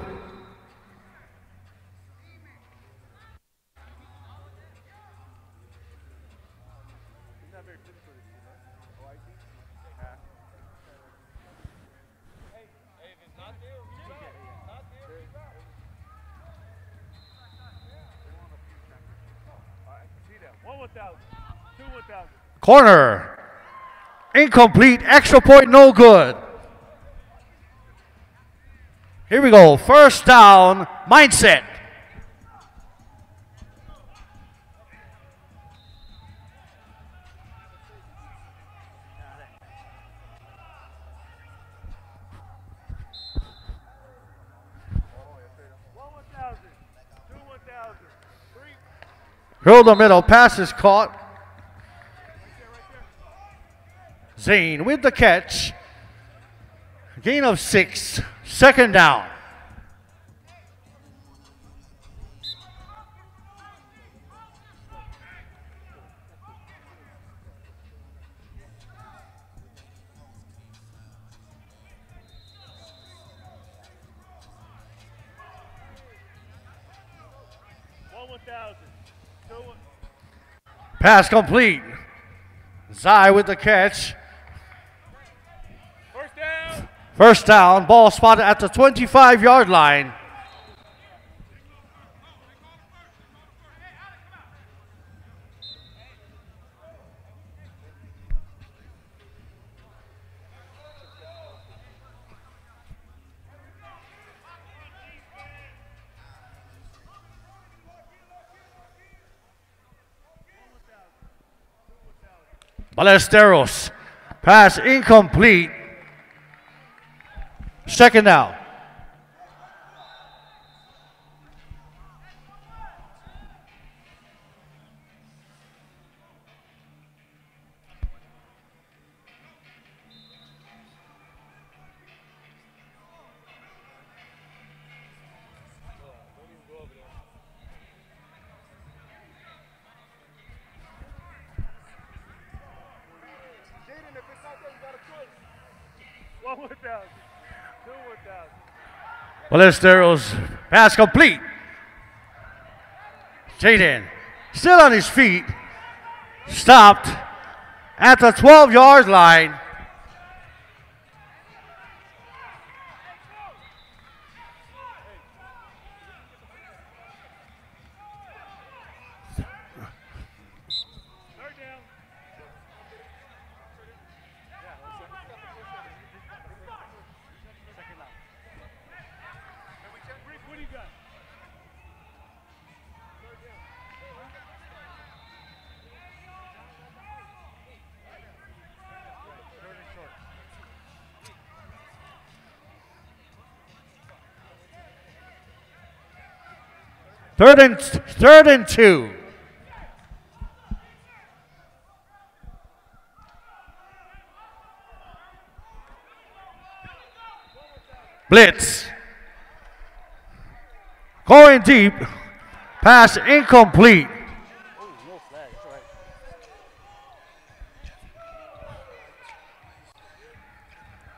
not very fit for this team, right? Oh, I think. Nah. 1,000. Two 1,000. Corner. Incomplete. Extra point, no good. Here we go. First down, mindset. One 1,000. Two 1,000. Three. Through the middle. Pass is caught. Zane with the catch. Gain of six. Second down. One 1,000. Two one. Pass complete. Zai with the catch. First down. Ball spotted at the 25 yard line. Ballesteros. Pass incomplete. A choice. One 1,000. Two 1,000. Ballesteros. Pass complete. Jaden. Still on his feet. Stopped at the 12 yard line. Third and third and two. Blitz. Going deep. Pass incomplete.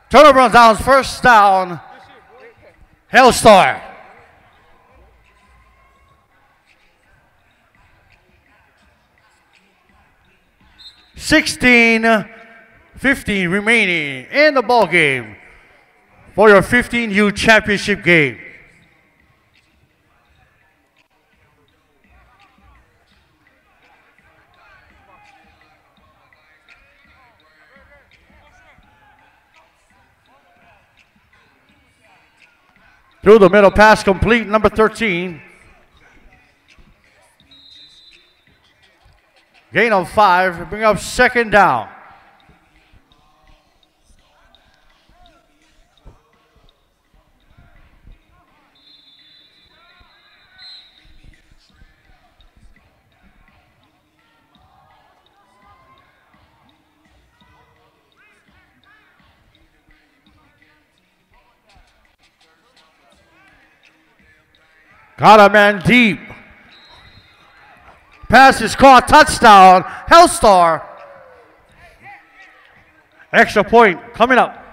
Turnover on downs. First down. Hellstar. Sixteen, fifteen remaining in the ball game for your 15U championship game. Through the middle pass complete, number 13. Gain of five, bring up second down. Got a man deep. Pass is caught. Touchdown. Hellstar. Extra point coming up.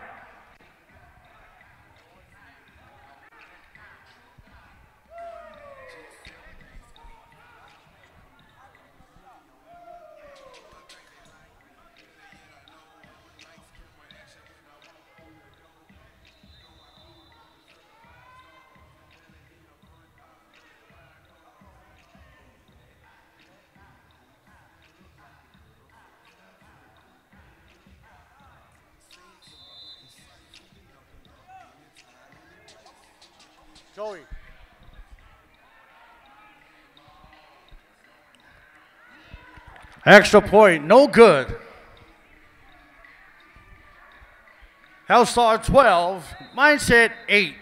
Extra point, no good. Hellstar 12, Mindset 8.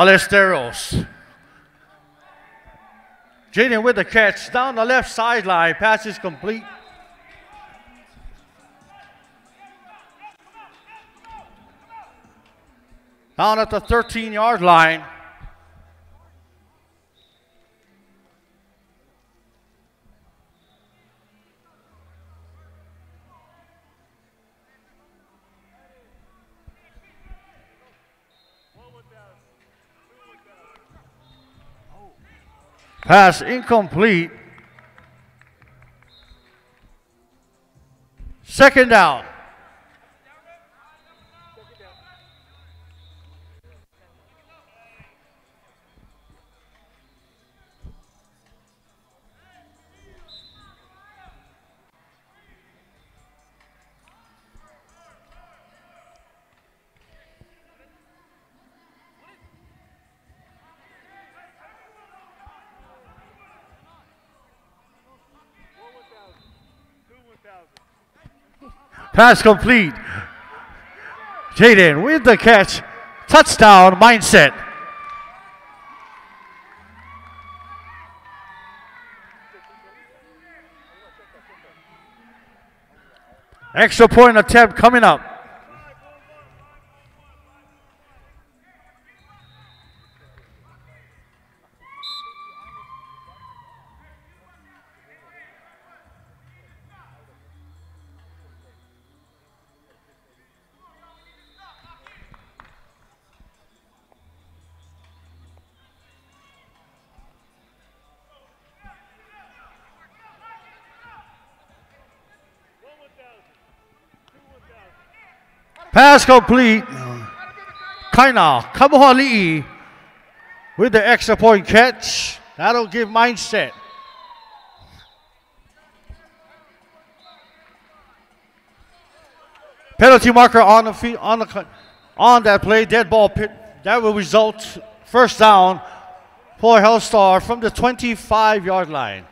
Ballesteros. Jaden with the catch down the left sideline. Pass is complete. Down at the 13 yard line. Pass incomplete. Second down. Pass complete. Jaden with the catch. Touchdown mindset. Extra point attempt coming up. Pass complete. Kaina Kamuhali'i with the extra point catch. That'll give mindset. Penalty marker on the feet on the on that play. Dead ball pit. That will result first down for Hellstar from the 25 yard line.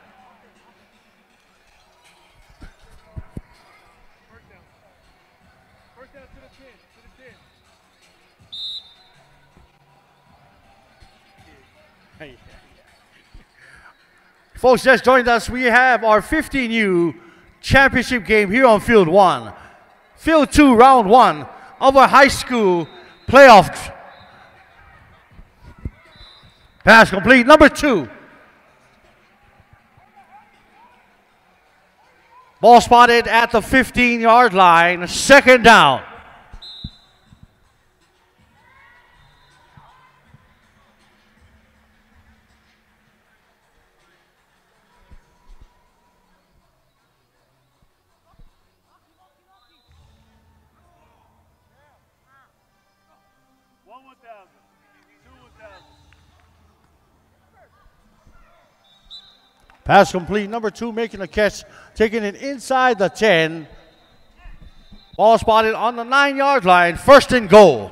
Folks, just joined us. We have our 15U championship game here on Field 1. Field 2, Round 1 of our high school playoff. Pass complete. Number 2. Ball spotted at the 15 yard line. Second down. Pass complete. Number two making a catch, taking it inside the 10. Ball spotted on the nine yard line. First and goal.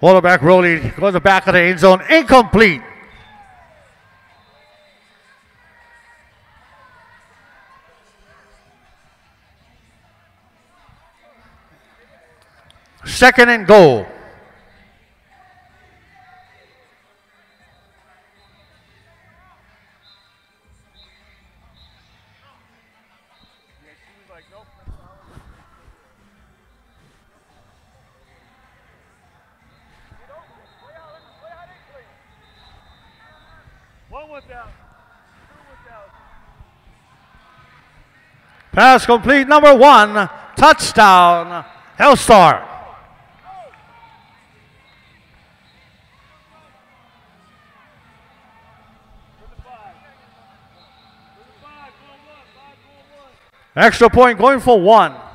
Quarterback rolling, goes the back of the end zone, incomplete. Second and goal. Pass complete. Number one. Touchdown. Hellstar. Extra point going for. One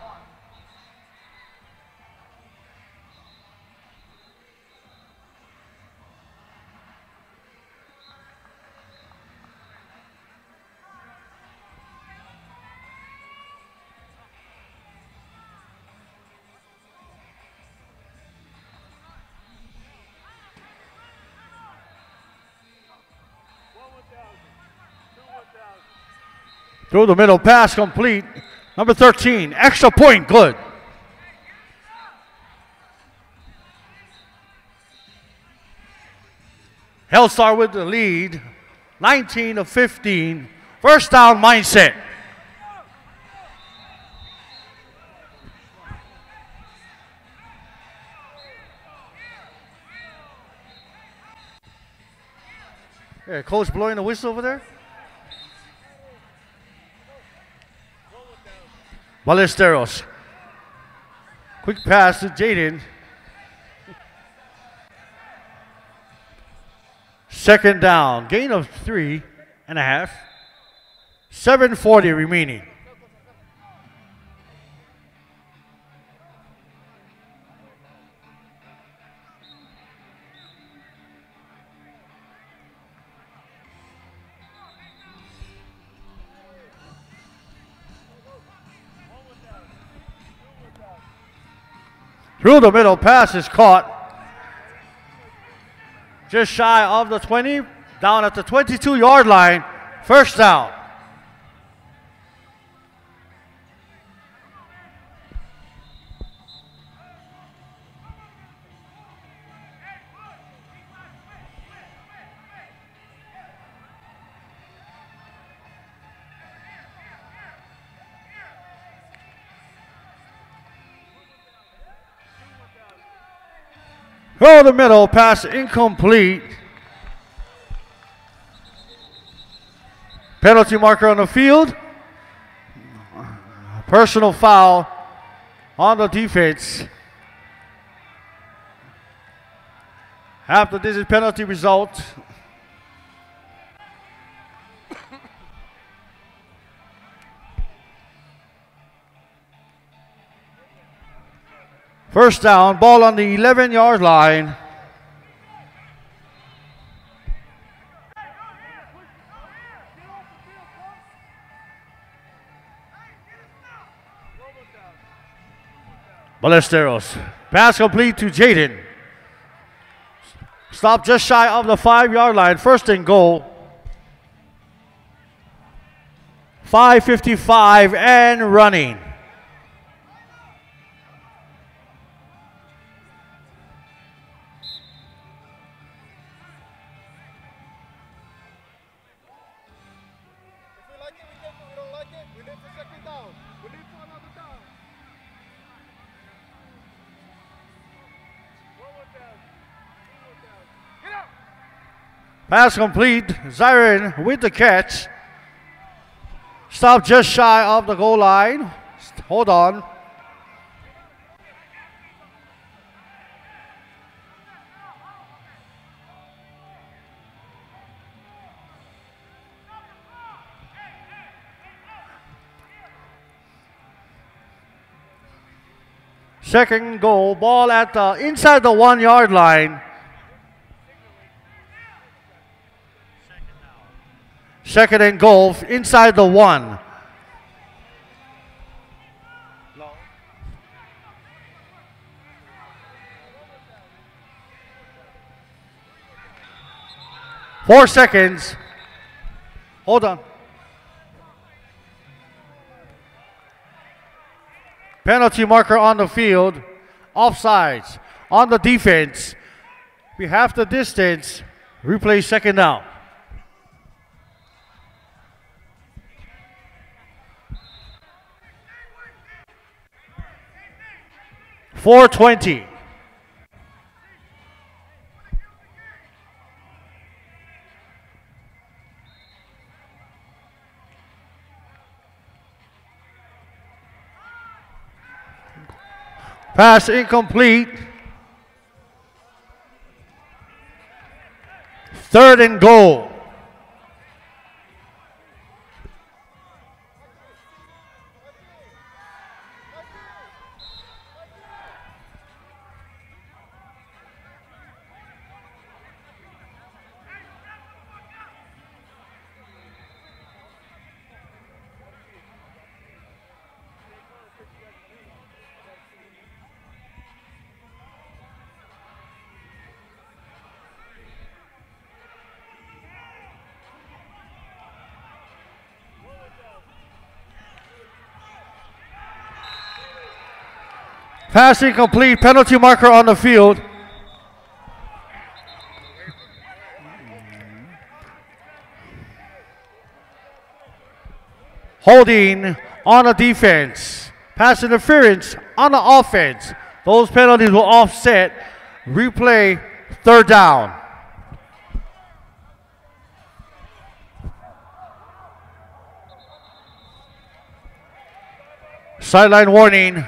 Through the middle. Pass complete. Number 13. Extra point. Good. Hellstar with the lead. 19 to 15. First down mindset. Yeah, coach blowing the whistle over there. Ballesteros. Quick pass to Jaden. Second down. Gain of three and a half. 740 remaining. Through the middle, pass is caught. Just shy of the 20, down at the 22 yard line. First down. Through the middle, pass incomplete. Penalty marker on the field. Personal foul on the defense. After this is penalty result. First down, ball on the 11 yard line. Ballesteros. Pass complete to Jaden. Stop just shy of the five yard line. First and goal. 555 and running. Pass complete. Zyron with the catch. Stop just shy of the goal line. Hold on. Second goal, ball at the inside the one yard line. Second and goal inside the one. Four seconds. Hold on. Penalty marker on the field. offsides. On the defense, we have the distance. Replay second down. Four twenty. Pass incomplete. Third and goal. Pass incomplete. Penalty marker on the field. Holding on the defense. Pass interference on the offense. Those penalties will offset. Replay third down. Sideline warning.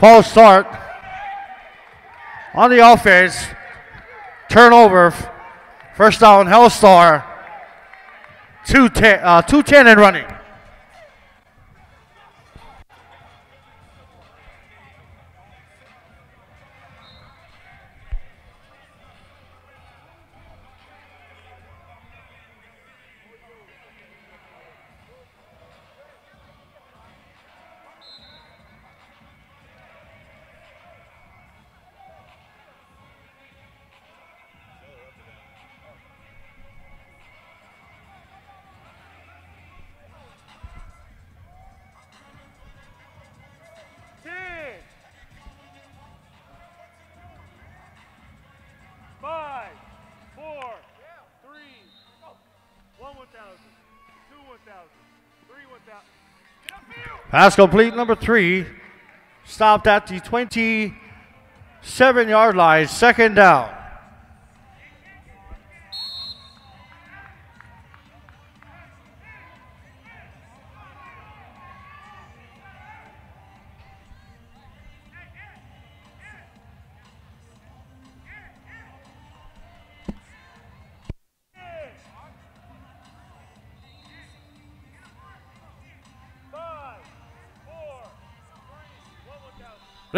False start on the offense. Turnover. First down, Hellstar. 210, uh, 210 and running. Pass complete number three. Stopped at the 27 yard line. Second down.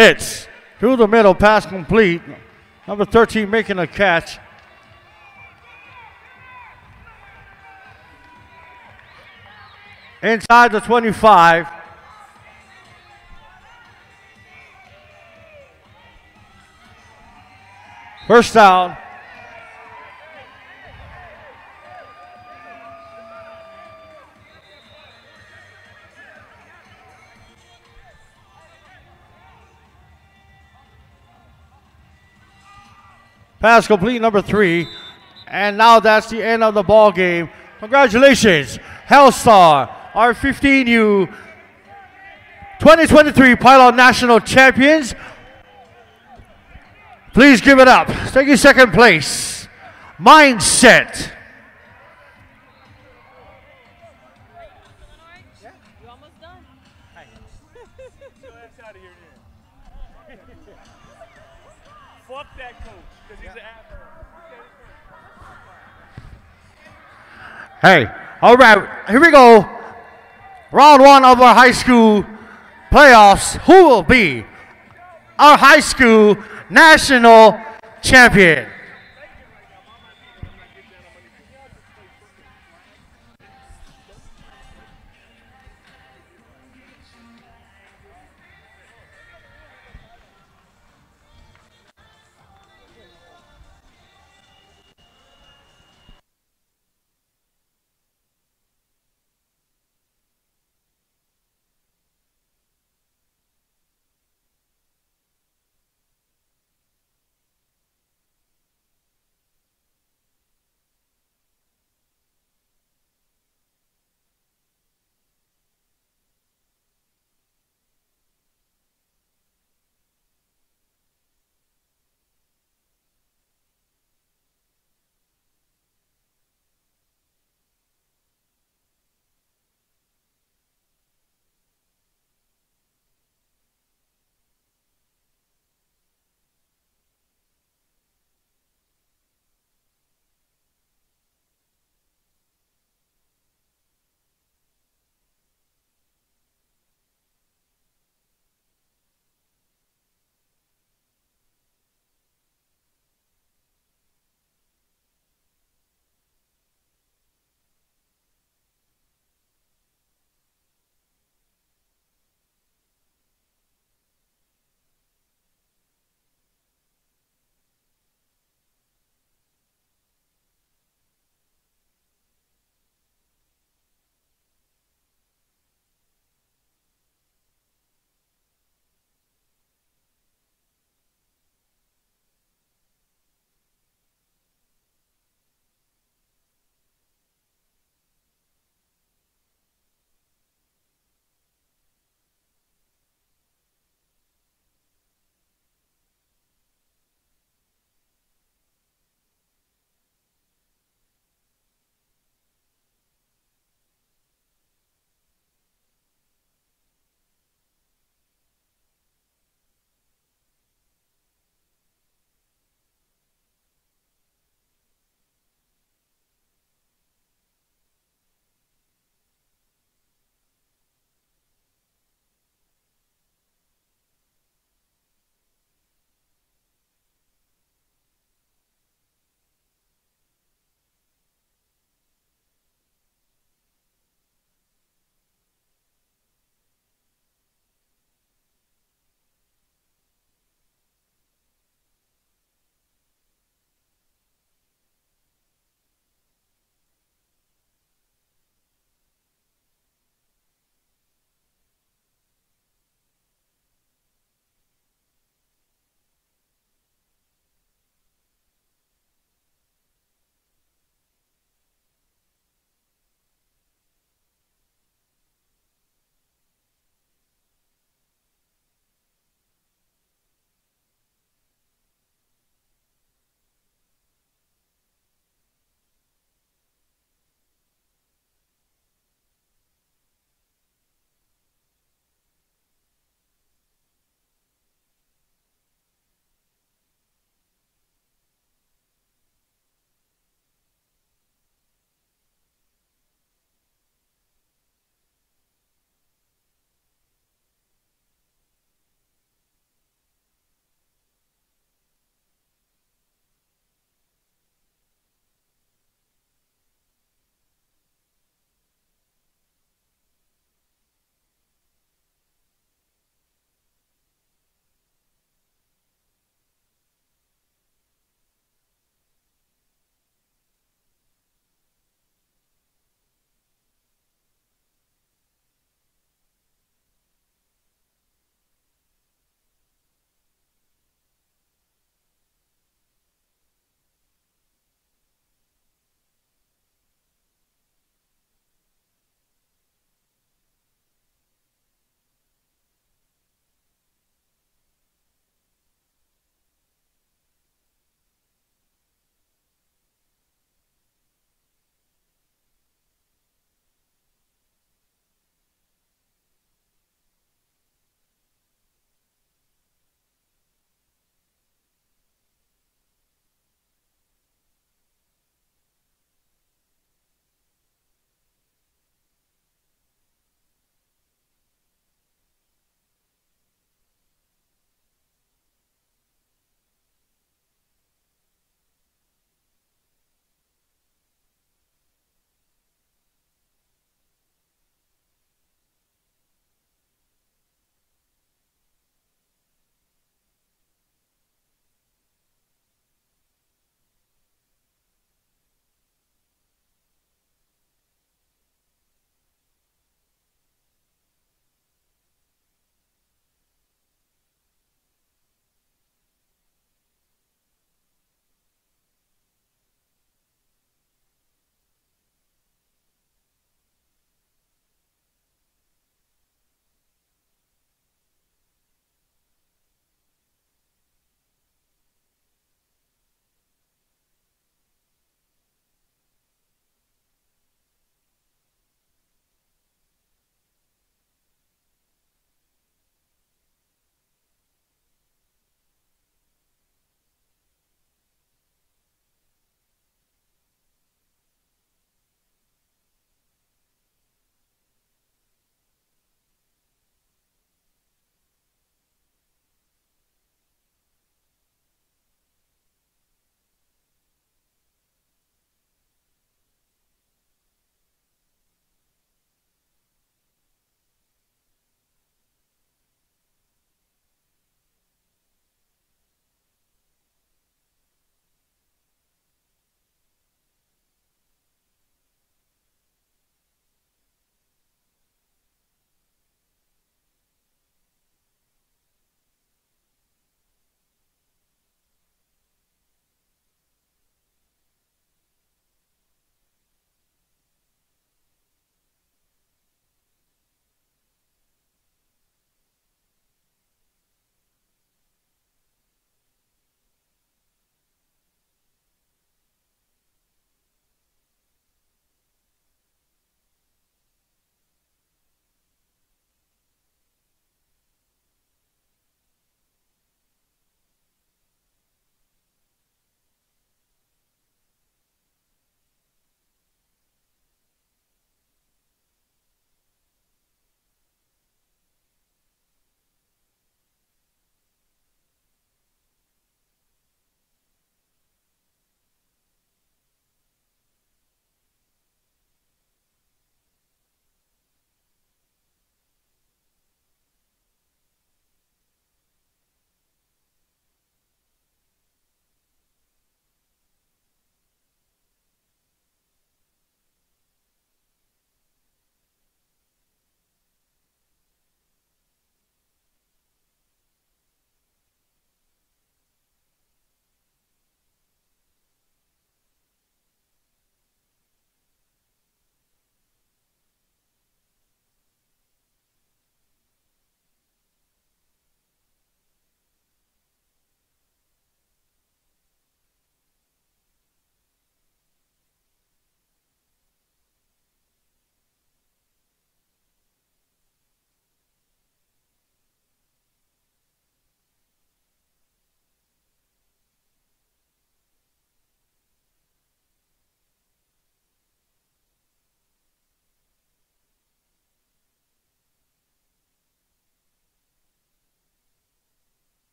Blitz. Through the middle. Pass complete. Number 13 making a catch. Inside the 25. First down. Pass complete number three. And now that's the end of the ball game. Congratulations, Hellstar, our 15U 2023 Pylon National Champions. Please give it up. Taking second place, Mindset. Hey, all right, here we go. Round one of our high school playoffs. Who will be our high school national champion?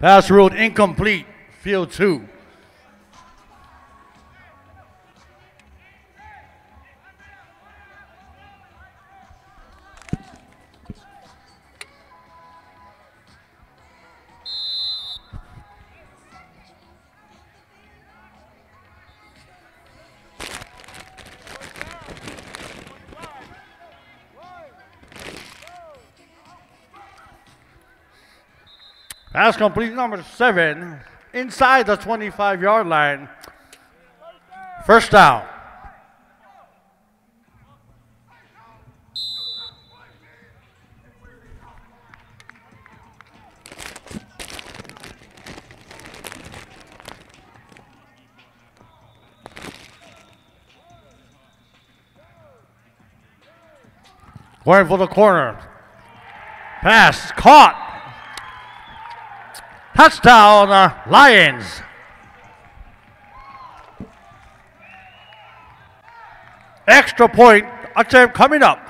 Pass ruled incomplete. Field two. Pass complete number seven. Inside the 25 yard line. First down. Going for the corner. Pass caught. Touchdown, uh, Lions. Extra point attempt coming up.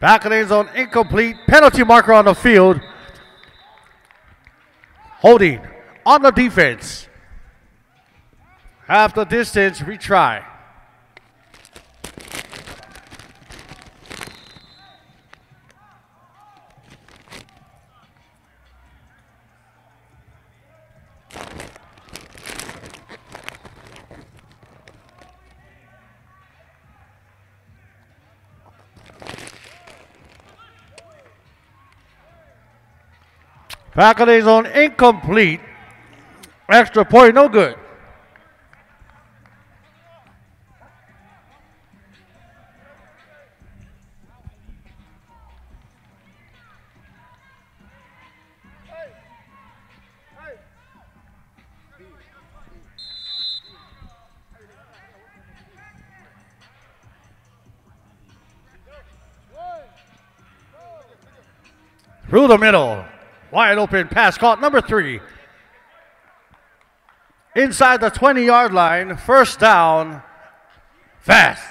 Back of the end zone, incomplete. Penalty marker on the field. Holding on the defense. Half the distance, retry. The end incomplete. Extra point, no good. Through the middle. Wide open pass caught number three. Inside the 20 yard line, first down, fast.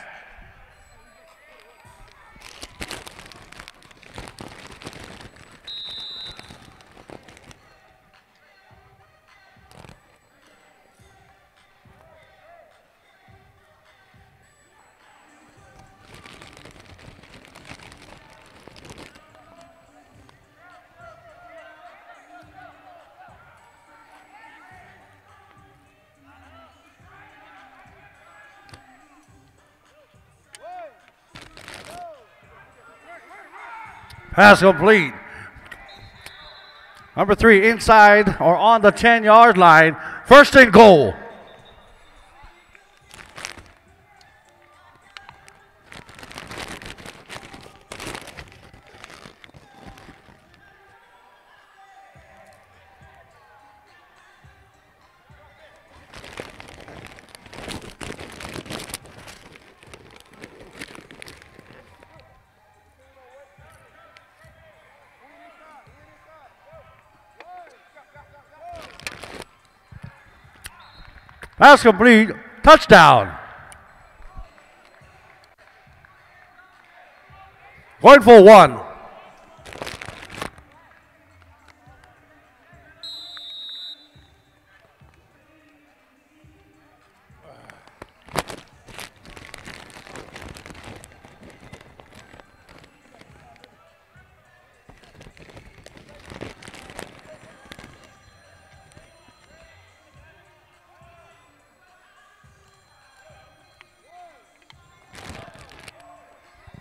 Pass complete. Number three inside or on the 10 yard line. First and goal. Pass complete. Touchdown. Going for one.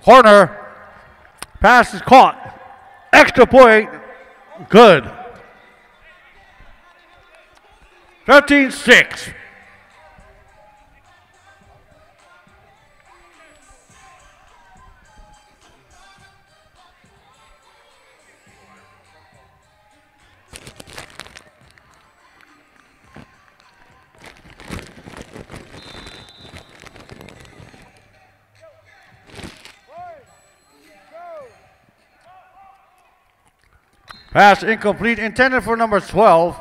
Corner. Pass is caught. Extra point. Good. 13 6. Pass incomplete, intended for number 12.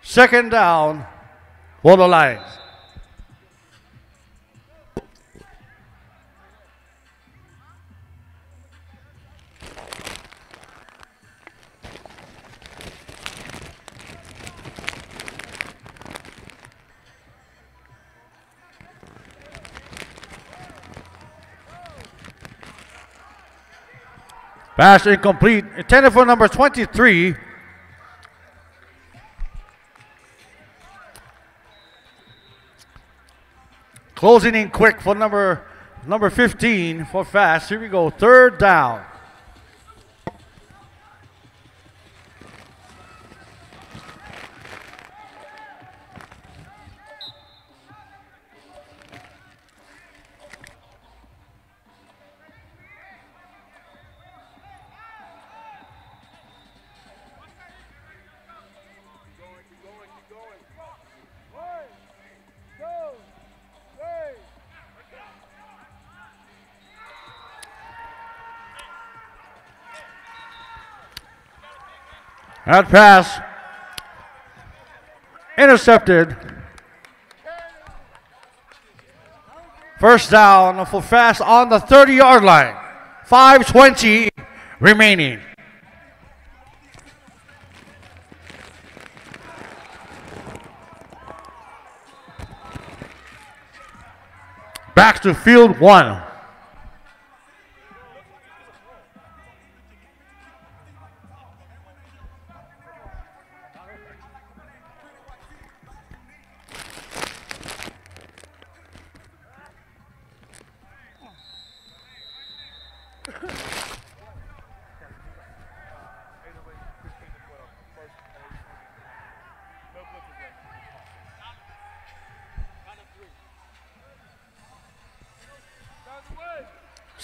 Second down for the Lions. Pass incomplete, intended for number 23. Closing in quick for number number 15 for fast. Here we go. Third down. That pass intercepted. First down for fast on the 30 yard line. 520 remaining. Back to field one.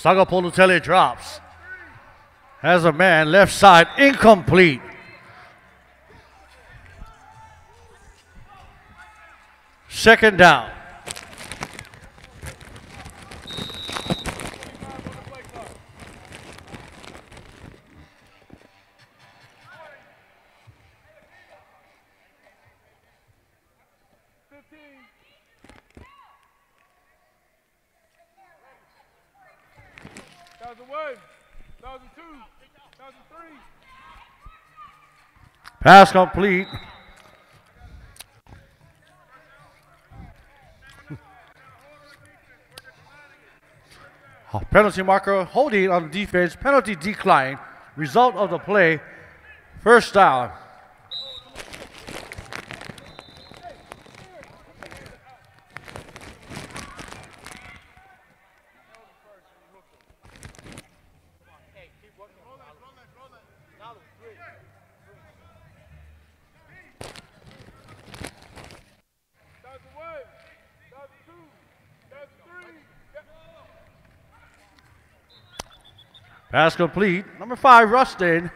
Sagapolutele drops. Has a man left side incomplete. Second down. Fifteen. Thousand Pass complete. [laughs] Penalty marker holding on defense. Penalty decline. Result of the play. First down. Thousand one, thousand two, thousand three. Pass complete. Number five, Rustin.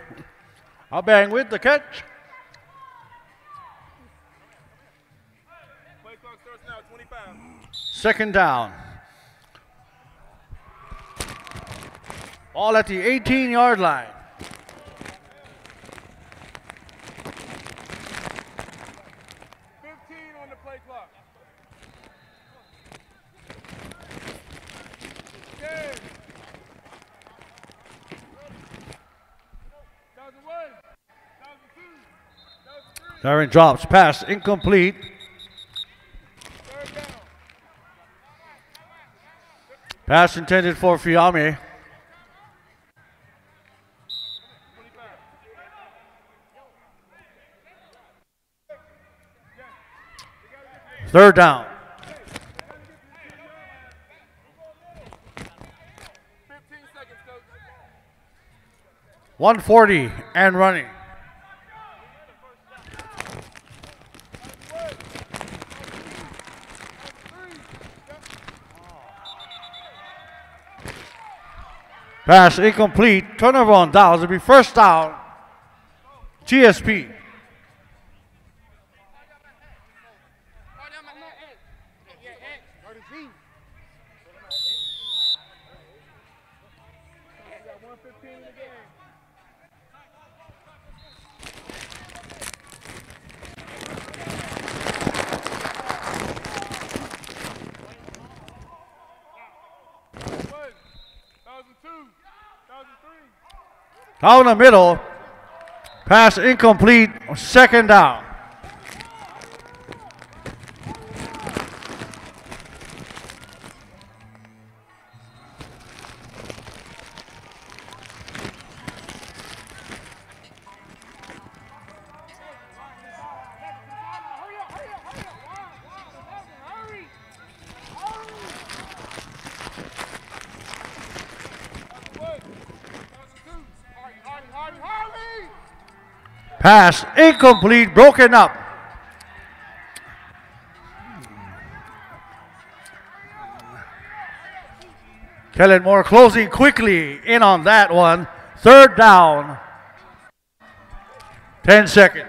I'll bang with the catch. Second down. Ball at the 18 yard line. Fifteen on the play clock. Ten. Thousand one, thousand two, Darren drops. Pass incomplete. Pass intended for Fiame. Third down. Coach. 140 and running. Pass incomplete. Turnover on downs. It'll be first down. GSP. Start a G. We got 115 in the game. One, thousand two, thousand three. Down the middle. Pass incomplete. Second down. Pass incomplete. Broken up. Kellen Moore closing quickly in on that one. Third down. 10 seconds.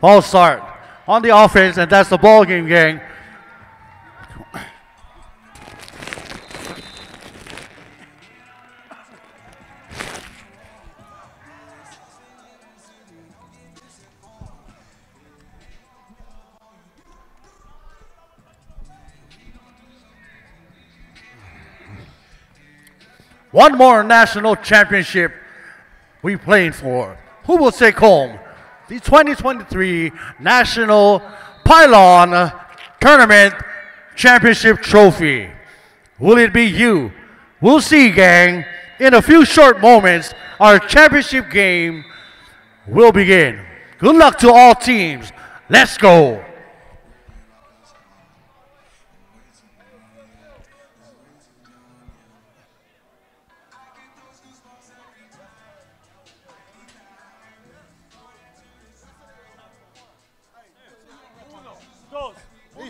False start on the offense, and that's the ball game, gang. One more national championship we playing for. Who will take home the 2023 National Pylon Tournament Championship Trophy? Will it be you? We'll see, gang. In a few short moments, our championship game will begin. Good luck to all teams. Let's go.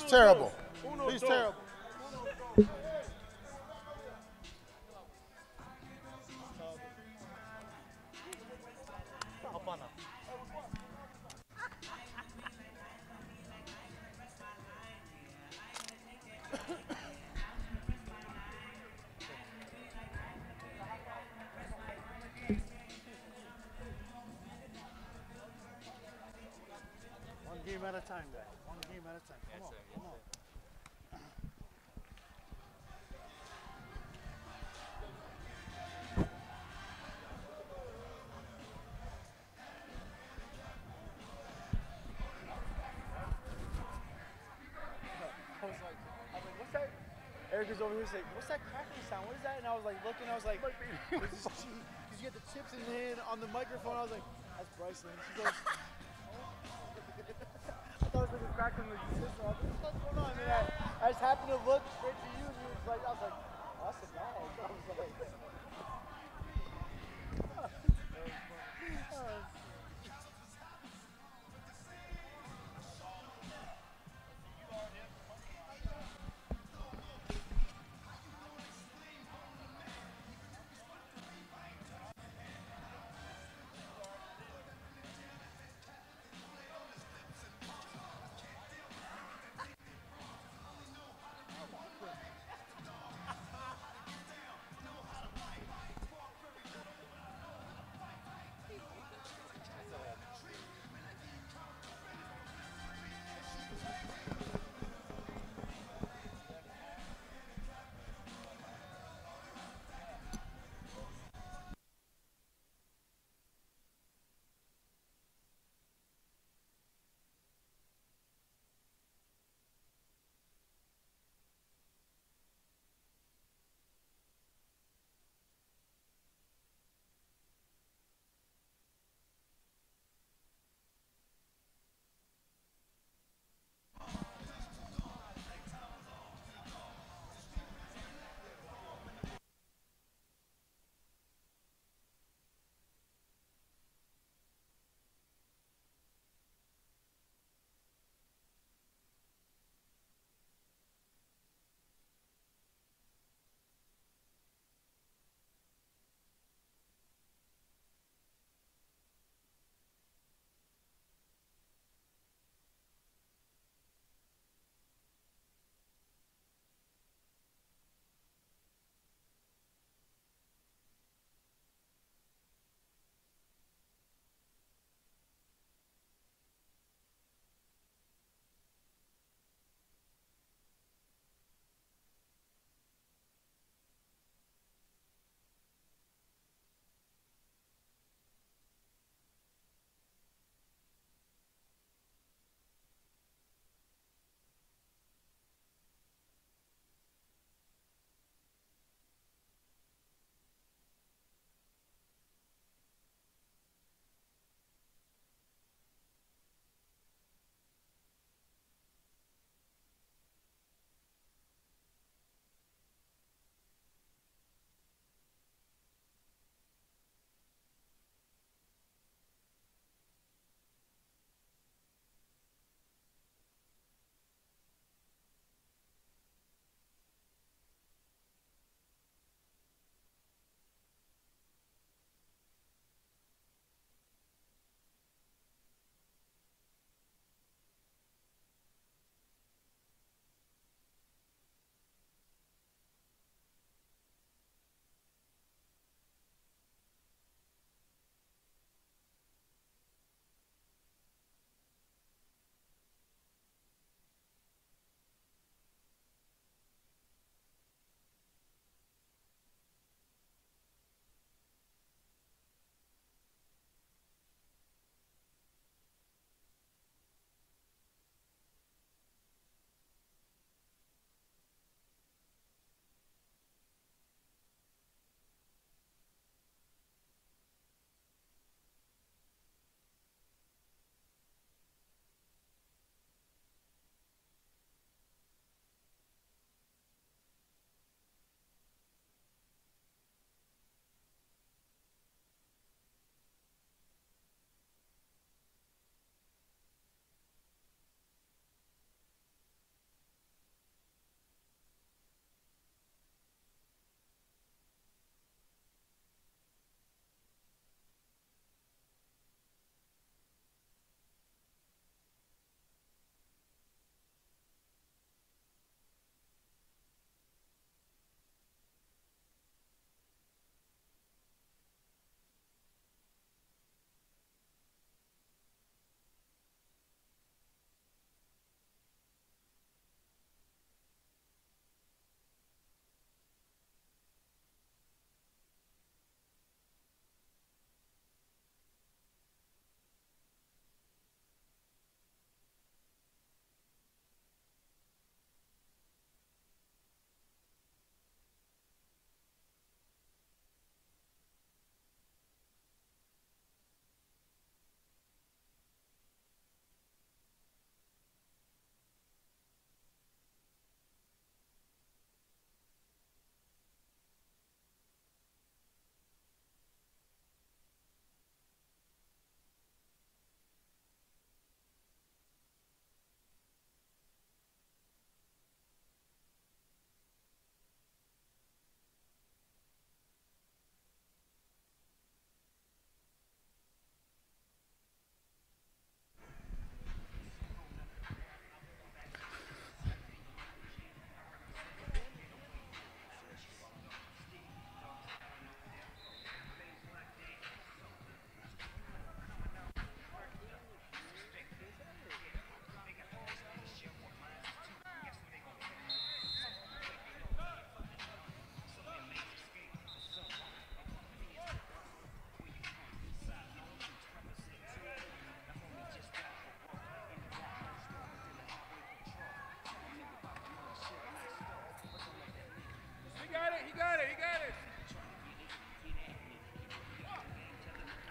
Terrible. He's terrible. Over here saying, what's that cracking sound? What is that? And I was like looking, I was like, because you get the chips in the hand on the microphone. I was like, that's Bryson. She goes, [laughs] I thought it was like a crackling like this. I was like, what's going on? And I, I just happened to look straight to you, and you was like, I was like,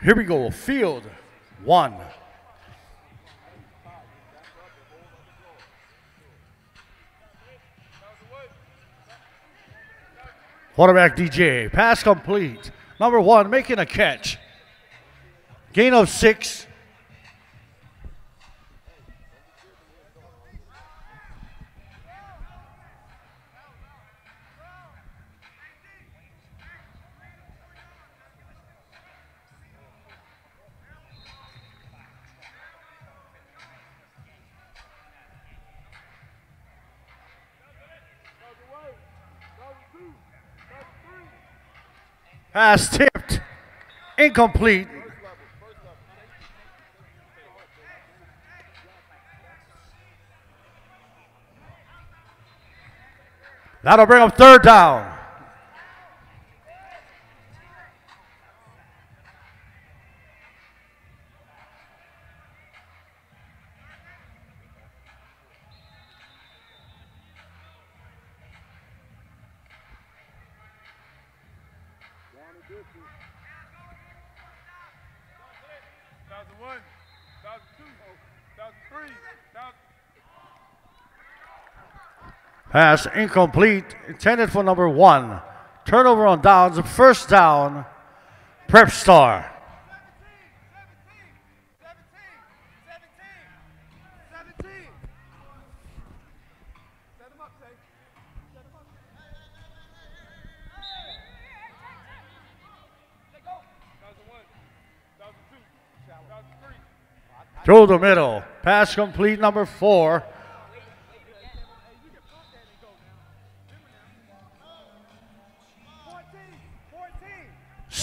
Here we go. Field one. Quarterback DJ. Pass complete. Number one making a catch. Gain of six. Pass tipped. Incomplete. That'll bring up third down. Pass incomplete. Intended for number one. Turnover on downs. First down. Prep Star. 17, 17, 17. Set him up, Tay. Set him up. Thousand one, thousand two, thousand three. Through the middle. Pass complete. Number four.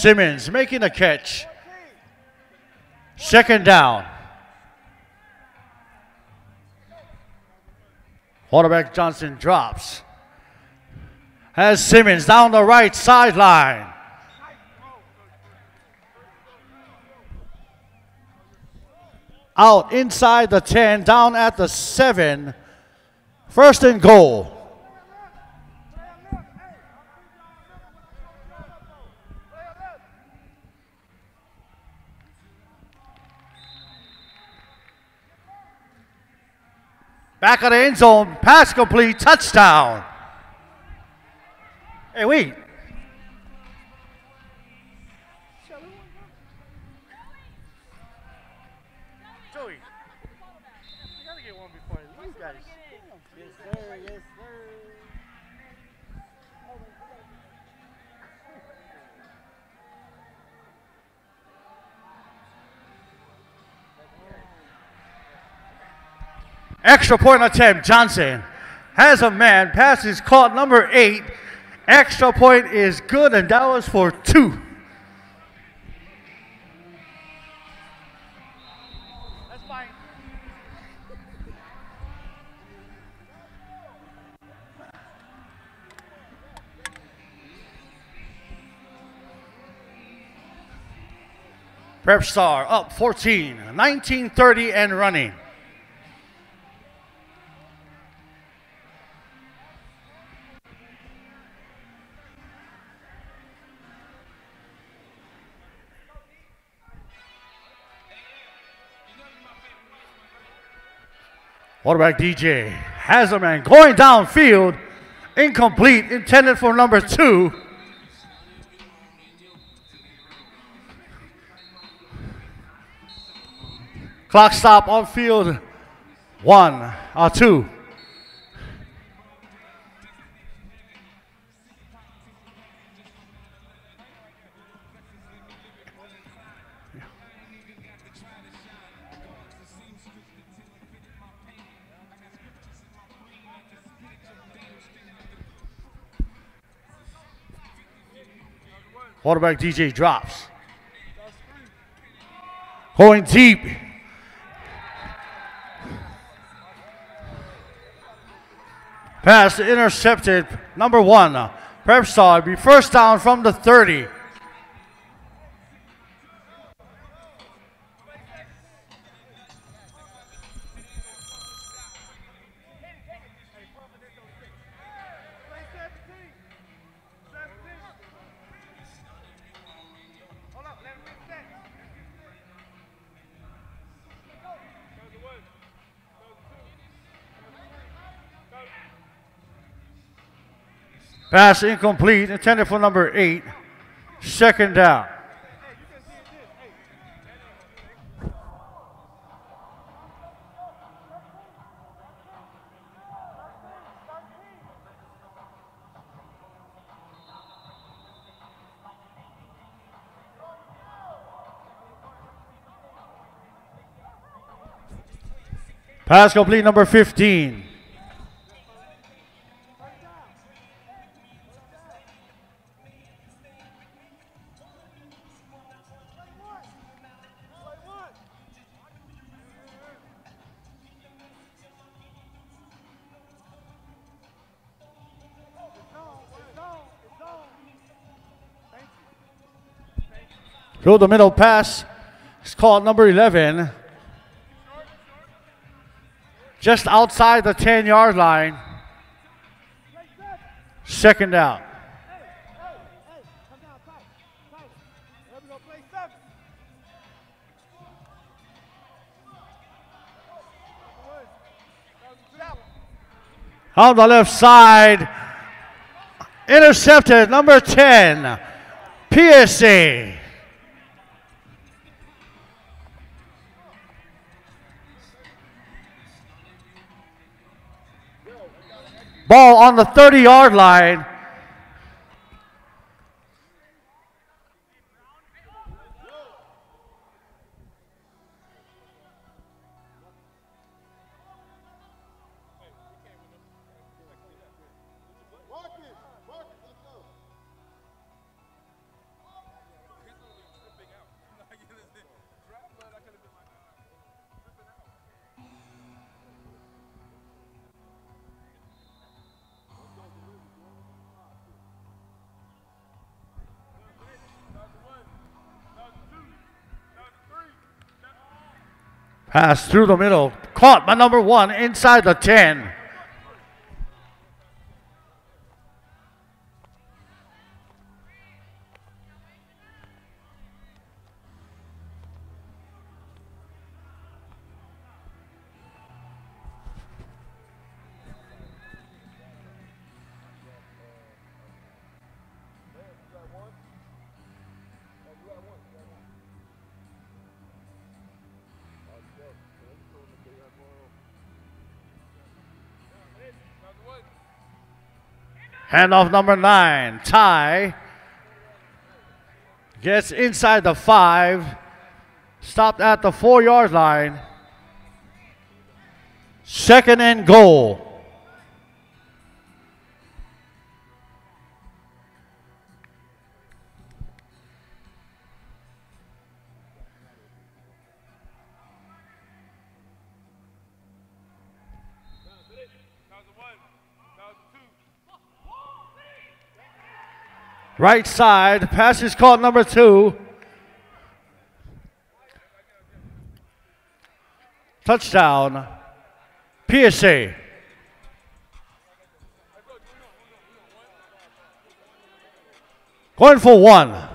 Simmons making a catch. Second down. Quarterback Johnson drops. Has Simmons down the right sideline. Out inside the 10, down at the 7. First and goal. Back of the end zone, pass complete, touchdown. Hey, wait. Extra point attempt. Johnson has a man. Pass is caught. Number eight. Extra point is good, and that was for two. Prep Star up 14, 1930 and running. Quarterback DJ has a man going downfield, incomplete, intended for number two. Clock stop on field one, uh, two. Quarterback DJ drops. Going deep. Pass intercepted. Number one. Prep Star be first down from the 30. Pass incomplete, intended for number eight. Second down. Pass complete, number 15. Through the middle pass. It's called number 11. Just outside the 10 yard line. Second down. On the left side. Intercepted, number 10. PSA. Ball on the 30 yard line. Pass through the middle. Caught by number one inside the 10. Handoff number nine. Ty gets inside the five. Stopped at the four yard line. Second and goal. Right side. Pass is called number two. Touchdown. PSA. Going for one.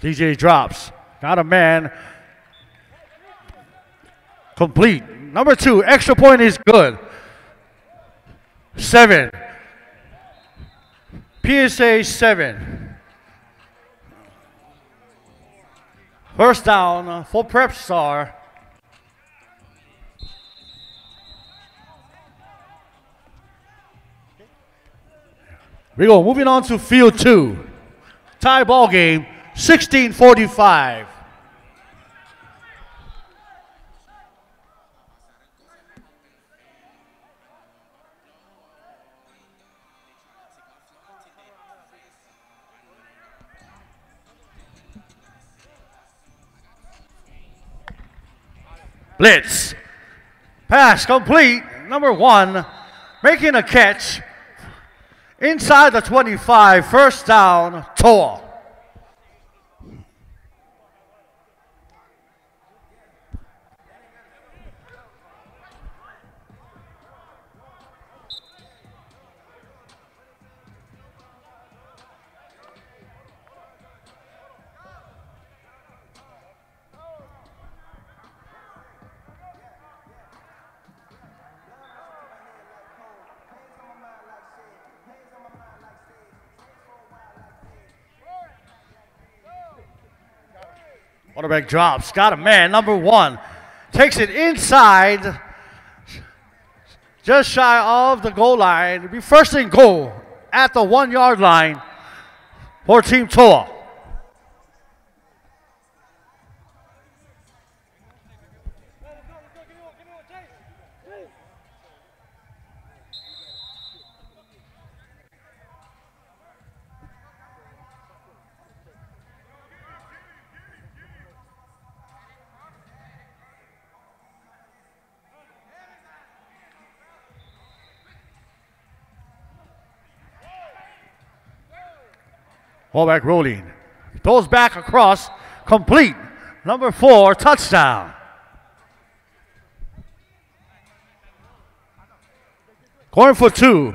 DJ drops. Got a man. Complete. Number two, extra point is good. Seven. PSA seven. First down uh, for Prep Star. We go. Moving on to field two. Tie ball game. 1645. Blitz. Pass complete. Number one making a catch inside the 25. First down, Toa. Quarterback drops. Got a man, number one. Takes it inside. Just shy of the goal line. It'll be first and goal at the one yard line for Team Toa. Fullback rolling. Throws back across. Complete. Number four, touchdown. Going for two.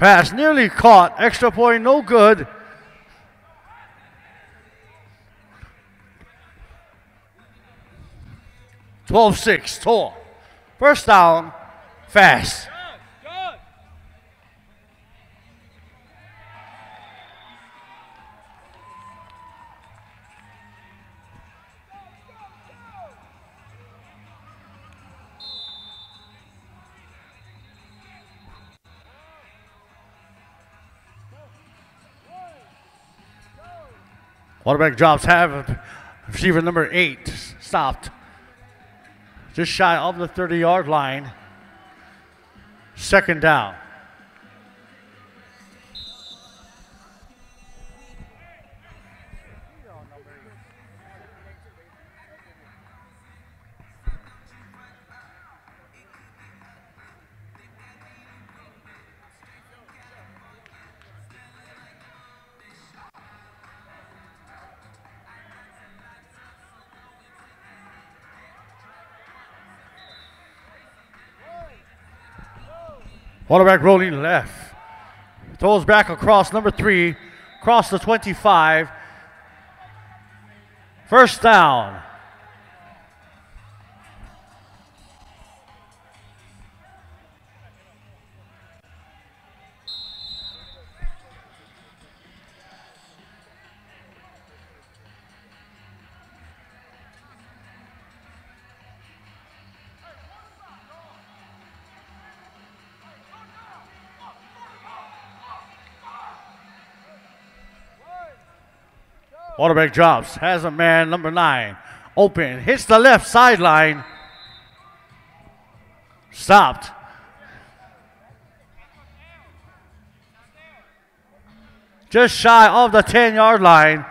Pass nearly caught. Extra point, no good. Twelve six, Toa. First down, fast. Quarterback drops have receiver number eight stopped. Just shy of the 30 yard line. Second down. Quarterback rolling left. Throws back across number three, across the 25. First down. Quarterback drops, has a man, number nine, open, hits the left sideline. Stopped. Just shy of the 10 yard line.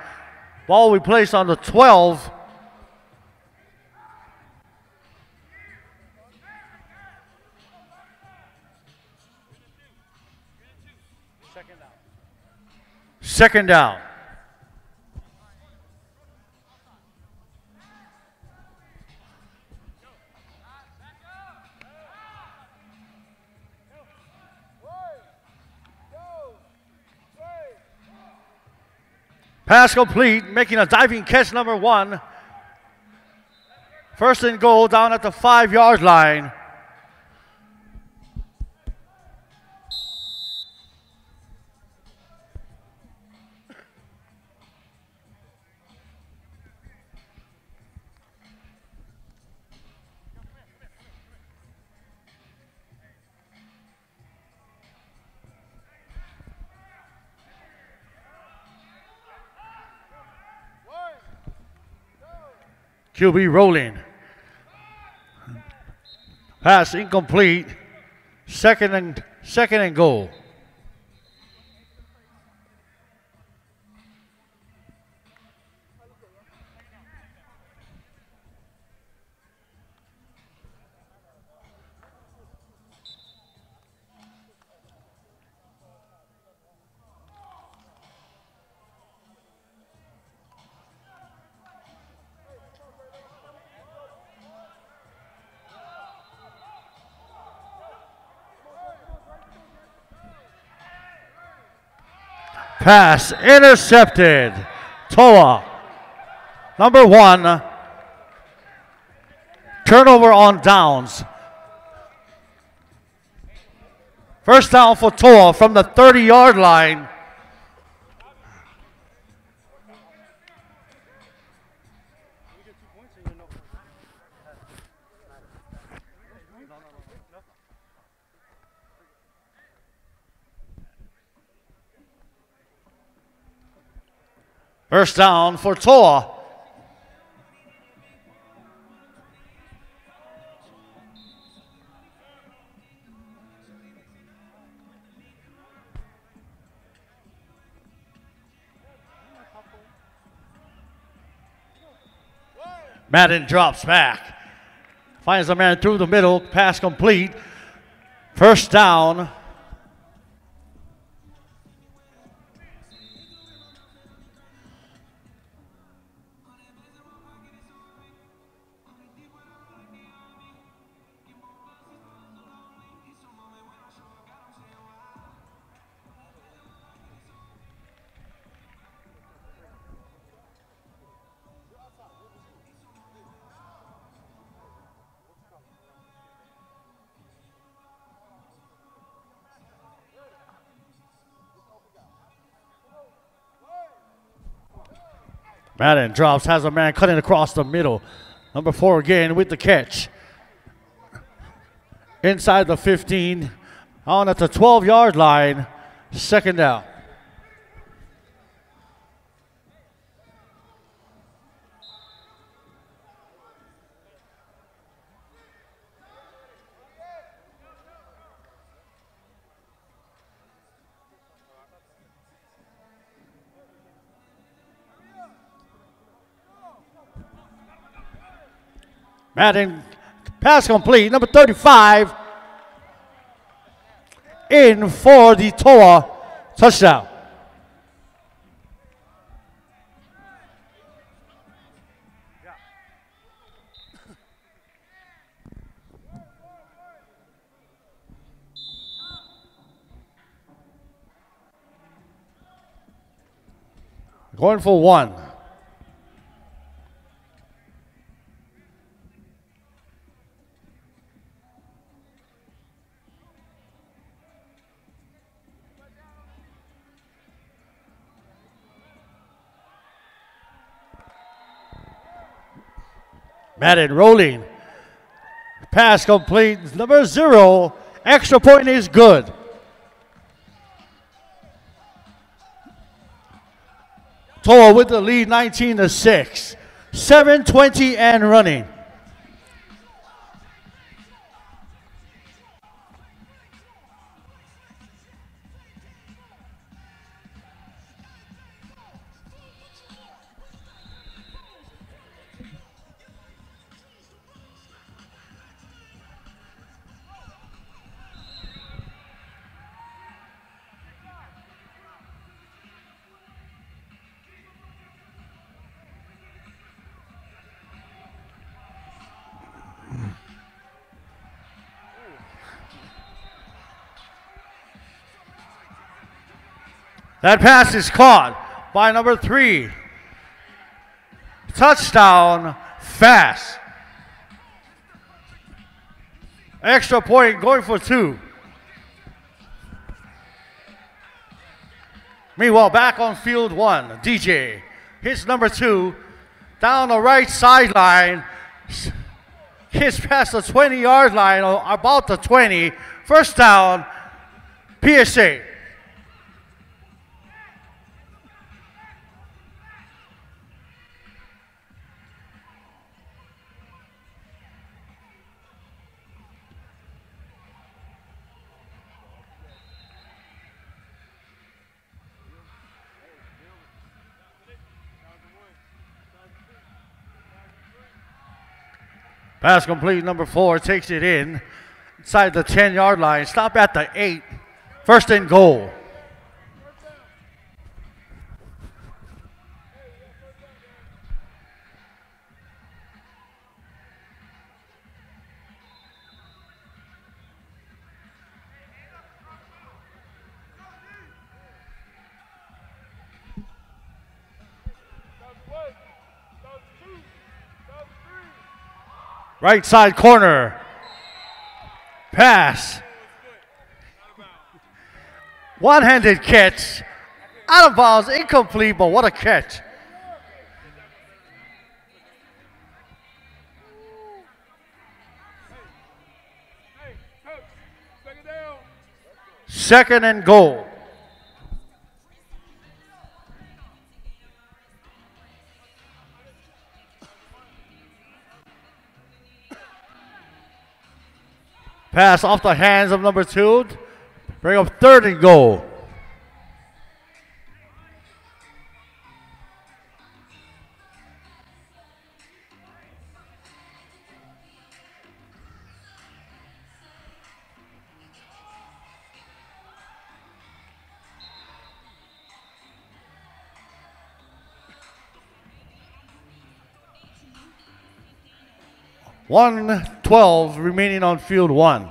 Ball we placed on the 12. Second down. Pass complete, making a diving catch number one. First and goal down at the five yard line. QB rolling. Pass incomplete. Second and second and goal. Pass intercepted. Toa. Number one. Turnover on downs. First down for Toa from the 30 yard line. First down for Toa. Madden drops back. Finds a man through the middle. Pass complete. First down. Madden drops, has a man cutting across the middle. Number four again with the catch. Inside the 15, on at the 12 yard line, second down. Madden pass complete. Number 35 in for the Toa touchdown. Going for one. Madden rolling. Pass complete. Number zero. Extra point is good. Toa with the lead 19 to 6. 720 and running. That pass is caught by number three. Touchdown, fast. Extra point going for two. Meanwhile, back on field one, DJ hits number two down the right sideline. Hits past the 20 yard line, about the 20. First down, PSA. Pass complete. Number four takes it in inside the 10 yard line. Stop at the eight. First and goal. Right side corner. Pass. One handed catch. Out of bounds, incomplete, but what a catch. Second and goal. Pass off the hands of number two. Bring up third and goal. One twelve remaining on field one.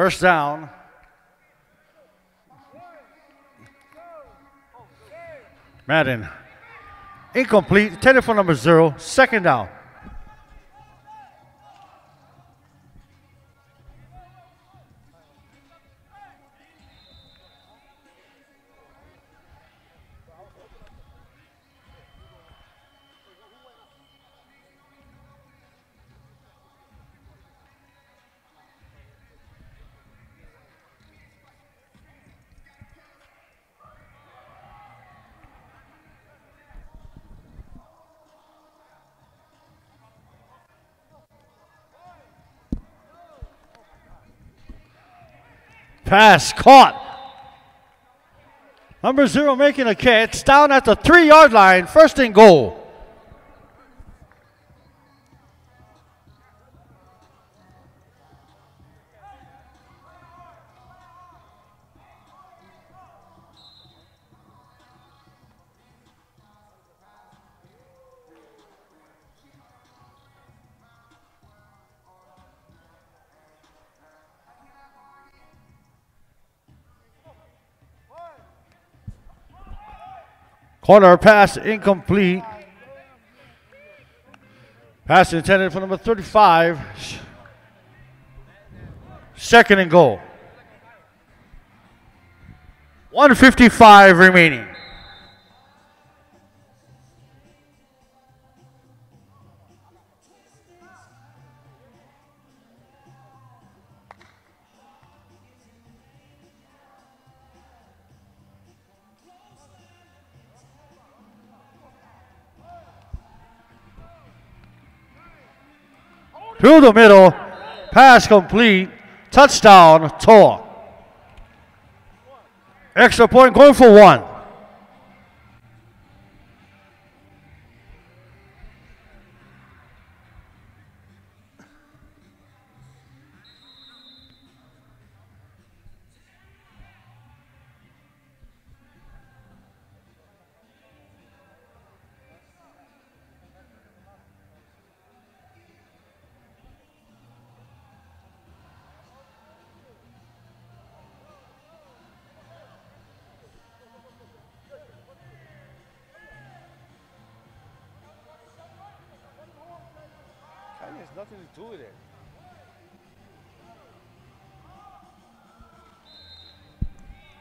First down. Madden. Incomplete. Telephone number zero. Second down. Pass caught. Number zero making a catch down at the three yard line. First and goal. Corner pass incomplete. Pass intended for number 35. Second and goal. 155 remaining. Through the middle. Pass complete. Touchdown, Toa. Extra point going for one.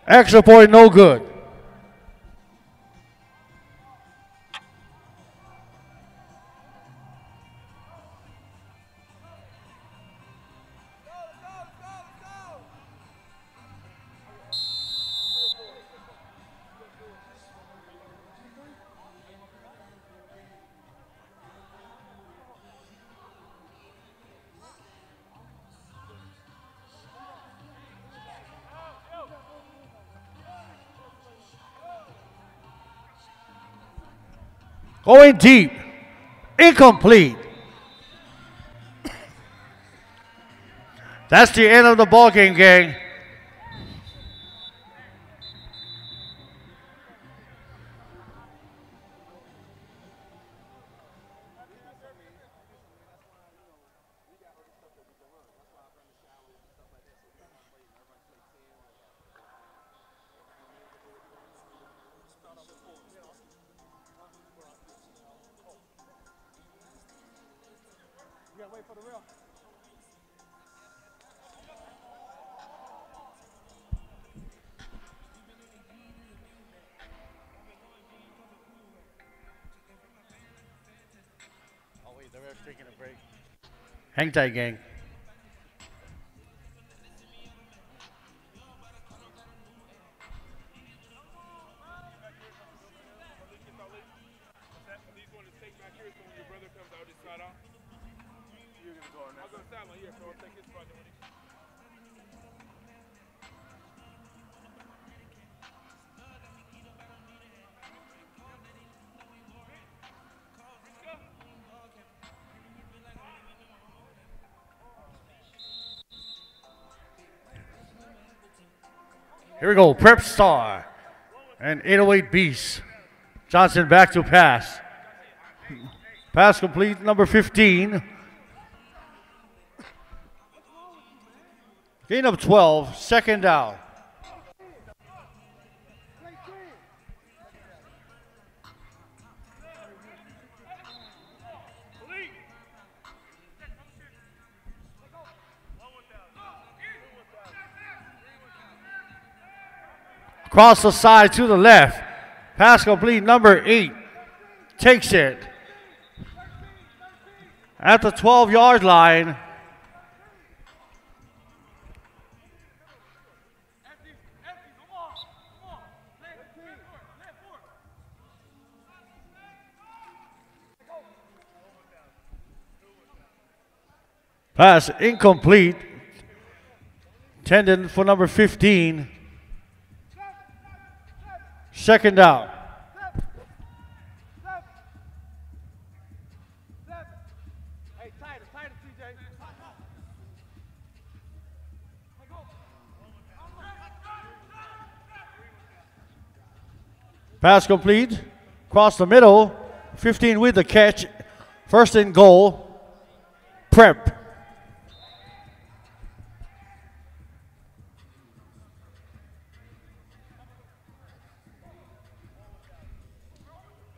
Extra point, no good. Going deep. Incomplete. That's the end of the ball game, gang. Hang gang. Prep Star and 808 Beast. Johnson back to pass. Pass complete, number 15. Gain of 12, second down. Across the side to the left. Pass complete, number 8. Takes it. At the 12 yard line. Pass incomplete. Tendon for number 15. Second down. Pass complete. Across the middle. 15 with the catch. First and goal. Prep.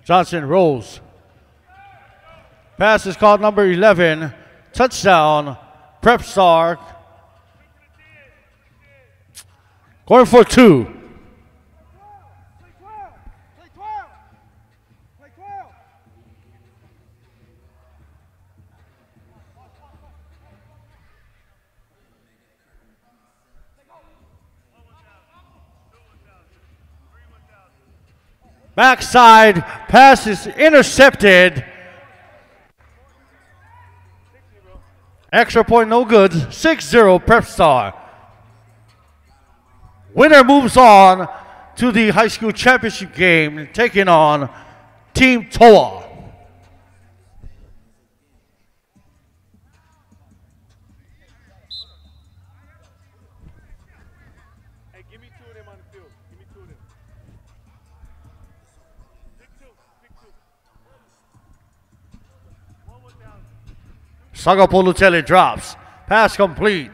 Johnson rolls. Pass is called number 11. Touchdown. Prep star. Going for two. Backside pass is intercepted. Extra point no good. 6 0 Prep Star. Winner moves on to the high school championship game, taking on Team Toa. Sagapolutele drops. Pass complete.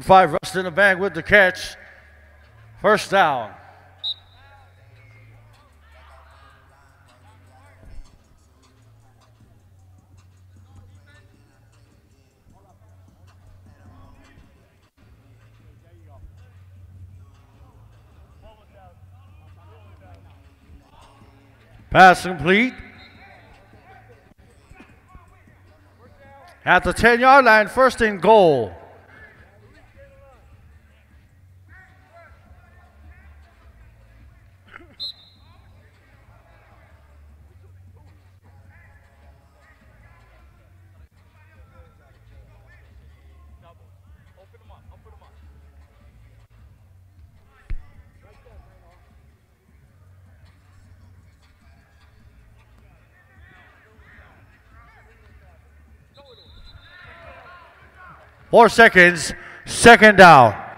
Five rushed in the bag with the catch. First down. Pass complete. At the 10 yard line, first and goal. Four seconds. Second down.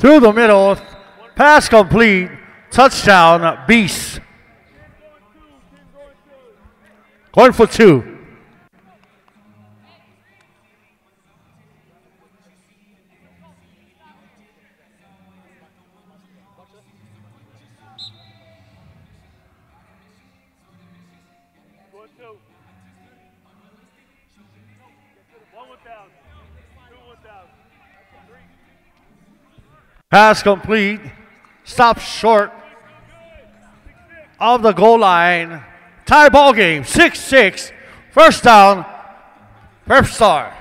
Through the middle. Pass complete. Touchdown. Beast. Going for two. One 1,000. Two 1,000. Three. Pass complete. Stop short of the goal line. Tie ball game. 6 6. First down. Prep Star.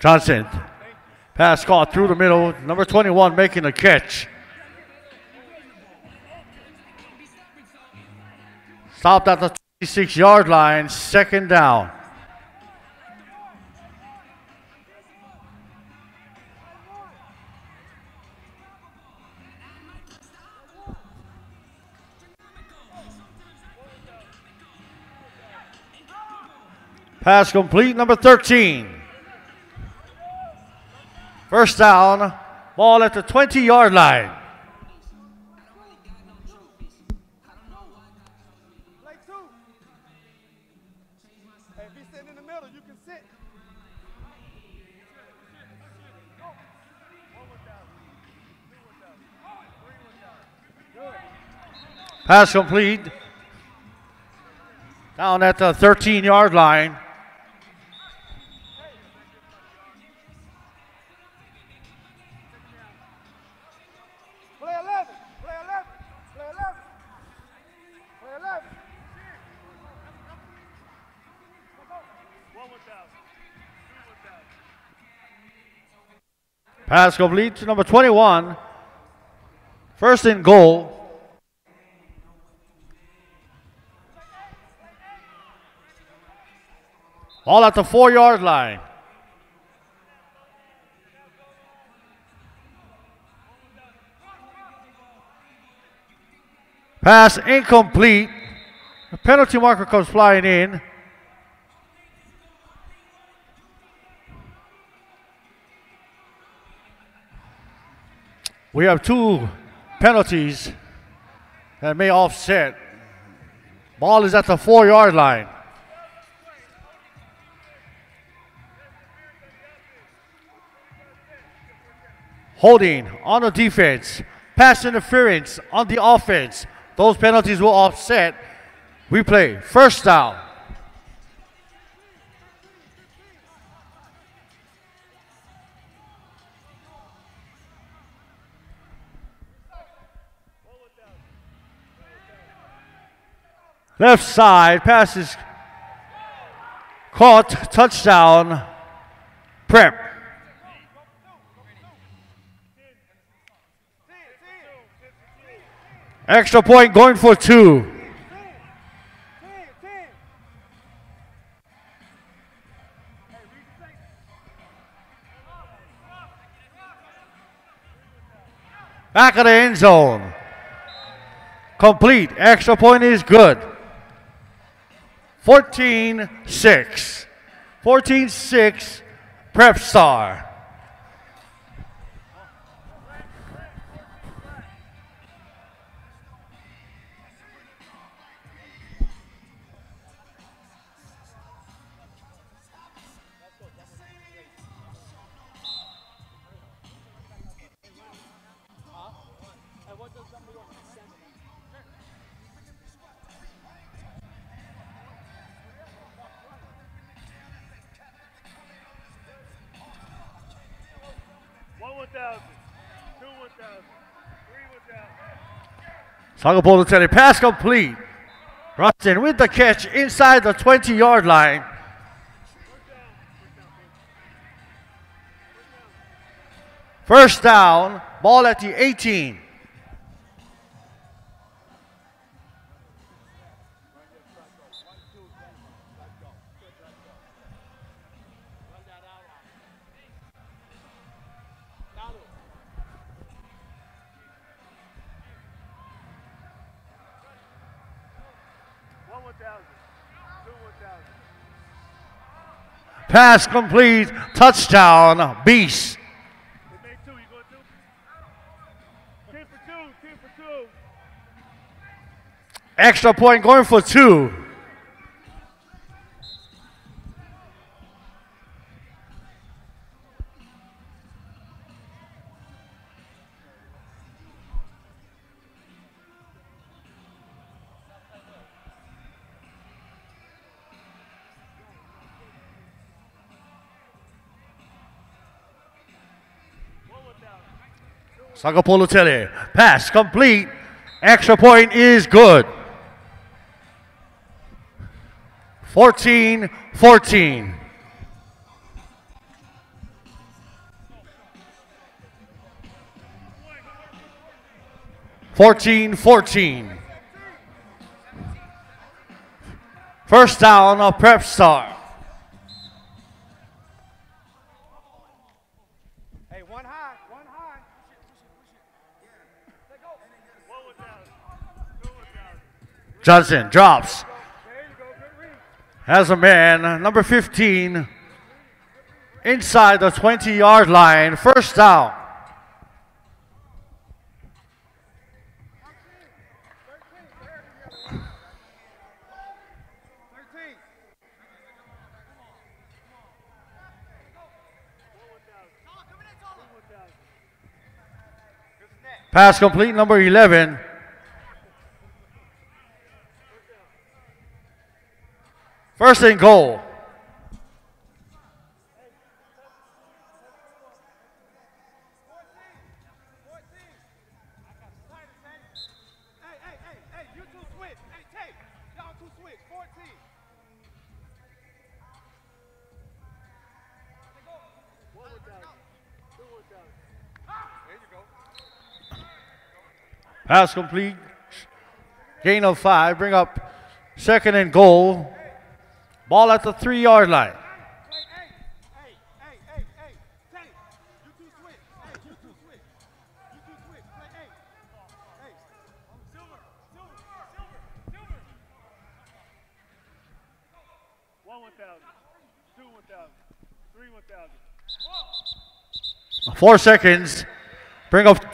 Johnson. Pass caught through the middle. Number 21 making a catch. Stopped at the 26 yard line. Second down. Pass complete, number 13. First down, ball at the 20 yard line. Pass complete. Down at the 13 yard line. Pass complete to number 21. First in goal. All at the four yard line. Pass incomplete. The penalty marker comes flying in. We have two penalties that may offset. Ball is at the four yard line. Holding on the defense, pass interference on the offense. Those penalties will offset. We play first down. Left side passes caught touchdown. Prep. Extra point going for two. 10, 10. Back of the end zone. Complete. Extra point is good. 14 6. 14 6. Prep Star. Sagapolutele pass complete. Rustin with the catch inside the 20 yard line. First down, ball at the 18. Pass complete, touchdown, Beast. Extra point going for two. Sagapolutele. Pass complete. Extra point is good. 14 14. Fourteen, fourteen. First down of Prep Star. Johnson drops. Has a man, number 15, inside the 20 yard line. First down. Pass complete, number 11. There you goal. Pass complete. Gain of five. Bring up second and goal. Ball at the three yard line. Play eight. Hey, hey,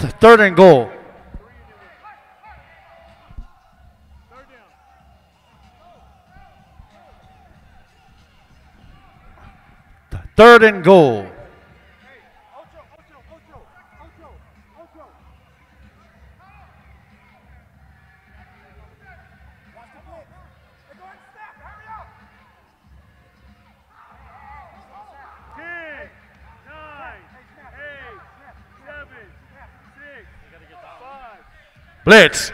third and Tate, seven, six, five. Blitz.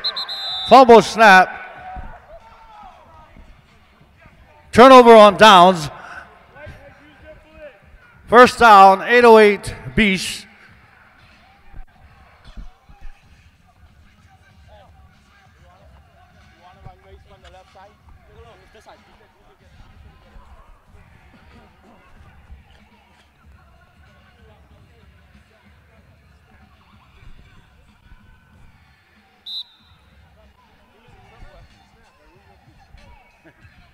Fumble snap. Turnover on downs. Wait, hey, use their blitz. First down, 808 Beast. You want to run race from the left side? No, no, it's this side.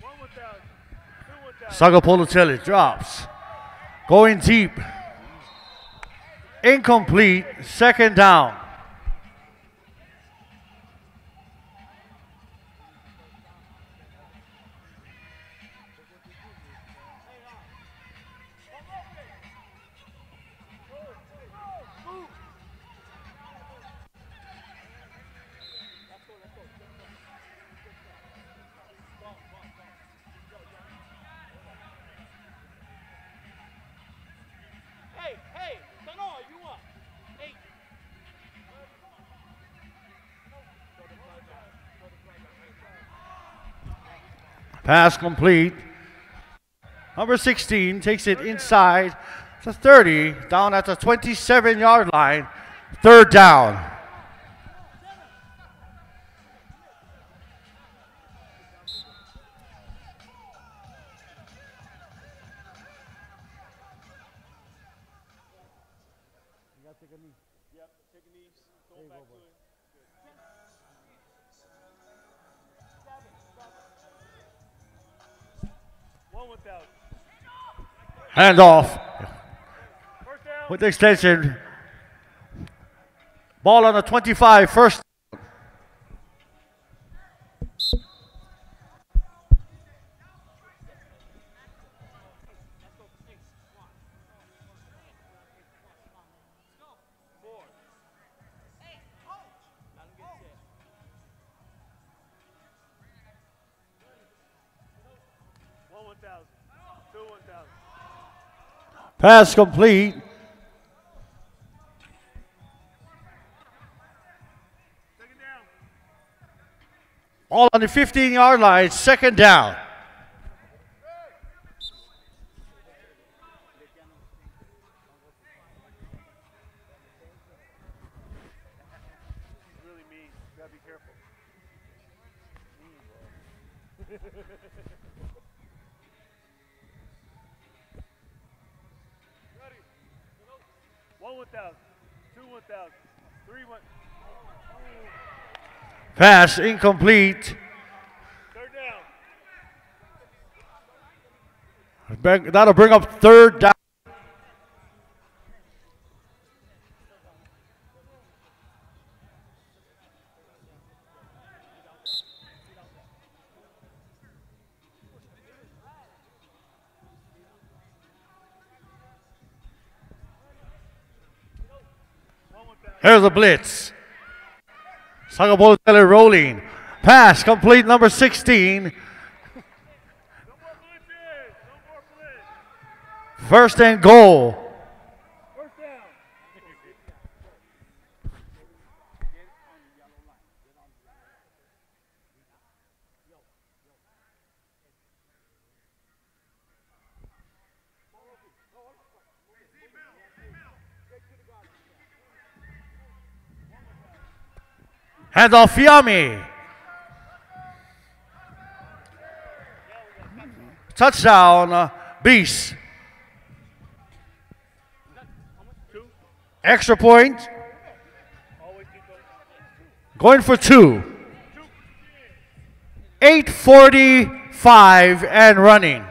One 1,000. Two 1,000. Sagapolutele drops. Going deep. Incomplete. Second down. Pass complete. Number 16 takes it inside the 30, down at the 27 yard line. Third down. Handoff with the extension. Ball on the 25, first. Pass complete. Ball on the 15 yard line, second down. Pass incomplete. Third down. That'll bring up third down. A blitz. Sagapolutele rolling. Pass complete number 16. No more blitzes. No more blitz. First and goal. Handoff Fiame. Touchdown, Beast. Extra point. Going for two. 845 and running.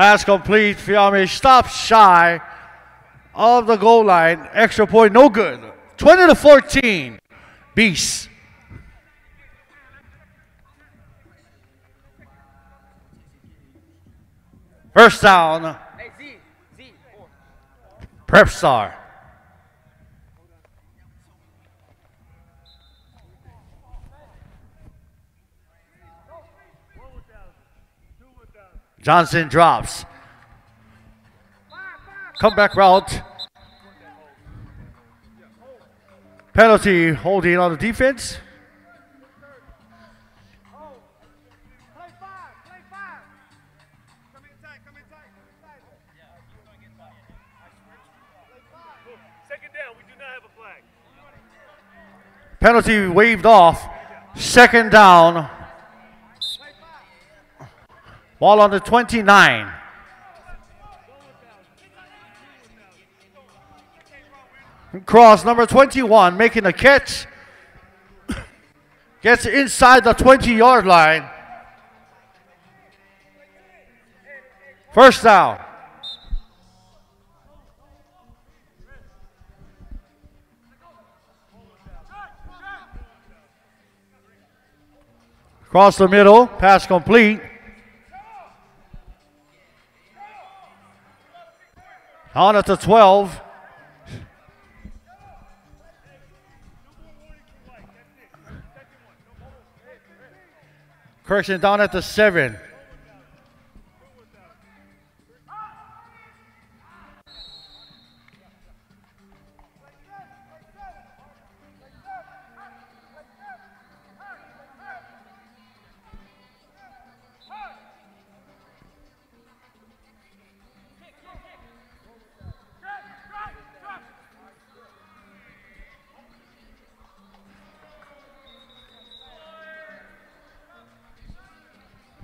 Pass complete. Fiame stops shy of the goal line. Extra point, no good. 20 to 14. Beast. First down. Prep Star. One one thousand. Two one thousand. Johnson drops. Comeback route. Penalty holding on the defense. Penalty waved off. Second down. Ball on the 29. Cross number 21 making a catch. Gets inside the 20 yard line. First down. Across the middle, pass complete. On at the 12. Correction down at the 7.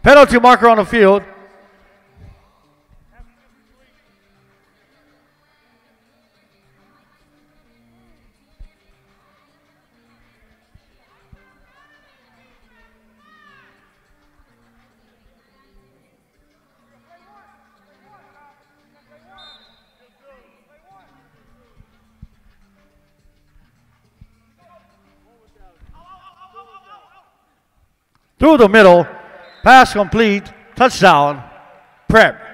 Penalty marker on the field. Through the middle. Pass complete. Touchdown. Prep.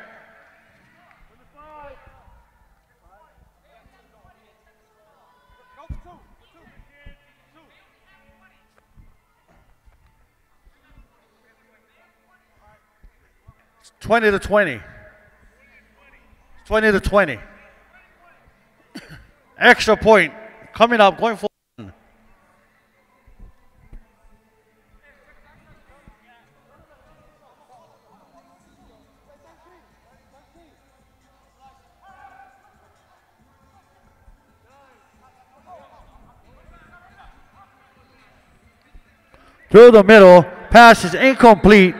Twenty to twenty. Twenty to twenty. [coughs] Extra point coming up, going for. Through the middle, pass is incomplete.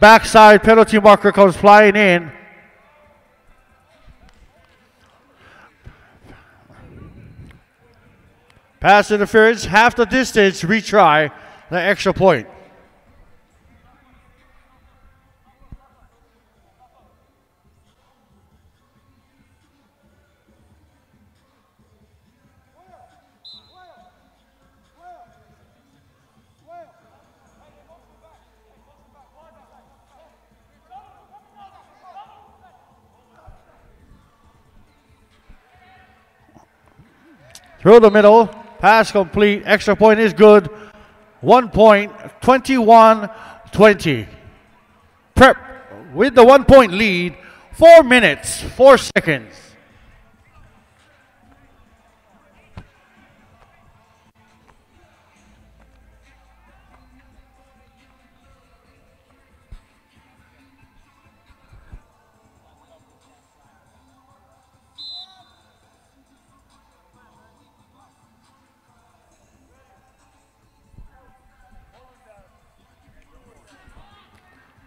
Backside penalty marker comes flying in. Pass interference, half the distance, retry the extra point. Through the middle, pass complete, extra point is good. One point, 21 20. Prep with the one point lead, four minutes, four seconds.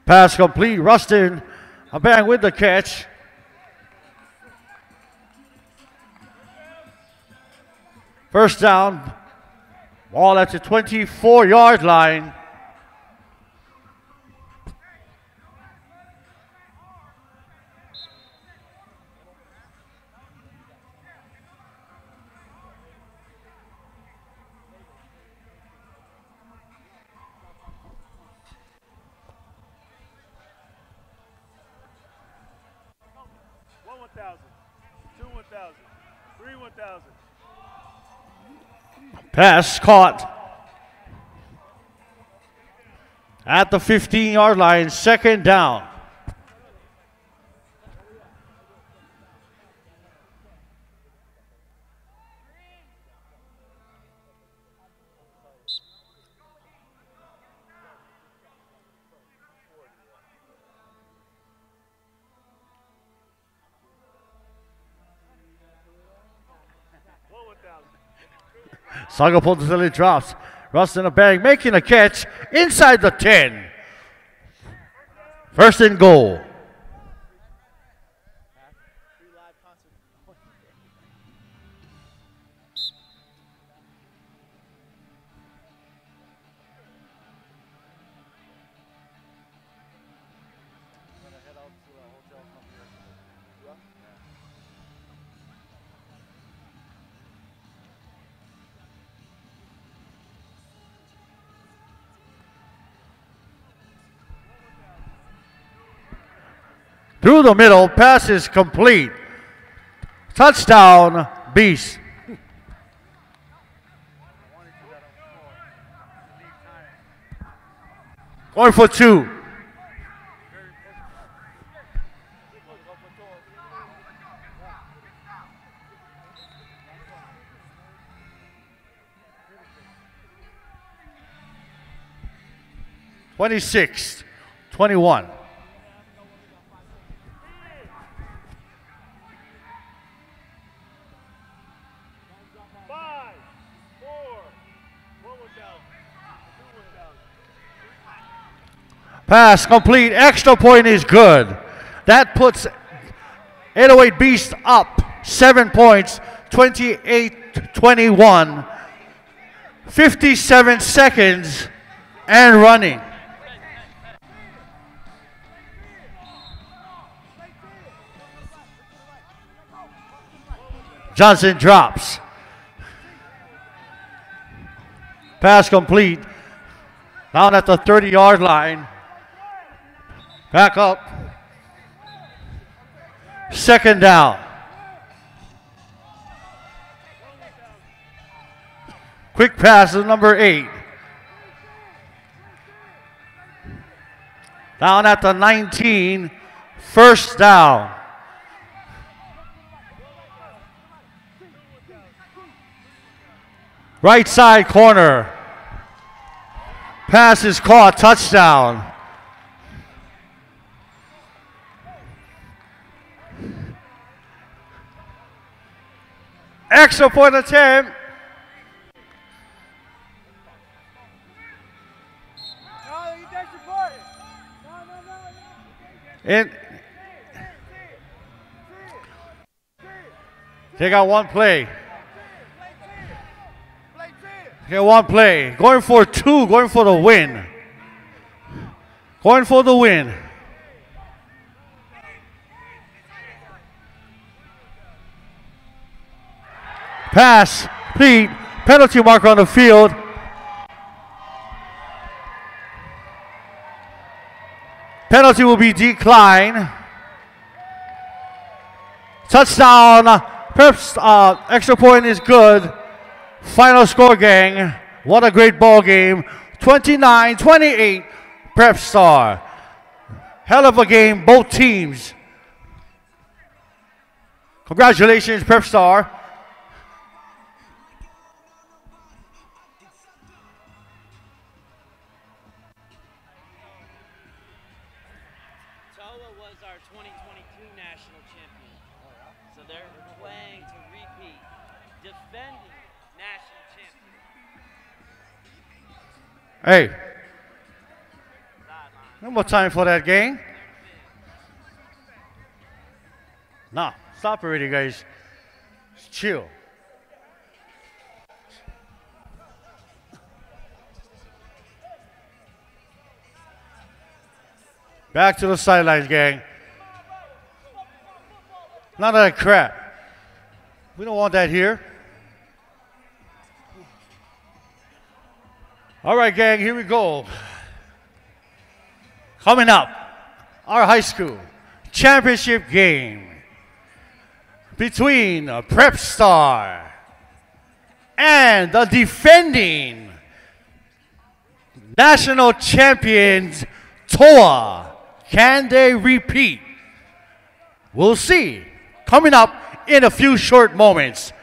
Pass complete. Rustin a bang with the catch. First down. Ball at the 24 yard line. One 1,000, two 1,000, three 1,000. Pass caught at the 15 yard line. Second down. Sagapolutele drops. Rust in a bag, making a catch inside the 10. First and goal. Through the middle, pass is complete. Touchdown, Beast. Going for two. Twenty-six, twenty-one. Pass complete. Extra point is good. That puts 808 Beast up seven points, 28 21. 57 seconds and running. Johnson drops. Pass complete. Down at the 30 yard line. Back up. Second down. Quick pass to number eight. Down at the 19. First down. Right side corner. Pass is caught. Touchdown. Extra point attempt. And they got one play. Play. They got one play. Going for two, going for the win. Going for the win. Pass, Pete, penalty marker on the field. Penalty will be declined. Touchdown. Perhaps uh, extra point is good. Final score, gang. What a great ball game. 29 28. Prep Star. Hell of a game, both teams. Congratulations, Prep Star. Hey. No more time for that game. Nah, stop already, guys. Just chill. Back to the sidelines, gang. None of that crap. We don't want that here. All right, gang, here we go. Coming up, our high school championship game between Prep Star and the defending national champions TOA. Can they repeat? We'll see. Coming up in a few short moments.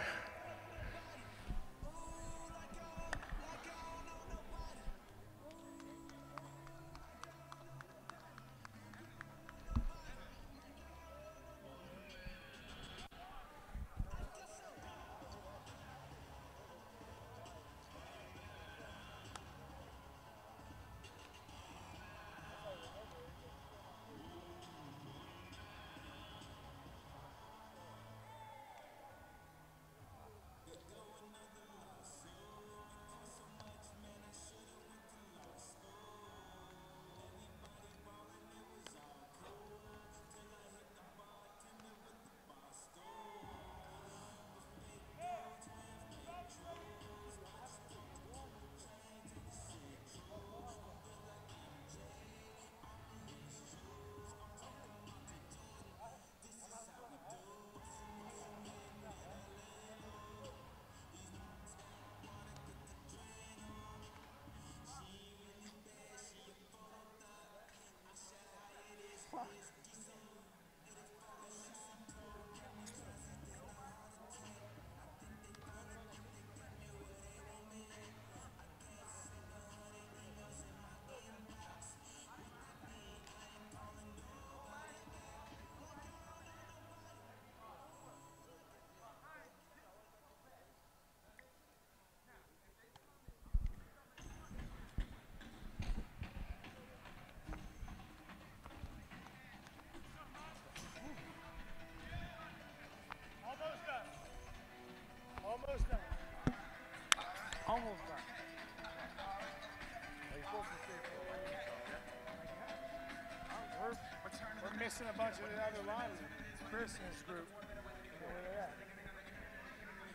A bunch of the other linemen. Chris and his group. You know where they're at.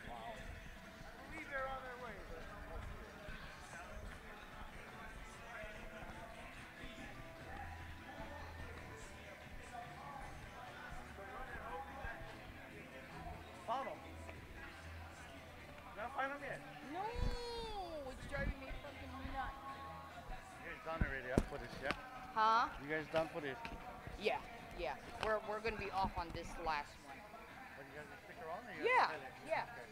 Wow. I believe they're on their way, but. Found him. Not find him yet. No, it's driving me fucking nuts. You guys done already, huh, for this, yeah? Huh? You guys done for this? Yeah, yeah. We're we're gonna be off on this last one. But you guys stick around or you Yeah, yeah. Okay.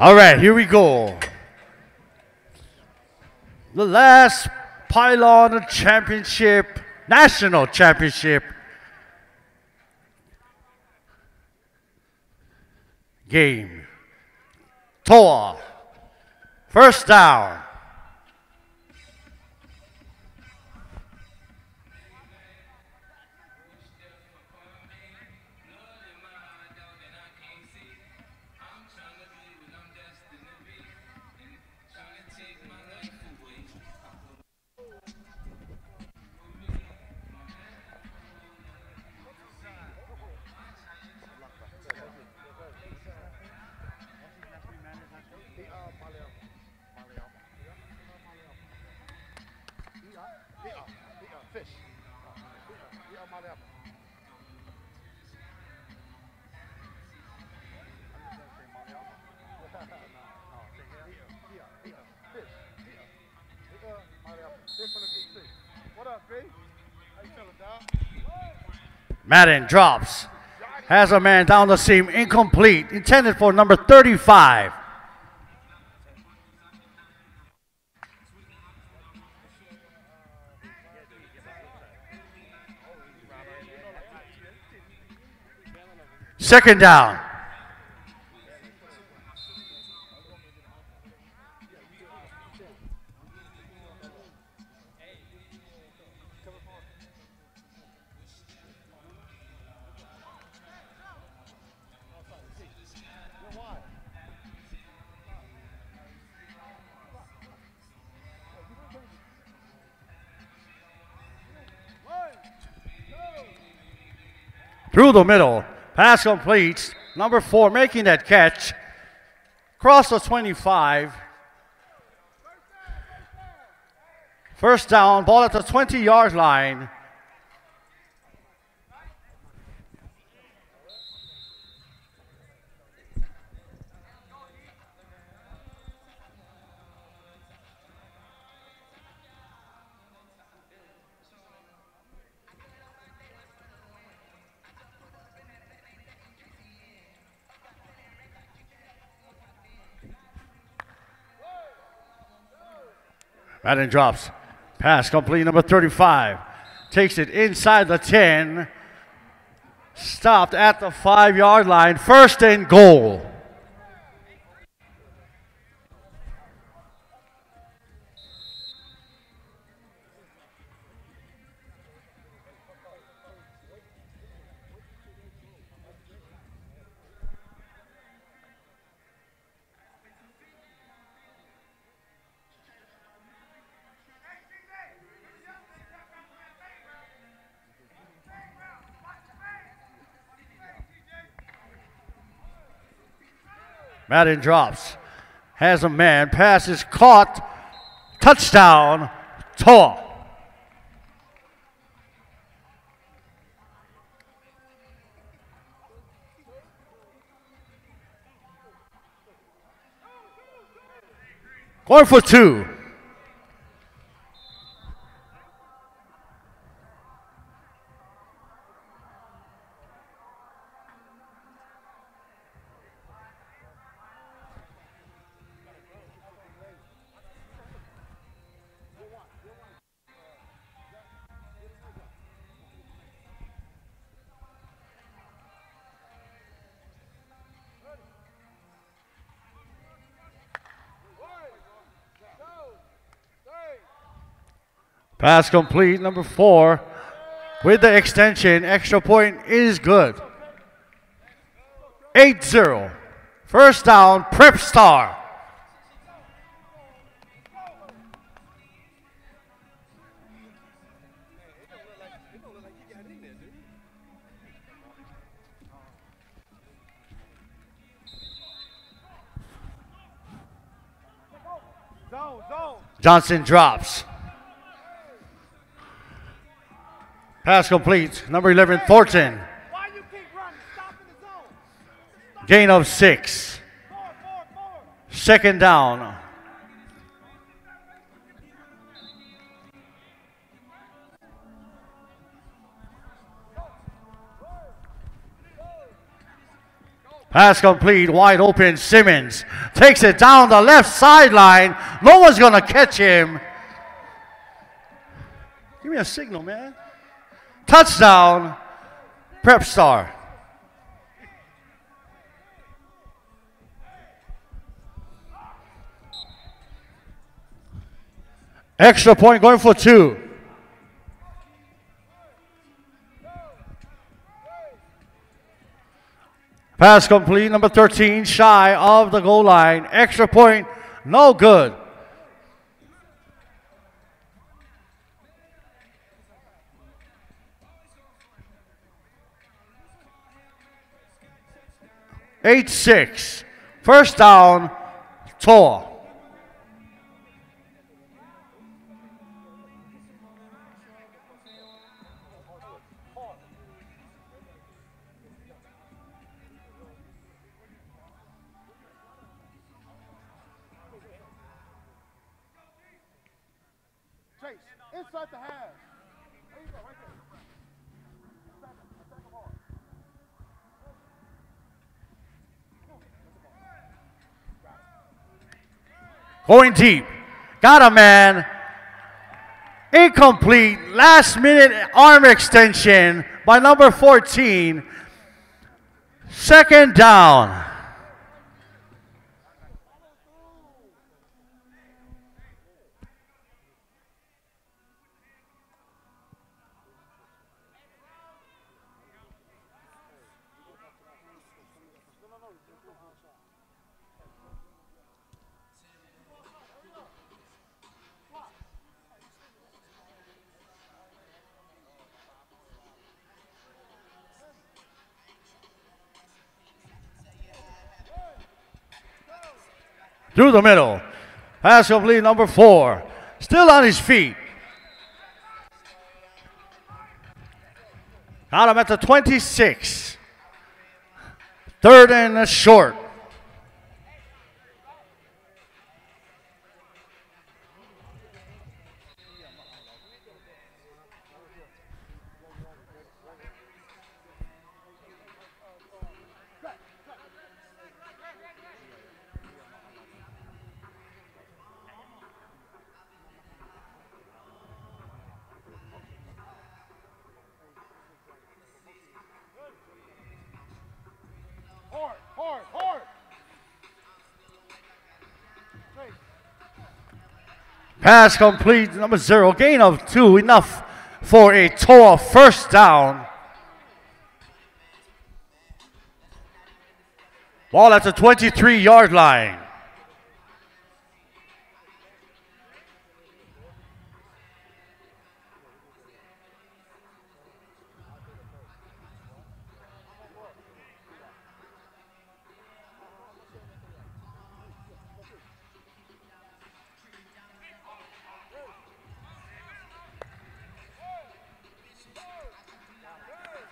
All right, here we go. The last pylon championship, national championship game. Toa, first down. Madden drops. Has a man down the seam, incomplete, intended for number 35. Second down. Through the middle. Pass completes. Number four making that catch. Cross the 25. First down, ball at the 20 yard line. Madden drops. Pass complete, number 35. Takes it inside the 10. Stopped at the five yard line. First and goal. Madden drops. Has a man. Pass is caught. Touchdown. Toa. Going for two. Pass complete, number four. With the extension, extra point is good. 8 0. First down, Prep Star. Johnson drops. Pass complete. Number 11, Thornton. Gain of six. Second down. Pass complete, wide open. Simmons takes it down the left sideline. No one's going to catch him. Give me a signal, man. Touchdown, Prep Star. Extra point going for two. Pass complete, number 13, shy of the goal line. Extra point, no good. Eight six. First down, Toa. Going deep. Got a man. Incomplete. Last minute arm extension by number 14. Second down. Through the middle. Pass complete number four. Still on his feet. Got him at the 26. Third and a short. Pass complete number zero. Gain of two. Enough for a total first down. Ball at the 23 yard line.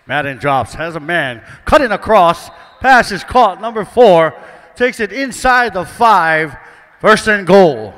Madden drops, has a man cutting across. Pass is caught. Number four takes it inside the five. First and goal.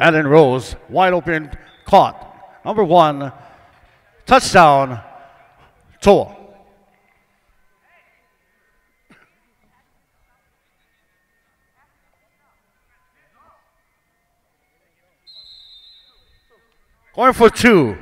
Madden Rose, wide open, caught. Number one, touchdown, Toa. Going for two.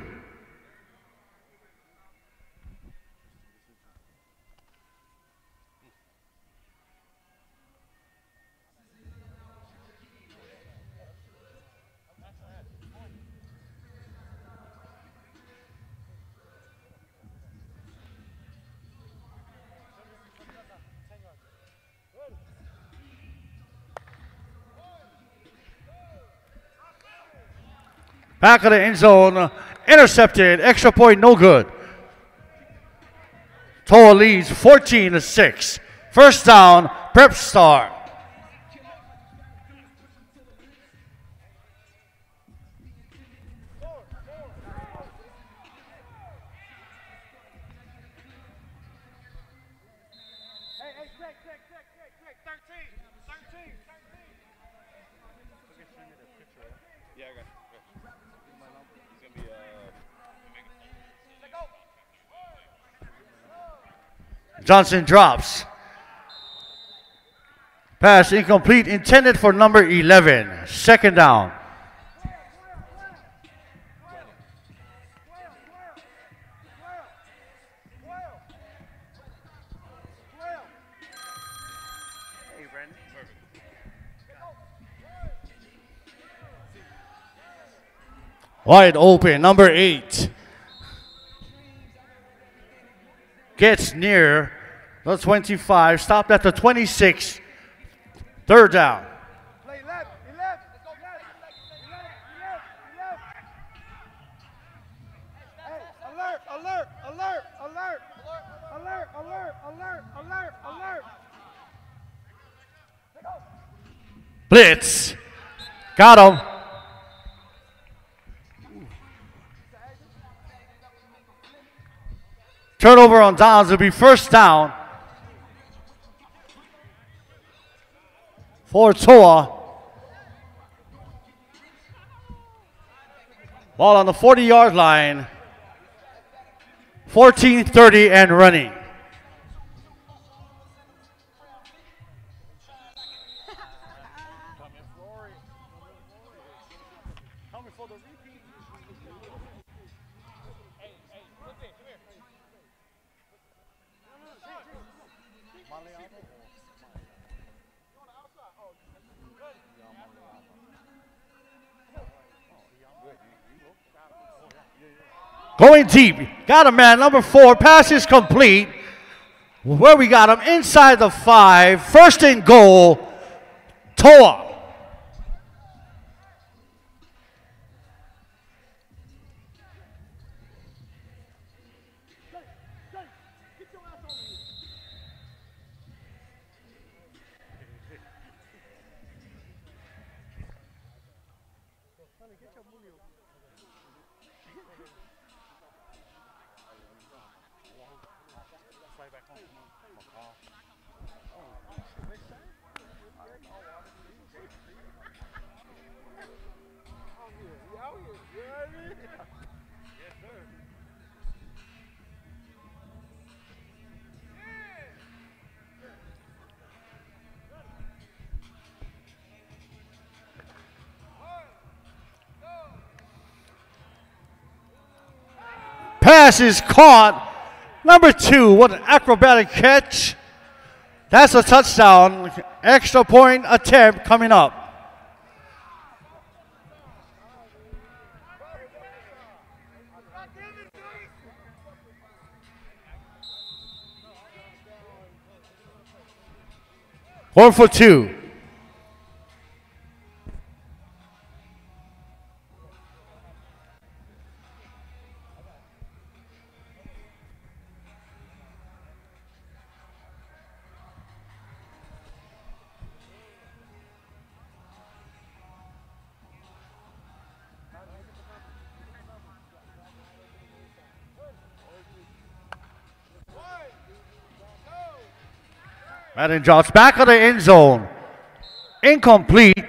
Back of the end zone, uh, intercepted. Extra point, no good. Toa leads 14 to 6. First down, Prep Star. Johnson drops. Pass incomplete, intended for number 11. Second down. Wide open, number 8. gets near the 25, stopped at the 26, third down. Blitz. Got him. Turnover on downs will be first down for Toa. Ball on the 40 yard line. 14 30 and running. Going deep. Got him, man. Number four. Pass is complete. Where we got him? Inside the five. First and goal. Toa. Pass is caught. Number two, what an acrobatic catch. That's a touchdown. Extra point attempt coming up. One for two. Madden drops back of the end zone. Incomplete.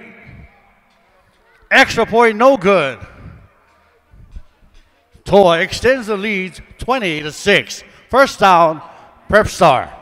Extra point, no good. Toa extends the lead 20 to 6. First down, Prep Star.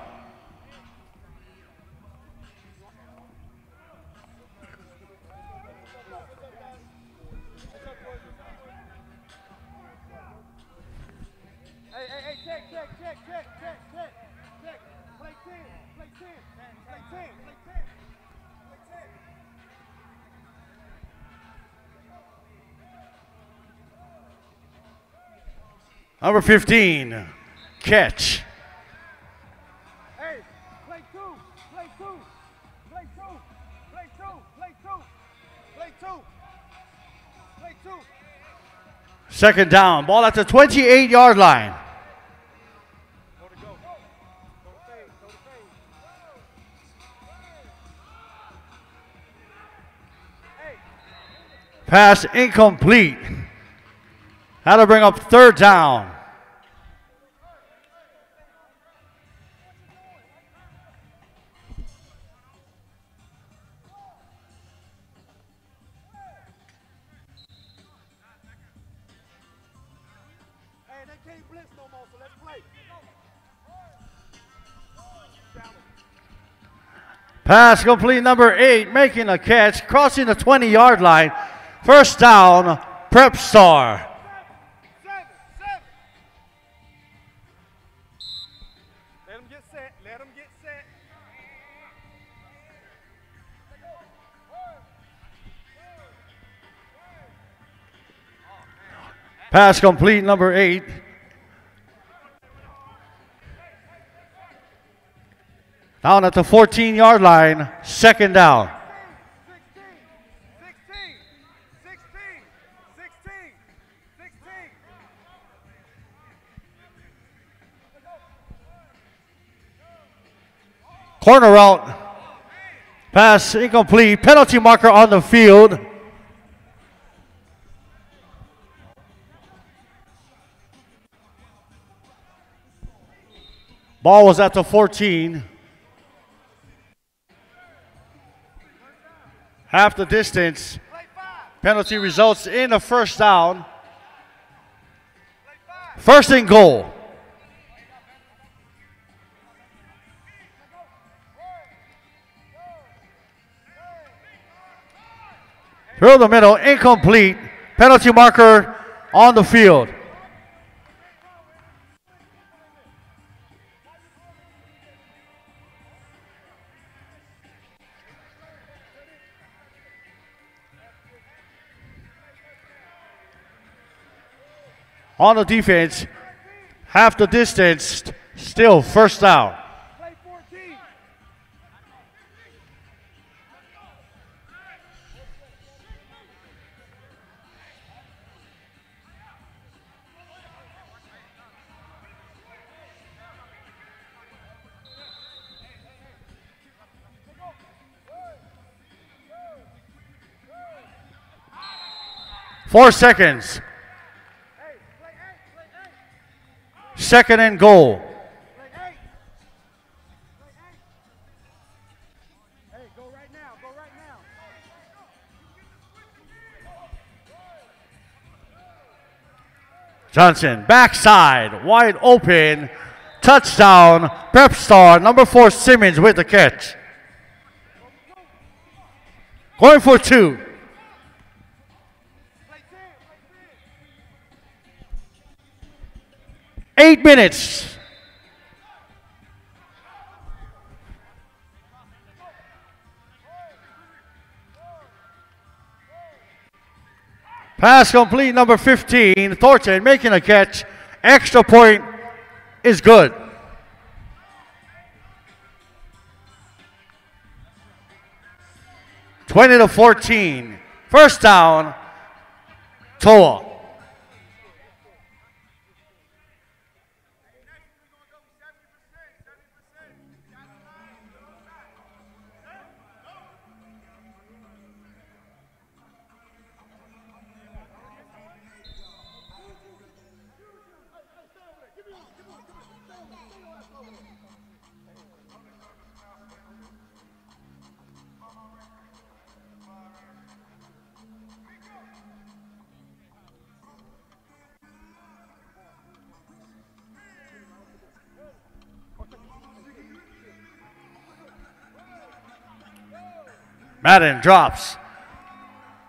Two, play two. Second down, ball at the 28 yard line. Pass incomplete. To bring up third down. Hey, they can't blitz no more, so let's play. Pass complete number eight, making a catch, crossing the 20 yard line. First down, Prep Star. Pass complete number eight. Down at the 14 yard line, second down. 16, 16, 16, 16. Corner out. Pass incomplete. Penalty marker on the field. Ball was at the 14. Half the distance. Penalty results in a first down. First and goal. Through the middle, incomplete. Penalty marker on the field. On the defense, half the distance, still first down. Four seconds. Second and goal. Johnson, backside, wide open, touchdown, Prep Star, number four Simmons with the catch. Going for two. Eight minutes. Pass complete, number 15, Thornton making a catch. Extra point is good. Twenty to fourteen. First down. Toa. Madden drops.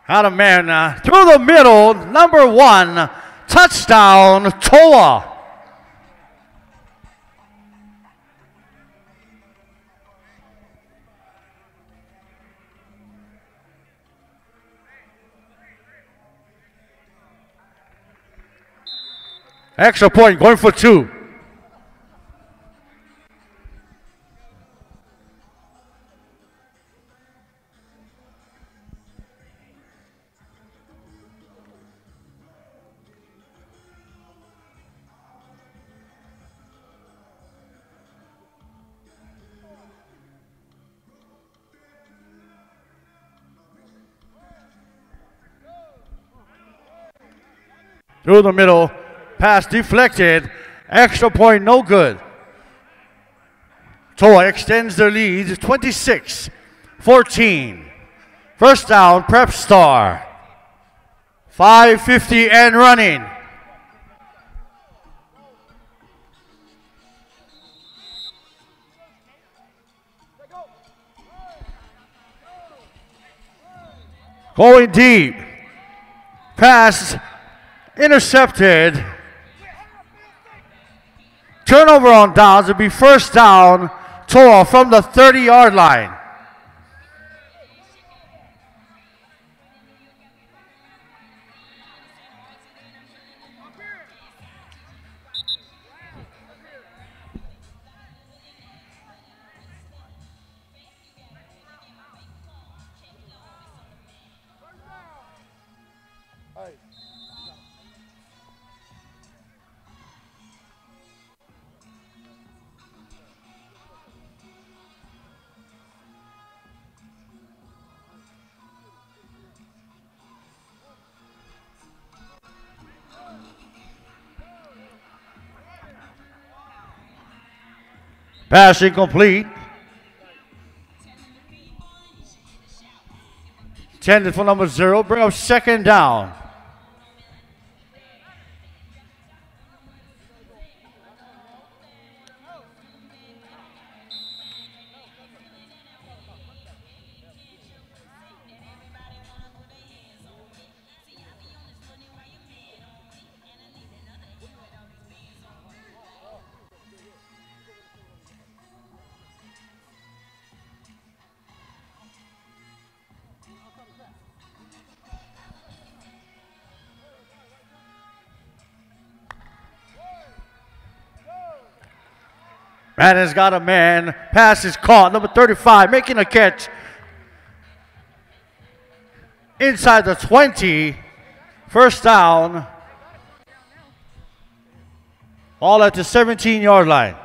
Out of man through the middle. Number one, touchdown, Toa. Extra point, going for two. Through the middle, pass deflected, extra point no good. Toa extends their lead 26 14. First down, Prep Star. 550 and running. Going deep. Pass intercepted. Turnover on downs. It'll be first down. Toa from the 30 yard line. Pass incomplete. Tended for number zero. Bring up second down. Madden's got a man. Pass is caught. Number 35 making a catch. Inside the 20. First down. All at the 17 yard line.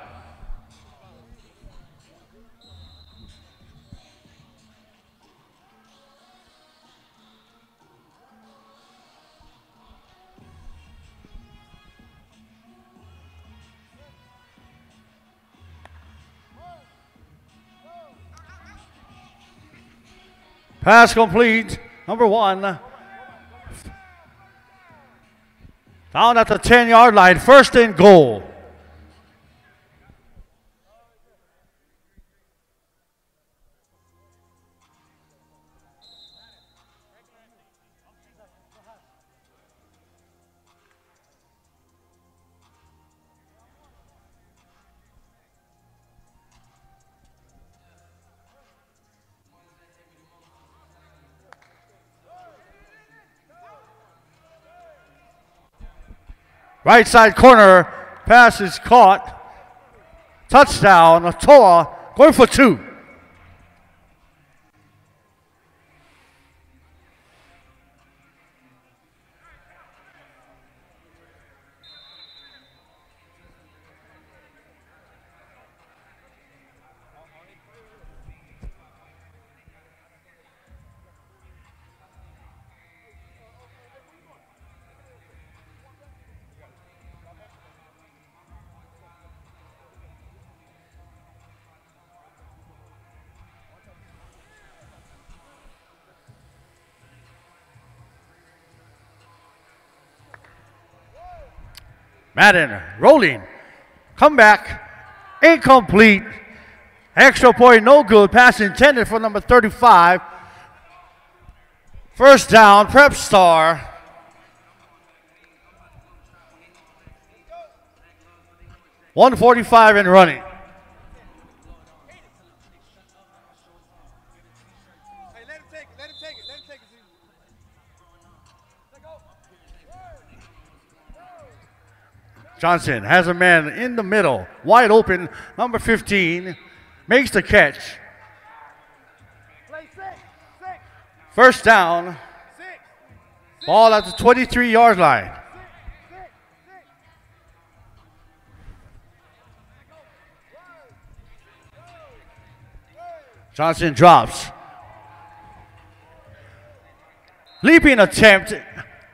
Pass complete. Number one. Down at the 10 yard line. First and goal. Right side corner. Pass is caught. Touchdown. A toa going for two. Madden rolling. Come back. Incomplete. Extra point, no good. Pass intended for number 35. First down, Prep Star. One forty-five and running. Johnson has a man in the middle, wide open. Number 15 makes the catch. First down. Ball at the 23 yard line. Johnson drops. Leaping attempt,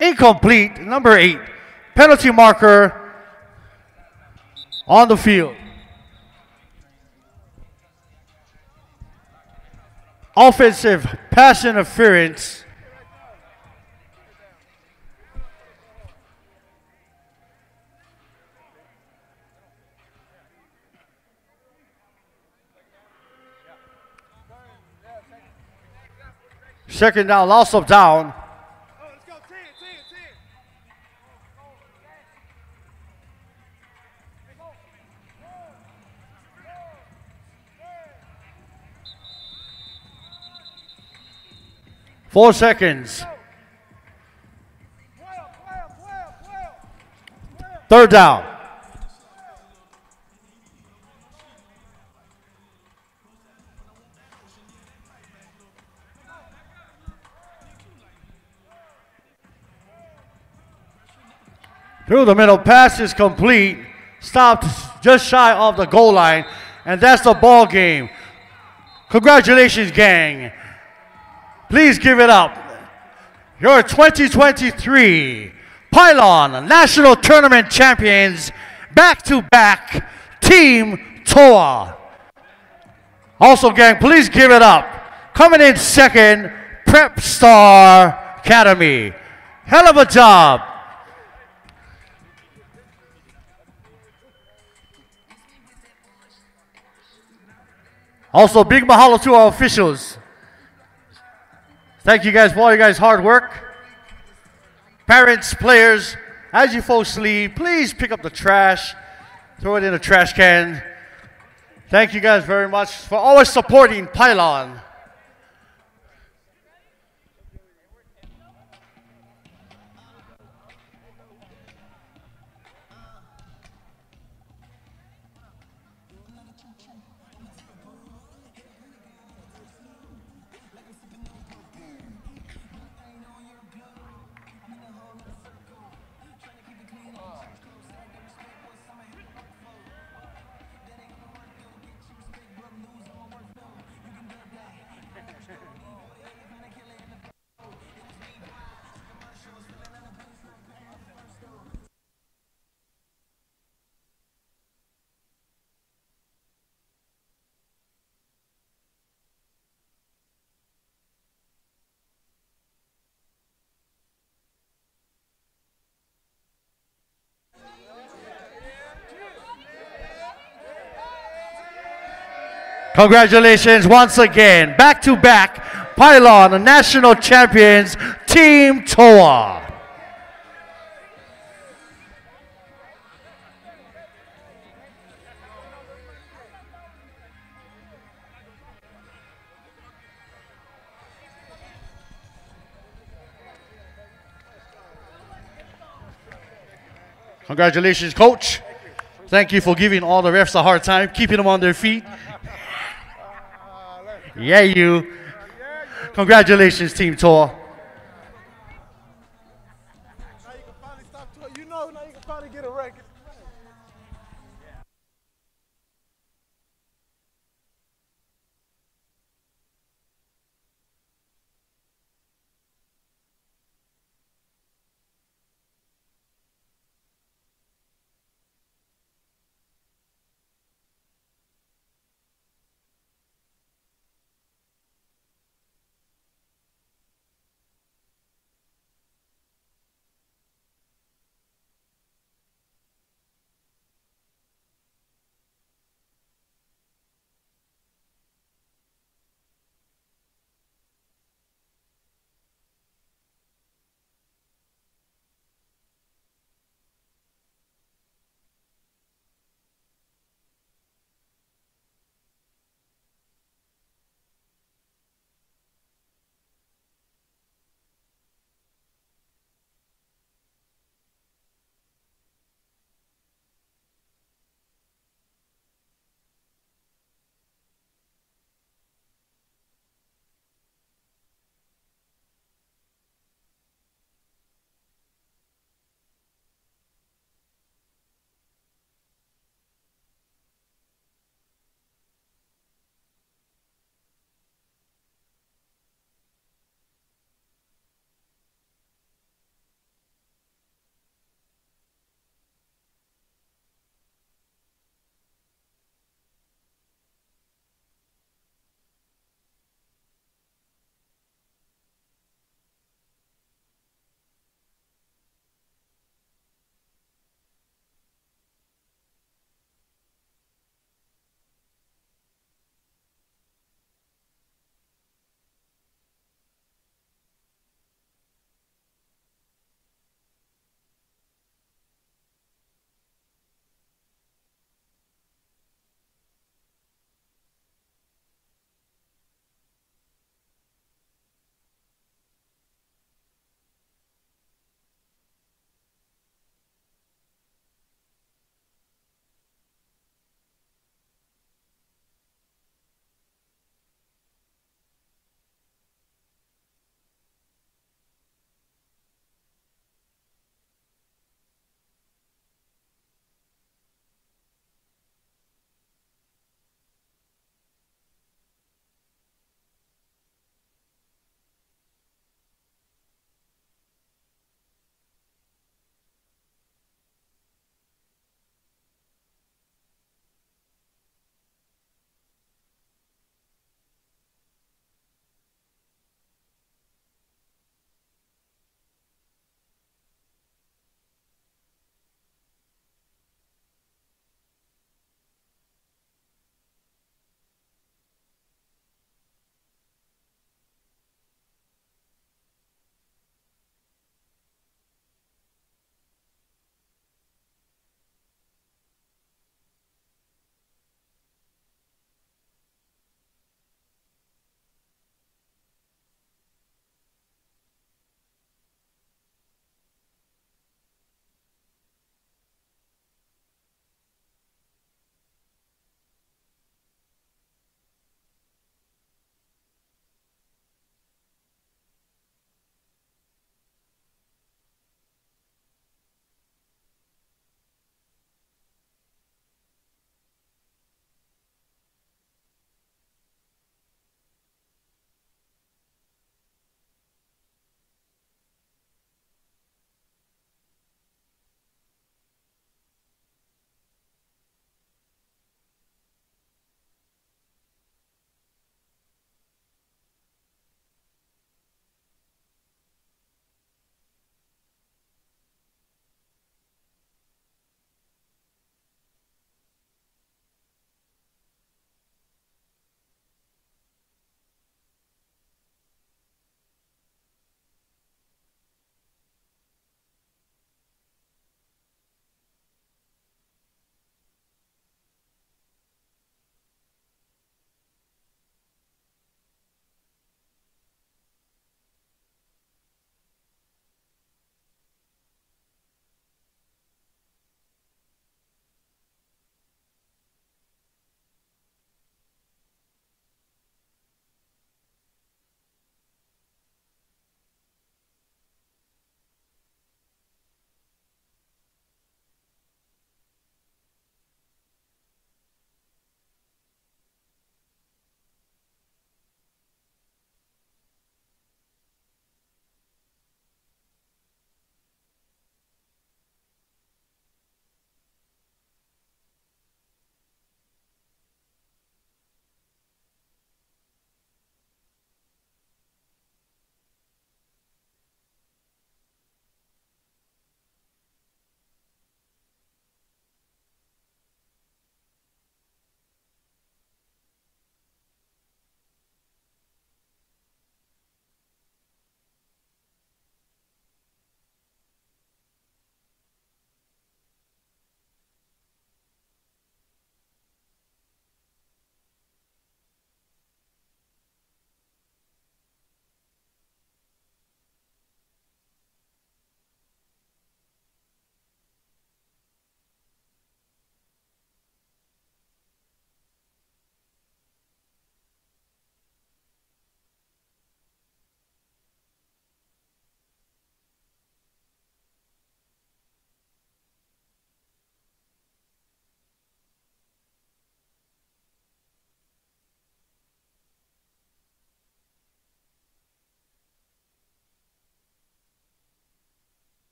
incomplete. Number eight, penalty marker on the field. Offensive pass interference. Second down, loss of down. Four seconds. Third down. Through the middle, pass is complete. Stopped just shy of the goal line, and that's the ball game. Congratulations, gang. Please give it up. Your 2023 Pylon National Tournament champions, back to back, Team Toa. Also, gang, please give it up. Coming in second, Prep Star Academy. Hell of a job. Also, big mahalo to our officials. Thank you guys for all you guys' hard work. Parents, players, as you folks leave, please pick up the trash, throw it in a trash can. Thank you guys very much for always supporting Pylon. Congratulations once again. Back to back, Pylon, the national champions, Team Toa. Congratulations, coach. Thank you for giving all the refs a hard time, keeping them on their feet. Yeah, you. Congratulations, Team Toa.